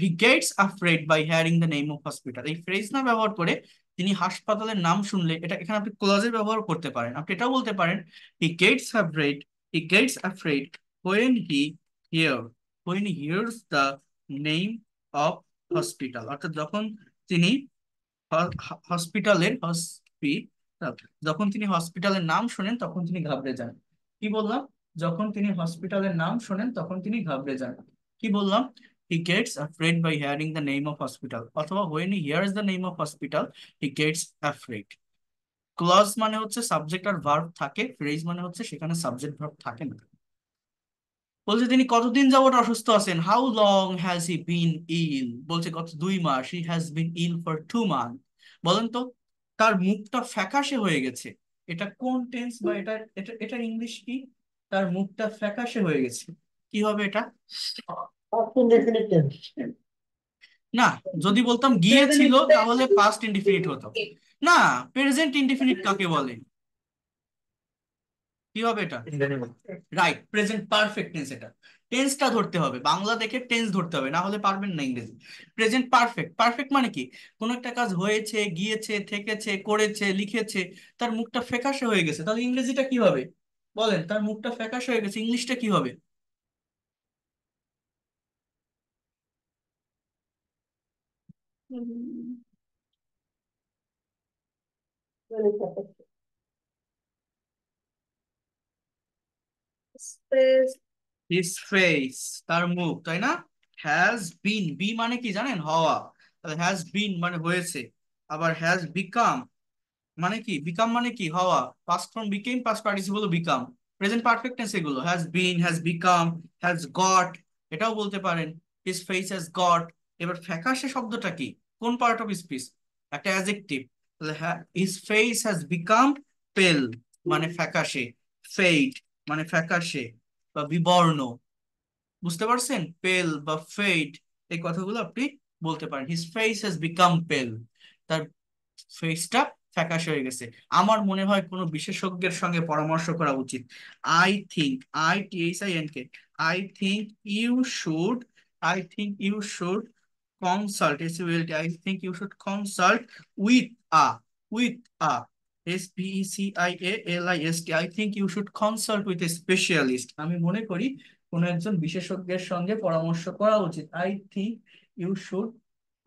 Speaker 1: he gets afraid by hearing the name of hospital এই ফ্রেজ না ব্যবহার করে তিনি হাসপাতালের নাম শুনলে এটা এখানে আপনি ক্লজের ব্যবহার করতে পারেন। আপনি এটাও বলতে পারেন gets afraid, he gets afraid when he hear, when he hears the name of hospital. অর্থাৎ যখন তিনি হসপিটালের হসপিটাল যখন তিনি হসপিটালের নাম শোনেন, তখন তিনি ঘাবড়ে যান। কি বললাম? যখন তিনি হসপিটালের নাম শোনেন, তখন তিনি ঘাবড়ে যান। কি বললাম? He gets afraid by hearing the name of hospital. অথবা when he hears the name of hospital, he gets afraid. Clause মানে হচ্ছে সাবজেক্ট আর ভার্ব থাকে ফ্রেজ মানে হচ্ছে সেখানে সাবজেক্ট ভার্ব থাকে না। বলছে, তিনি কতদিন যাবত অসুস্থ আছেন? How long has he been ill বলছে, গত দুই মাস। He has been ill for two month বলেন তো, তার মুখটা ফ্যাকাশে হয়ে গেছে। এটা কোন টেন্স বা এটা এটা এটা ইংলিশ কি? তার মুখটা ফ্যাকাশে হয়ে গেছে। কি হবে এটা?
Speaker 4: Indefinite tense.
Speaker 1: না যদি বলতাম গিয়েছিল তাহলে পাস্ট ইনডিফিনিট হতো। না প্রেজেন্ট ইনডিফিনিট কাকে বলে? কি হবে এটা? রাইট প্রেজেন্ট পারফেক্ট টেন্স এটা। টেন্সটা ধরতে হবে বাংলা দেখে টেন্স ধরতে হবে না হলে পারবেন না ইংরেজি। প্রেজেন্ট পারফেক্ট পারফেক্ট মানে কি? কোন একটা কাজ হয়েছে গিয়েছে থেকেছে করেছে লিখেছে তার মুখটা ফ্যাকাশে হয়ে গেছে তাহলে ইংরেজিটা কি হবে? বলেন তার মুখটা ফ্যাকাশে হয়ে গেছে ইংলিশটা কি হবে? হিজ ফেস তার মুখ, তাই না? হ্যাজ বিন বি মানে কি জানেন? হওয়া। হ্যাজ বিন মানে হয়েছে। আবার হ্যাজ বিকাম মানে কি? বিকাম মানে কি? হওয়া। Form became past participle become present perfect এগুলো। Has been has become has got এটাও বলতে পারেন। হিজ ফেস হ্যাজ গট এবার ফ্যাকাশে শব্দটা কি? কোন পার্ট অফ স্পিচ একটা adjective his face has become pale মানে ফ্যাকাশে ফেইড মানে ফ্যাকাশে, বা বিবর্ণ। বুঝতে পারছেন? পেল বা ফেইড এই কথাগুলো আপনি বলতে পারেন। হিজ ফেস হ্যাজ বিকাম পেল তার ফেসটা ফ্যাকাশে হয়ে গেছে। আমার মনে হয় কোনো বিশেষজ্ঞের সঙ্গে পরামর্শ করা উচিত। I think I T H I N K I think you should I think you should consult, S U L T, I think you should consult with a with a, S P E C I A L I S T, I think you should consult with a specialist. আমি মনে করি কোনো একজন বিশেষজ্ঞের সঙ্গে পরামর্শ করা উচিত। I think you should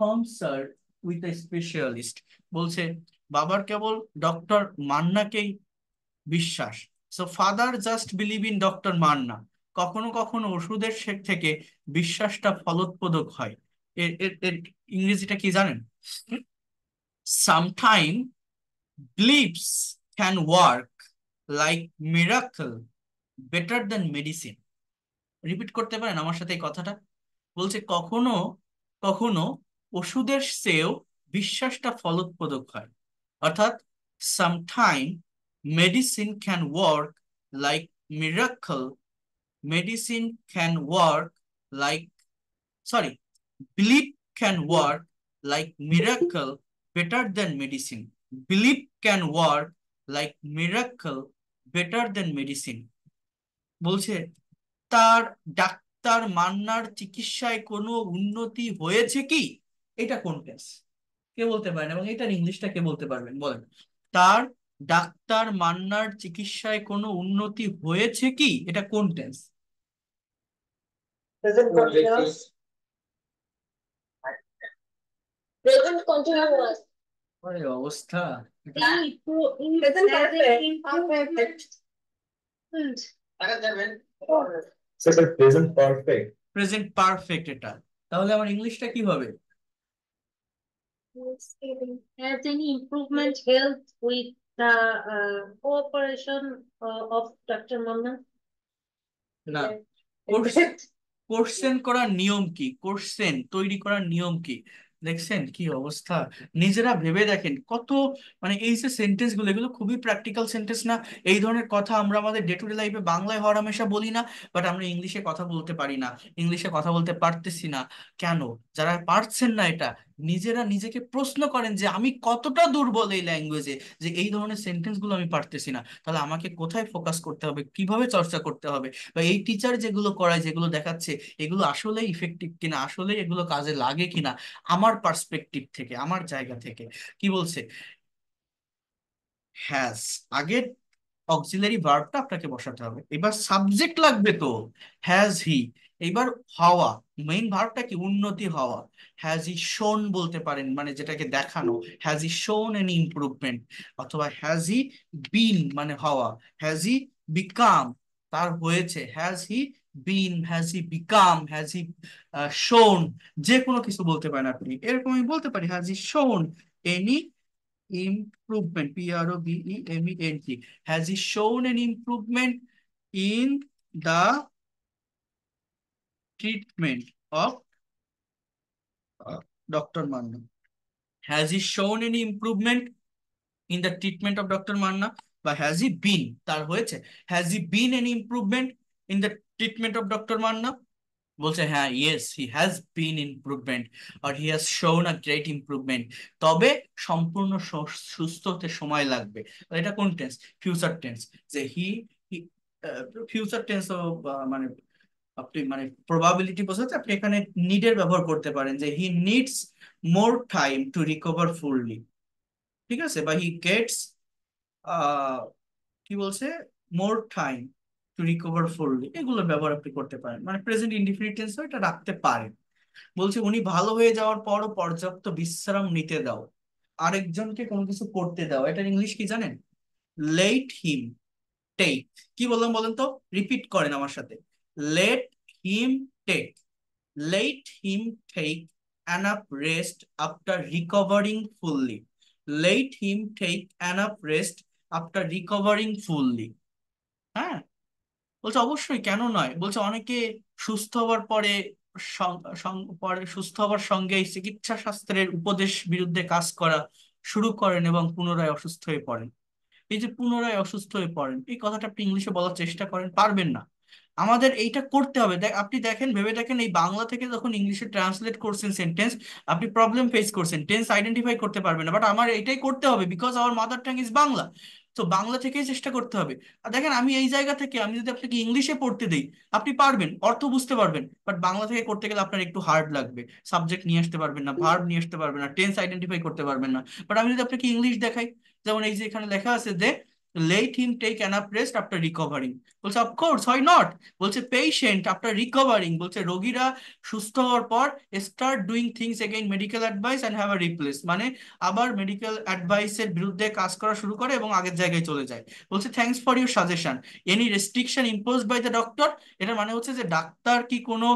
Speaker 1: consult with a specialist বলছে, বাবার কেবল ডক্টর মান্নাকেই বিশ্বাস। So father just believe in doctor Manna. কখনো কখনো ওষুধের থেকে বিশ্বাসটা ফলোৎপাদক হয়। এর ইংরেজিটা কি জানেন? Sometime beliefs can work like miracle, better than medicine. Repeat করতে পারেন আমার সাথে এই কথাটা? বলছে, কখনো কখনো ওষুধের চেয়েও বিশ্বাসটা ফলোৎপাদক হয়। অর্থাৎ sometime medicine can work like miracle medicine can work like sorry belief can work like miracle better than medicine. Belief can work like miracle better than medicine. বলছে, তার ডাক্তার মান্নার চিকিৎসায় কোনো উন্নতি হয়েছে কি? এটা কোন টেন্স কে বলতে পারেন এবং এটার ইংলিশটা কে বলতে পারবেন? বলেন। তার ডাক্তার মান্নার চিকিৎসায় কোনো উন্নতি হয়েছে কি? এটা কোন টেন্স প্রেজেন্ট পারফেক্ট এটা। তাহলে আমার ইংলিশটা কি হবে?
Speaker 2: Has any improvement helped with the uh, cooperation uh, of
Speaker 1: না। কোর্স কোর্সেন করার নিয়ম কি? কোর্সেন তৈরি করার নিয়ম কি? দেখছেন কি অবস্থা? নিজেরা ভেবে দেখেন কত মানে এই যে সেন্টেন্সগুলো, এগুলো খুবই প্র্যাকটিক্যাল সেন্টেন্স না? এই ধরনের কথা আমরা আমাদের ডে টু ডে লাইফে বাংলায় হওয়ার হামেশা বলি না বাট আমরা ইংলিশে কথা বলতে পারি না। ইংলিশে কথা বলতে পারতেছি না। কেন? যারা পারছেন না এটা নিজেরা নিজেকে প্রশ্ন করেন যে, আমি কতটা দুর্বল এই ল্যাঙ্গুয়েজে যে, এই ধরনের সেন্টেন্সগুলো আমি পারতেছি না। তাহলে আমাকে কোথায় ফোকাস করতে হবে? কীভাবে চর্চা করতে হবে? বা, এই টিচার যেগুলো করায়, যেগুলো দেখাচ্ছে, এগুলো আসলে ইফেক্টিভ কিনা? আসলে এগুলো কাজে লাগে কিনা? আমার পার্সপেক্টিভ থেকে, আমার জায়গা থেকে। কি বলছে? হ্যাজ আগের অক্সিলারি ভার্বটা আপনাকে বসাতে হবে। এবার সাবজেক্ট লাগবে তো। Has he. এবার হওয়া মেইন ভার্বটা কি? উন্নতি হওয়া। হ্যাজ ই শোন বলতে পারেন মানে যেটাকে দেখানো। Has he shown an improvement অথবা হ্যাজ ই বিন মানে হওয়া হ্যাজ ই বিকাম তার হয়েছে has he been has he become has he shown যে কোনো কিছু বলতে পারেন আপনি। এরকম আমি বলতে পারি has he shown any improvement? P R O B E M E N T has he shown an improvement in the treatment of uh, Dr. Manna has he shown any improvement in the treatment of Dr. Manna বা has he been তার হয়েছে has he been any improvement in the treatment of Dr. Manna বলছে হ্যাঁ yes he has been improvement R he has shown a great improvement তবে সম্পূর্ণ সুস্থ হতে সময় লাগবে এটা কোন টেন্স ফিউচার টেন্স যে হি ফিউচার টেন্স মানে আপনি মানে প্রবাবিলিটি বোঝাতে আপনি এখানে নিডের ব্যবহার করতে পারেন যে he needs more time to recover fully ঠিক আছে? বা হি গেটস কি বলছে? More time to recover fully এগুলো ব্যবহার আপনি করতে পারেন। মানে প্রেজেন্ট ইনডিফিনিট টেন্সও এটা রাখতে পারেন। বলছে উনি ভালো হয়ে যাওয়ার পরও পর্যাপ্ত বিশ্রাম নিতে দাও। আরেকজনকে কোনো কিছু করতে দাও। এটার ইংলিশ কি জানেন? লেট হিম টেক কি বললাম বলেন তো? রিপিট করেন আমার সাথে। Let him take, let him take enough rest after recovering fully. Let him take enough rest after recovering fully. হ্যাঁ? বলছে, অবশ্যই, কেন নয়? বলছে, অনেকে সুস্থ হওয়ার পরে পরে সুস্থ হওয়ার সঙ্গে চিকিৎসা শাস্ত্রের উপদেশ বিরুদ্ধে কাজ করা শুরু করেন এবং পুনরায় অসুস্থ হয়ে পড়েন। এই যে, পুনরায় অসুস্থ হয়ে পড়েন, এই কথাটা আপনি ইংলিশে বলার চেষ্টা করেন, পারবেন না। আমাদের এইটা করতে হবে। দেখ, আপনি দেখেন, ভেবে দেখেন, এই বাংলা থেকে যখন ইংলিশে ট্রান্সলেট করছেন সেন্টেন্স আপনি প্রবলেম ফেস করছেন। টেন্স আইডেন্টিফাই করতে পারবেন না। বাট আমার এটাই করতে হবে because our mother tongue is Bangla. তো বাংলা থেকেই চেষ্টা করতে হবে। আর দেখেন, আমি এই জায়গা থেকে, আমি যদি আপনাকে ইংলিশে পড়তে দিই, আপনি পারবেন, অর্থ বুঝতে পারবেন। বাট বাংলা থেকে করতে গেলে আপনার একটু হার্ড লাগবে। সাবজেক্ট নিয়ে আসতে পারবেন না ভার্ব নিয়ে আসতে পারবেন না টেন্স আইডেন্টিফাই করতে পারবেন না। বাট আমি যদি আপনাকে ইংলিশ দেখাই, যেমন এই যে এখানে লেখা আছে যে let him take enough rest after recovering বলছে অফকোর্স হয় নট বলছে পেশেন্ট আফটার রিকভারিং বলছে, রোগীরা সুস্থ হওয়ার পর start doing things again medical advice and have a replace মানে আবার মেডিকেল অ্যাডভাইসের বিরুদ্ধে কাজ করা শুরু করে এবং আগের জায়গায় চলে যায়। বলছে thanks for your suggestion any restriction impose by the doctor এটা মানে হচ্ছে যে ডাক্তার কি কোনো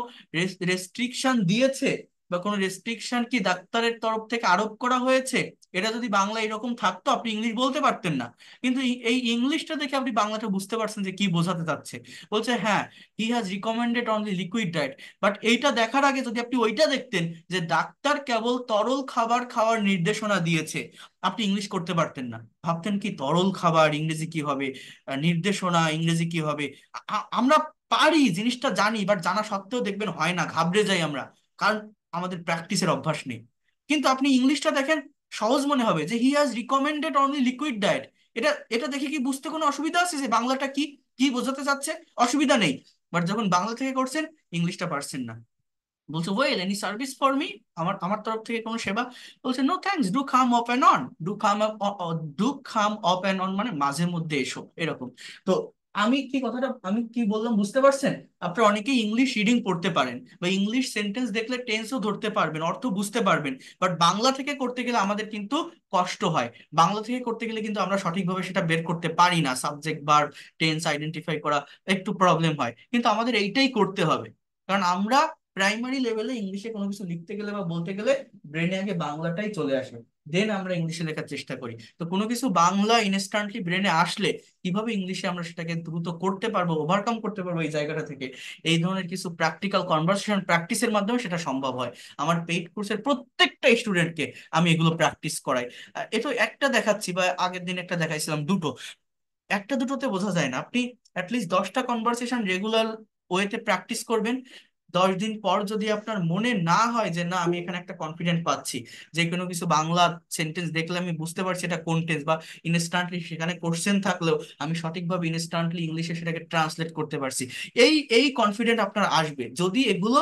Speaker 1: রেস্ট্রিকশন দিয়েছে বা কোনো রেস্ট্রিকশন কি ডাক্তারের তরফ থেকে আরোপ করা হয়েছে? এটা যদি বাংলা এরকম থাকতো, আপনি ইংলিশ বলতে পারতেন না। কিন্তু এই ইংলিশটা দেখে আপনি বাংলাটা বুঝতে পারছেন যে কি বোঝাতে চাচ্ছে। বলছে হ্যাঁ he has recommended only liquid diet but এইটা দেখার আগে যদি আপনি ওইটা দেখতেন যে ডাক্তার কেবল তরল খাবার খাওয়ার নির্দেশনা দিয়েছে, আপনি ইংলিশ করতে পারতেন না। ভাবতেন কি, তরল খাবার, ইংরেজি কি হবে? নির্দেশনা, ইংরেজি কি হবে? আমরা পারি, জিনিসটা জানি বাট জানা সত্ত্বেও দেখবেন হয় না, ঘাবড়ে যাই আমরা। কারণ আমাদের প্র্যাকটিসের অভ্যাস নেই। কিন্তু আপনি ইংলিশটা দেখেন সহজ মনে হবে যে he has recommended only liquid diet এটা এটা দেখে কি বুঝতে কোনো অসুবিধা আছে যে বাংলাটা কি কি বোঝাতে চাচ্ছে? অসুবিধা নেই। বাট যখন বাংলা থেকে করছেন, ইংলিশটা পারছেন না। বলছে well any service for me আমার আমার তরফ থেকে কোনো সেবা। বলছে no thanks do come up and on do come do come off and on মানে মাঝে মধ্যে এসো। এরকম। তো আমি কি কথাটা, আমি কি বললাম বুঝতে পারছেন? আপনারা অনেকেই ইংলিশ রিডিং পড়তে পারেন বা ইংলিশ সেন্টেন্স দেখলে টেন্সও ধরতে পারবেন, অর্থ বুঝতে পারবেন। বাট বাংলা থেকে করতে গেলে আমাদের কিন্তু কষ্ট হয়। বাংলা থেকে করতে গেলে কিন্তু আমরা সঠিকভাবে সেটা বের করতে পারি না। সাবজেক্ট বার টেন্স আইডেন্টিফাই করা একটু প্রবলেম হয়। কিন্তু আমাদের এইটাই করতে হবে। কারণ আমরা প্রাইমারি লেভেলে ইংলিশে কোনো কিছু লিখতে গেলে বা বলতে গেলে ব্রেনে আগে বাংলাটাই চলে আসে দেন আমরা ইংলিশে লেখার চেষ্টা করি। তো কোনো কিছু বাংলা ইনস্ট্যান্টলি ব্রেনে আসলে কীভাবে ইংলিশে আমরা সেটাকে দ্রুত করতে পারব ওভারকাম করতে পারব এই জায়গাটা থেকে, এই ধরনের কিছু প্র্যাকটিক্যাল কনভারসেশন প্র্যাকটিসের মাধ্যমে সেটা সম্ভব হয়। আমার পেইড কোর্সের প্রত্যেকটা স্টুডেন্টকে আমি এগুলো প্র্যাকটিস করাই। এটা একটা দেখাচ্ছি বা আগের দিন একটা দেখাইছিলাম দুটো। একটা দুটোতে বোঝা যায় না। আপনি অ্যাটলিস্ট দশটা কনভারসেশন রেগুলার ওয়েতে প্র্যাকটিস করবেন। দশ দিন পর যদি আপনার মনে না হয় যে, না, আমি এখানে একটা কনফিডেন্ট পাচ্ছি। যে কোনো কিছু বাংলা সেন্টেন্স দেখলে আমি বুঝতে পারছি এটা কোন টেন্স বা ইনস্ট্যান্টলি সেখানে কোশ্চেন থাকলেও আমি সঠিকভাবে ইনস্ট্যান্টলি ইংলিশে সেটাকে ট্রান্সলেট করতে পারছি। এই এই কনফিডেন্ট আপনার আসবে। যদি এগুলো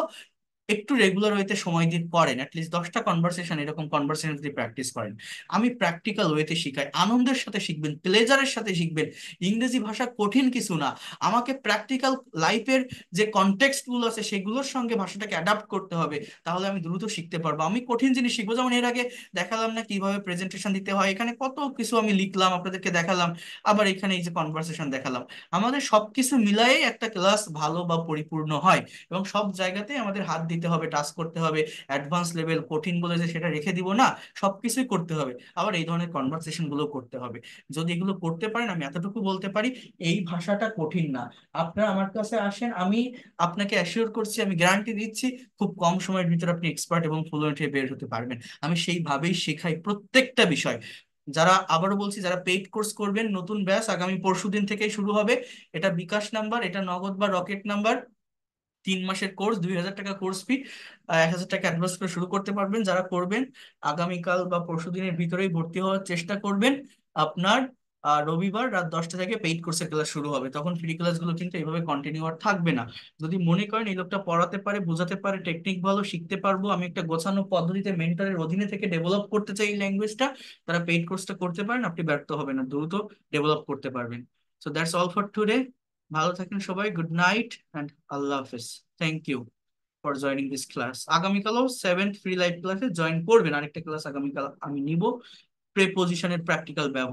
Speaker 1: একটু রেগুলার ওয়েতে সময় দিন করেন অ্যাটলিস্ট দশটা কনভারসেশন এরকম কনভারসেশন যদি প্র্যাকটিস করেন। আমি প্র্যাকটিক্যাল ওয়েতে শিখাই, আনন্দের সাথে শিখবেন প্লেজারের সাথে শিখবেন। ইংরেজি ভাষা কঠিন কিছু না। আমাকে প্র্যাকটিক্যাল লাইফের যে কনটেক্সটগুলো আছে সেগুলোর সঙ্গে ভাষাটাকে অ্যাডাপ্ট করতে হবে, তাহলে আমি দ্রুত শিখতে পারব। আমি কঠিন জিনিস শিখব, যেমন এর আগে দেখালাম না কীভাবে প্রেজেন্টেশন দিতে হয়, এখানে কত কিছু আমি লিখলাম, আপনাদেরকে দেখালাম, আবার এখানে এই যে কনভারসেশন দেখালাম। আমাদের সবকিছু মিলায়েই একটা ক্লাস ভালো বা পরিপূর্ণ হয় এবং সব জায়গাতে আমাদের হাত দিতে হবে টাচ করতে হবে অ্যাডভান্স লেভেল কঠিন বলে যে সেটা রেখে দিব না, সবকিছুই করতে হবে। আবার এই ধরনের কনভারসেশনগুলো করতে হবে। যদি এগুলো করতে পারেন, আমি এতটুকু বলতে পারি, এই ভাষাটা কঠিন না। আপনারা আমার কাছে আসেন, আমি আপনাকে অ্যাসিওর করছি, আমি গ্যারান্টি দিচ্ছি, খুব কম সময়ের ভিতরে আপনি এক্সপার্ট এবং ফ্লুয়েন্ট হয়ে বের হতে পারবেন। আমি সেইভাবেই শেখাই প্রত্যেকটা বিষয়। যারা আবারও বলছি, যারা পেইড কোর্স করবেন, নতুন ব্যাস আগামী পরশুদিন থেকেই শুরু হবে। এটা বিকাশ নাম্বার, এটা নগদ বা রকেট নাম্বার তিন মাসের কোর্স দুই হাজার টাকা কোর্স ফি এক হাজার টাকা অ্যাডভান্স করে শুরু করতে পারবেন। যারা করবেন, আগামীকাল বা পরশু দিনের ভিতরেই ভর্তি হওয়ার চেষ্টা করবেন। আপনার রবিবার রাত দশটা থেকে পেইড কোর্সের ক্লাস শুরু হবে। তখন ফ্রি ক্লাসগুলো কিন্তু এইভাবে কন্টিনিউ আর থাকবে না। যদি মনে করেন এই লোকটা পড়াতে পারে, বোঝাতে পারে টেকনিক ভালো, শিখতে পারব, আমি একটা গোছানো পদ্ধতিতে মেন্টরের অধীনে থেকে ডেভেলপ করতে চাই এই ল্যাঙ্গুয়েজটা তারা পেইড কোর্সটা করতে পারেন, আপনি ব্যর্থ হবেন না, দ্রুত ডেভেলপ করতে পারবেন। So that's all for today ভালো থাকেন সবাই গুড নাইট অ্যান্ড আল্লাহ হাফেজ। Thank you for joining this class আগামীকালও seventh free live ক্লাসে জয়েন করবেন। আরেকটা ক্লাস আগামীকাল আমি নিব। প্রেপোজিশনের প্র্যাকটিক্যাল ব্যবহার।